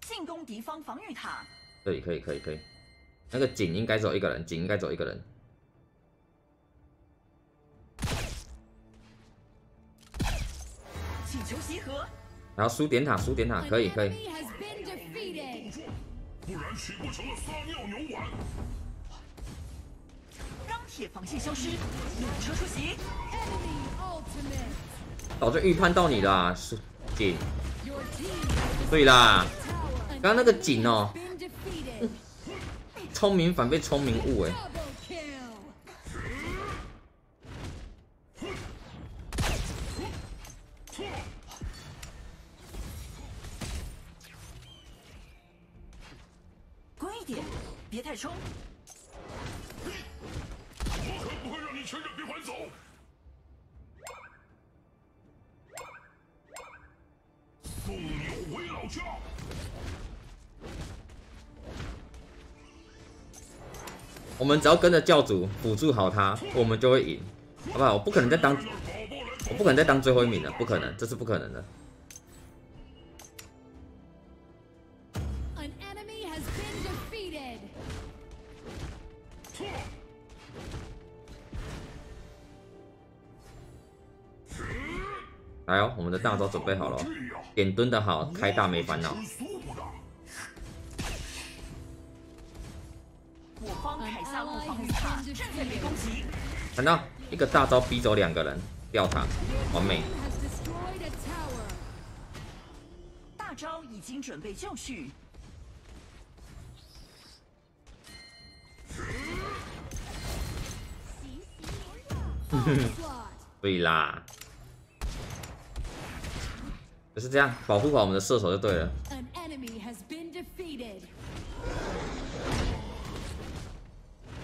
进攻敌方防御塔，这里可以可以可以。那个井应该走一个人，井应该走一个人。请求集合。然后输点塔，输点塔，可以可以。不然岂不成了撒尿牛丸？钢铁防线消失，弩车出击。早就预判到你啦，是锦。对啦，刚刚那个锦哦，聪明反被聪明误哎。别太冲。我可不会让你全身闭环走。送牛回老家。我们只要跟着教主辅助好他，我们就会赢，好不好？我不可能再当，我不可能再当最后一名了，不可能，这是不可能的。来哦，我们的大招准备好了，点蹲的好，开大没烦恼。我方凯撒路防御塔正在被攻击。看到一个大招逼走两个人，掉塔，完美。大招已经准备就绪。*laughs* 对啦。就是这样，保护好我们的射手就对了。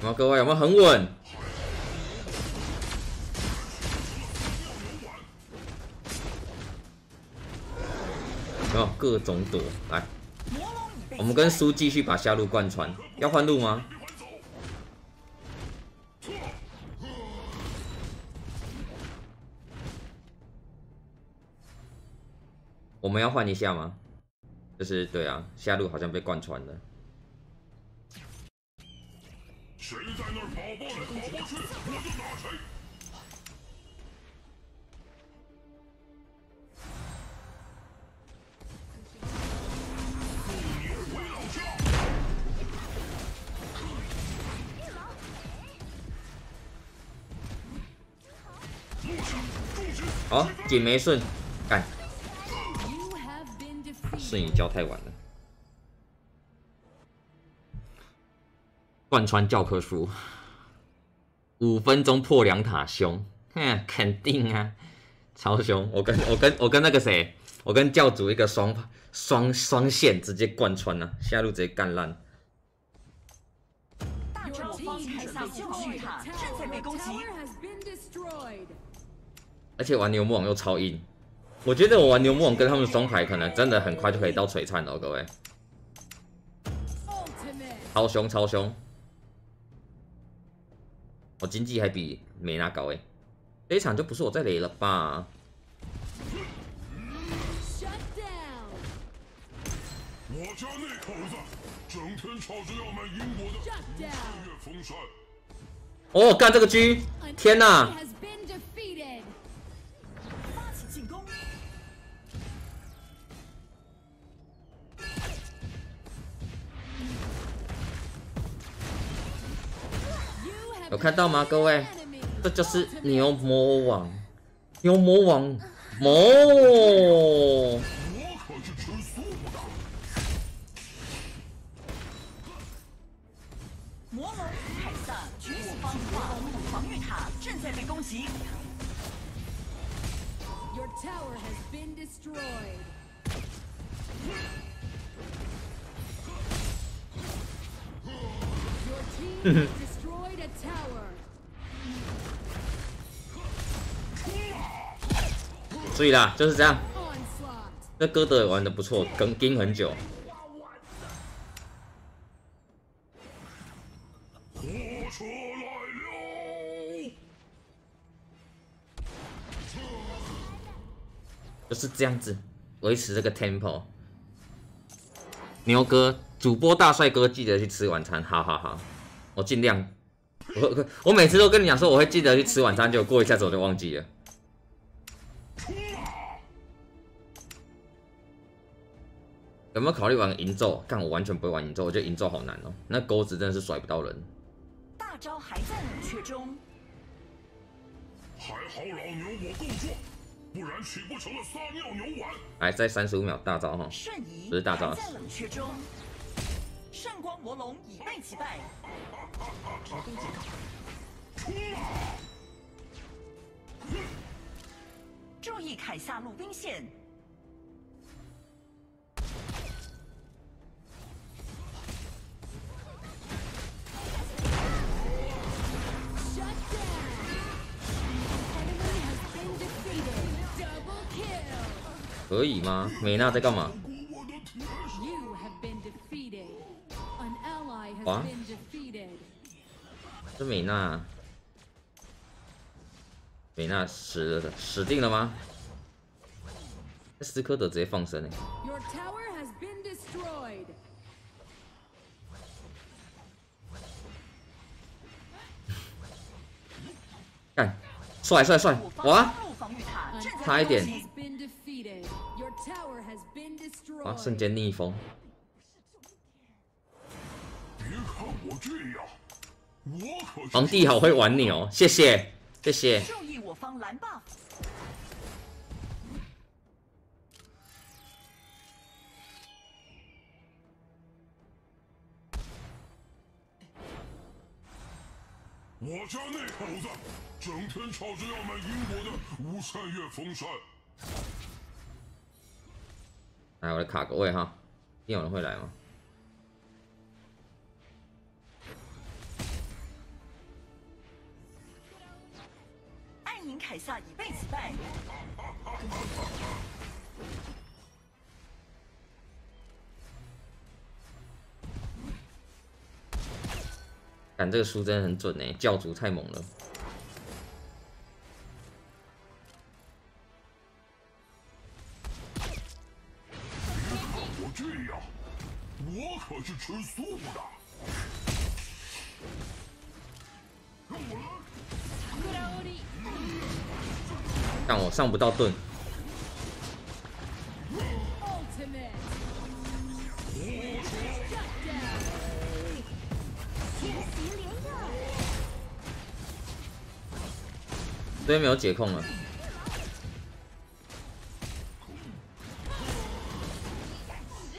有各位有没有很稳？有有各种躲来？我们跟苏继续把下路贯穿，要换路吗？我们要换一下吗？就是对啊，下路好像被贯穿了。谁在那儿跑过来跑过去，我就打谁。好，锦没顺，干。是你教太晚了，贯穿教科书，五分钟破两塔凶，哼，肯定啊，超凶！我跟我跟我跟那个谁，我跟教主一个双双双线直接贯穿了，下路直接干烂。大招方凯撒防御塔正在被攻击，而且玩牛魔王又超硬。我觉得我玩牛魔王跟他们双排可能真的很快就可以到璀璨了，各位。超凶超凶！我经济还比美娜高哎，这一场就不是我在雷了吧？我家那口子整天吵着要买英国的风扇。哦，干这个狙！天哪！有看到吗，各位？这就是牛魔王，牛魔王，魔。魔龙凯撒，橘子方魔龙防御塔正在被攻击。Your tower has been destroyed. *laughs* 注意啦，就是这样。这哥德也玩的不错，跟盯很久。就是这样子，维持这个 tempo。牛哥，主播大帅哥，记得去吃晚餐，好好好，我尽量。我我每次都跟你讲说我会记得去吃晚餐，就过一下子我就忘记了。有没有考虑玩银咒？干，我完全不会玩银咒，我觉得银咒好难哦，那钩子真的是甩不到人。大招还在冷却中。还好老牛我够壮，不然岂不成了撒尿牛丸？来，再三十五秒大招哈，不是大招。在冷却中。圣光魔龙已被击败。冲啊！注意凯撒路兵线。可以吗？美娜在干嘛？哇！这美娜，美娜死了死定了吗？斯科德直接放生哎！干，帅帅帅！哇，差一点。啊！瞬间逆风。皇帝好会玩你哦，谢谢谢谢。我家那口子整天吵着要买英国的无扇叶风扇。来，我来卡个位哈，有人会来吗？暗影凯撒已被击败。看这个书真的很准哎，教主太猛了。可是吃素的。但我上不到盾。这边没有解控了。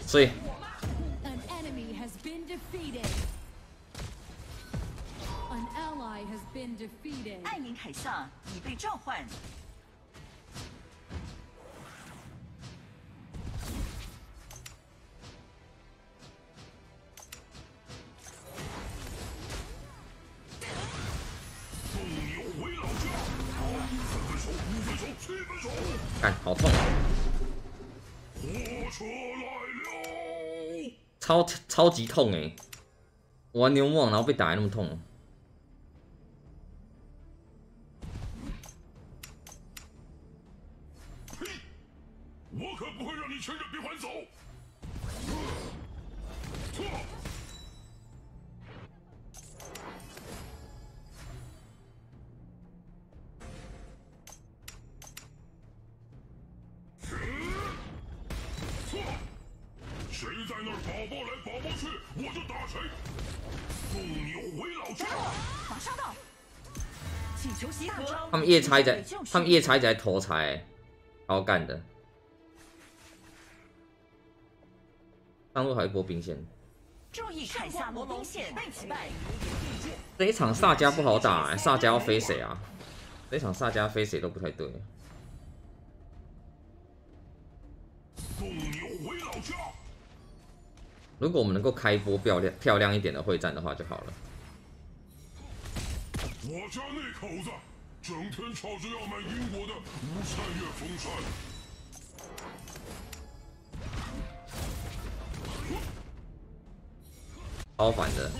所以。暗影凯撒已被召唤。送你回老家。三分熟，五分熟，七分熟。哎，好痛！火车来了。超超级痛哎！玩牛魔王然后被打还那么痛。他们夜叉在，他们夜叉在偷财，好干的。上路还一波兵线。注意凯撒罗兵线被击败。这一场萨迦不好打，萨迦要飞谁啊？这一场萨迦飞谁都不太对。如果我们能够开一波漂亮漂亮一点的会战的话就好了。我家那口子整天吵着要买英国的无扇月风扇，超反的。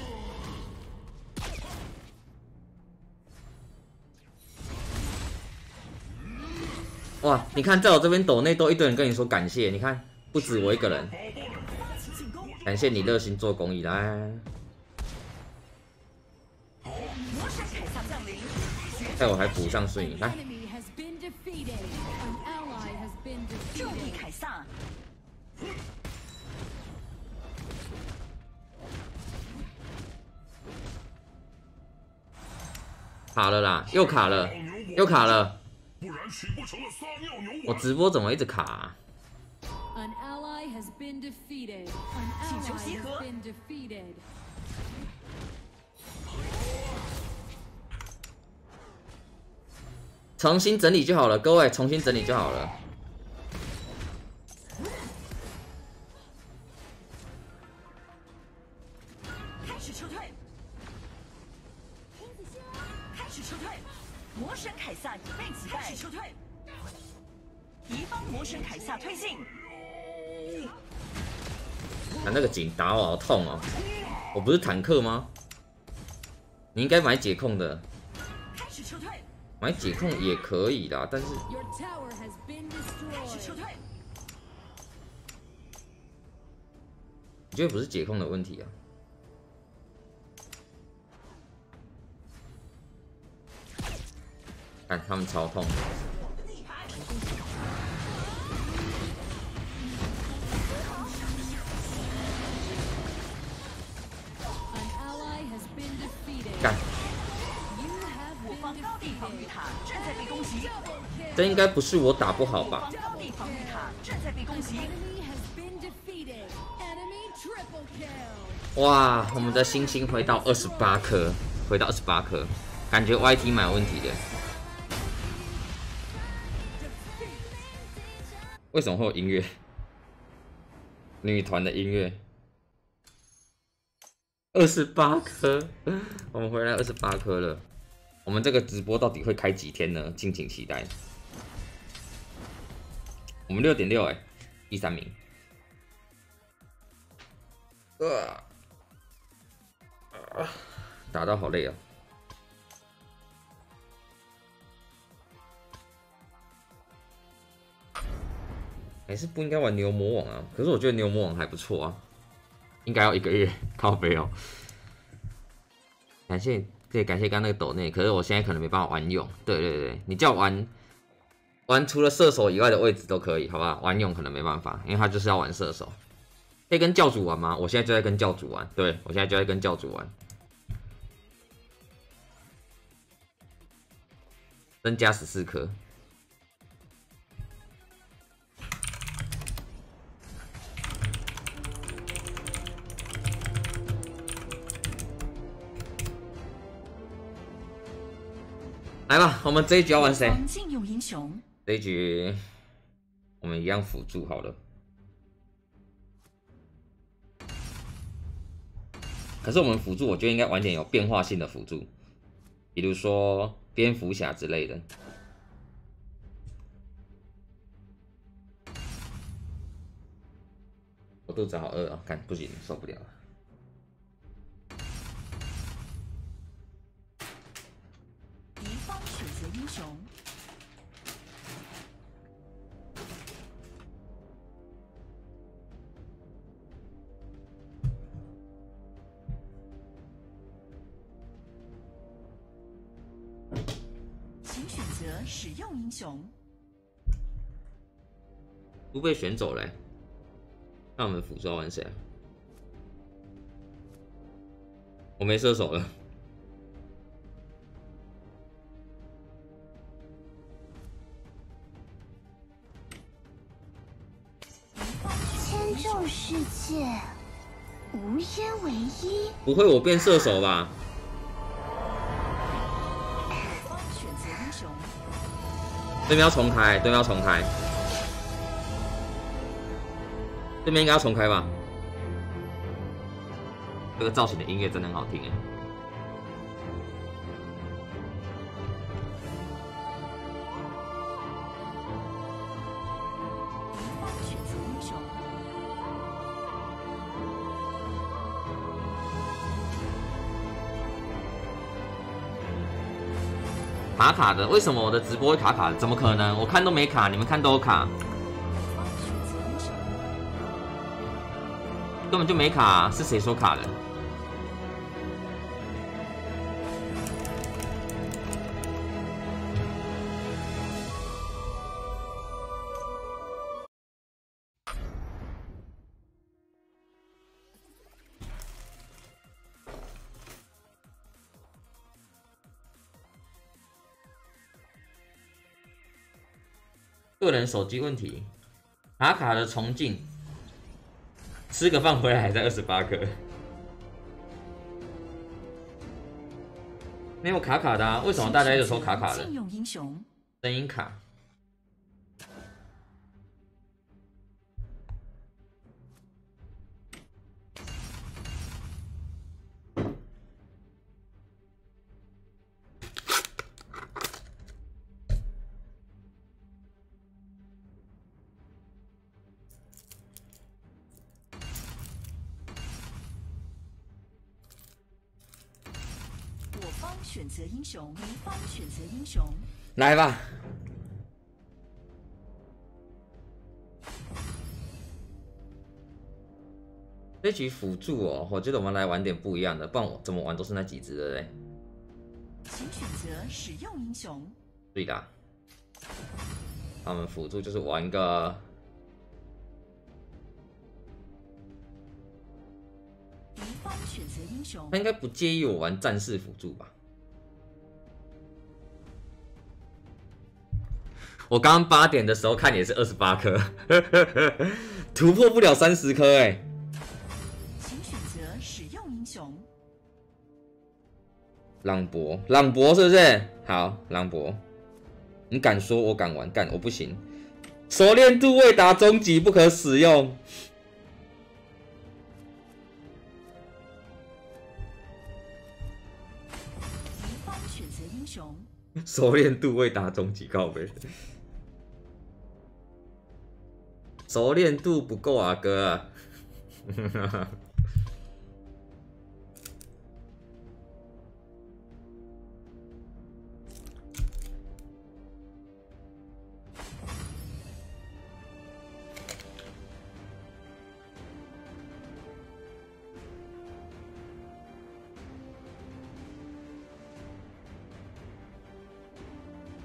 哇！你看在我这边抖内都一堆人跟你说感谢，你看不止我一个人，感谢你热心做公益啦！哎我还补上税，来助凯撒。卡了啦，又卡了，又卡了！我直播怎么一直卡？Has been defeated. An ally has been defeated. 重新整理就好了，各位，重新整理就好了。开始撤退，开始撤退，魔神凯撒已被击败，开始撤退，敌方魔神凯撒推进，啊，那个井打我好痛哦！我不是坦克吗？你应该买解控的，买解控也可以啦，但是我觉得不是解控的问题啊。看他们超痛，这 kill. 应该不是我打不好吧.哇，我们的星星回到二十八颗，回到二十八颗，感觉 YT 蛮有问题的。为什么会有音乐？女团的音乐。二十八颗，我们回来二十八颗了。我们这个直播到底会开几天呢？敬请期待。我们六点六哎，第三名。呃。啊，打到好累啊！还是不应该玩牛魔王啊？可是我觉得牛魔王还不错啊，应该要一个月 *laughs* 靠背哦。感谢，对，感谢刚刚那个抖内，可是我现在可能没办法玩用。对对对，你叫玩玩除了射手以外的位置都可以，好吧？玩用可能没办法，因为他就是要玩射手。可以跟教主玩吗？我现在就在跟教主玩，对我现在就在跟教主玩。增加十四颗。来吧，我们这一局要玩谁？方禁用英雄，这一局我们一样辅助好了。可是我们辅助，我觉得应该玩点有变化性的辅助，比如说蝙蝠侠之类的。我肚子好饿啊！看不行，受不了了。英雄，请选择使用英雄。不被选走嘞、那我们辅助要玩谁啊？我没射手了。千众世界，无烟唯一。不会我变射手吧？选择英雄，对面要重开，对面要重开，对面应该要重开吧？这个造型的音乐真的很好听哎。卡卡的，为什么我的直播会卡卡的？怎么可能？我看都没卡，你们看都有卡，根本就没卡、是谁说卡的？个人手机问题，卡卡的重进，吃个饭回来还在二十八颗，没有卡卡的啊？为什么大家一直说卡卡的？声音卡。雄，敌方选择英雄，来吧。这局辅助哦，我觉得我们来玩点不一样的，不然我怎么玩都是那几只的嘞。请选择使用英雄。对的，他们辅助就是玩个。敌方选择英雄，他应该不介意我玩战士辅助吧？我刚刚八点的时候看也是二十八颗，*laughs* 突破不了三十颗哎。请选择使用英雄。朗博，朗博是不是？好，朗博，你敢说我敢玩？干，我不行。熟练度未达终极不可使用。选择英雄。*laughs* 熟练度未达终极告呗。熟练度不够啊，哥。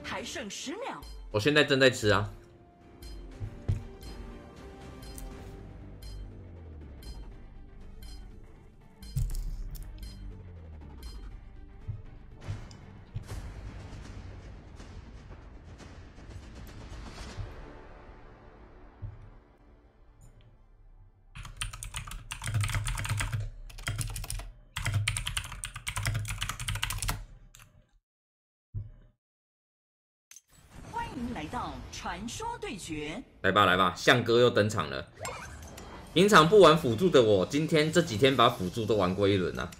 还剩十秒。我现在正在吃啊。来吧来吧，向哥又登场了。平常不玩辅助的我，今天这几天把辅助都玩过一轮了。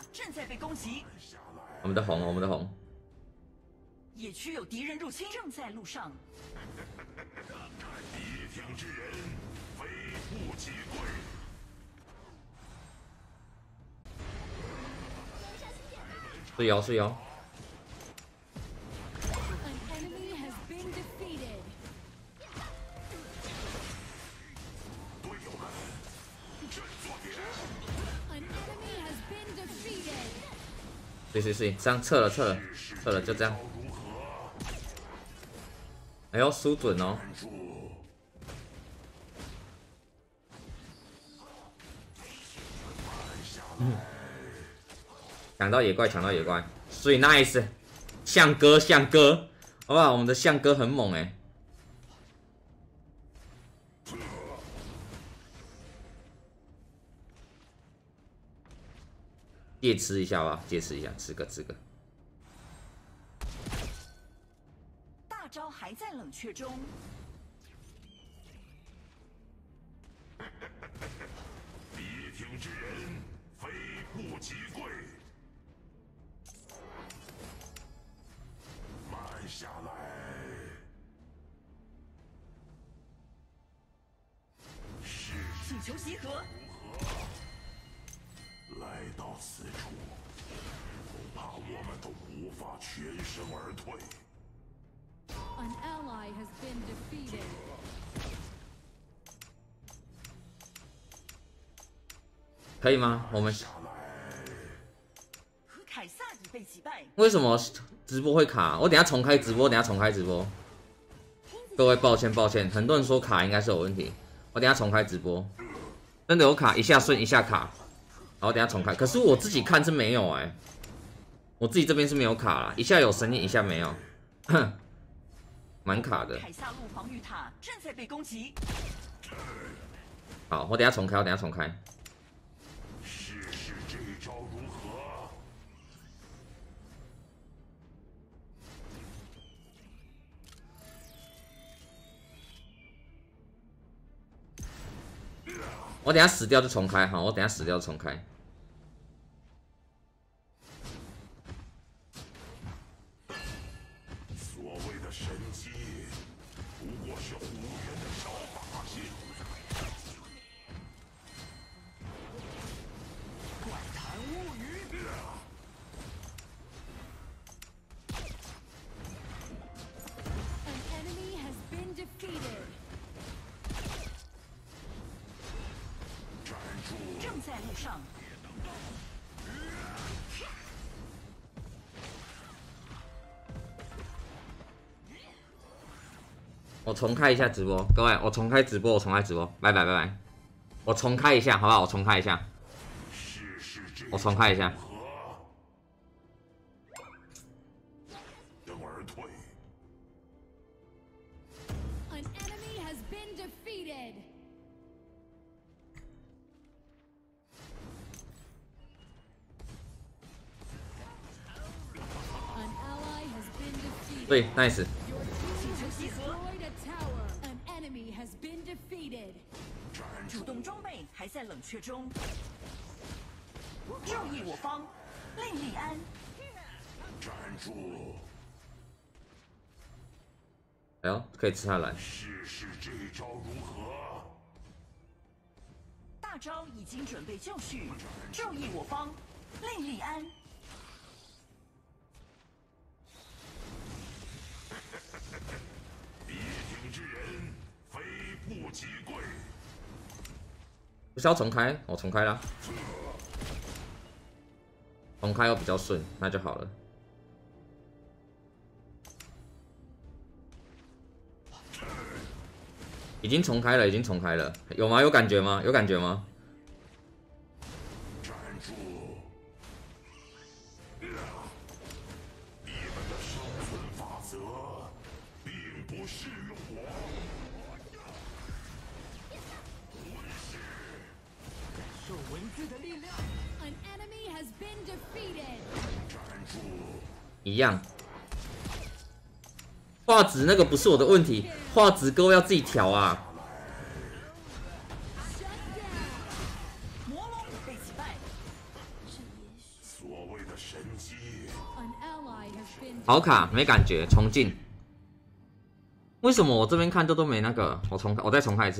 塔正在被攻击。我们的红，我们的红。野区有敌人入侵，正在路上。敌将之人，非富即贵。睡摇是摇。对对对，这样撤了撤了撤了，就这样。哎呦输准哦！抢到野怪，抢到野怪，所以 nice，象哥，象哥，好不好？我们的象哥很猛哎！借吃一下吧，借吃一下，吃个吃个。大招还在冷却中。别听之人，非富即贵。慢下来。请求集合。来到此处，恐怕我们都无法全身而退。An ally has been defeated. 可以吗？我们凯撒已被击败。为什么直播会卡？我等下重开直播，等下重开直播。各位抱歉抱歉，很多人说卡应该是有问题，我等下重开直播。真的有卡，一下顺一下卡，好，等下重开。可是我自己看是没有哎、我自己这边是没有卡啦，一下有声音，一下没有，哼，蛮卡的。凯撒路防御塔正在被攻击。好，我等下重开，我等下重开。试试这招如何？我等下死掉就重开，好，我等下死掉就重开。重开一下直播，各位，我重开直播，我重开直播，拜拜拜拜。我重开一下，好不好？我重开一下，我重开一下。等而却中。正义我方，令利安。站住！哎呦，可以吃下来。试试这招如何？大招已经准备就绪。正义我方，令利安。*laughs* 必挺之人，非不即贵。是要重开，我重开啦。重开又比较顺，那就好了。已经重开了，已经重开了，有吗？有感觉吗？有感觉吗？一样。画质那个不是我的问题，画质各位要自己调啊。好卡，没感觉，重进。为什么我这边看都都没那个？我重开，我再重开一次。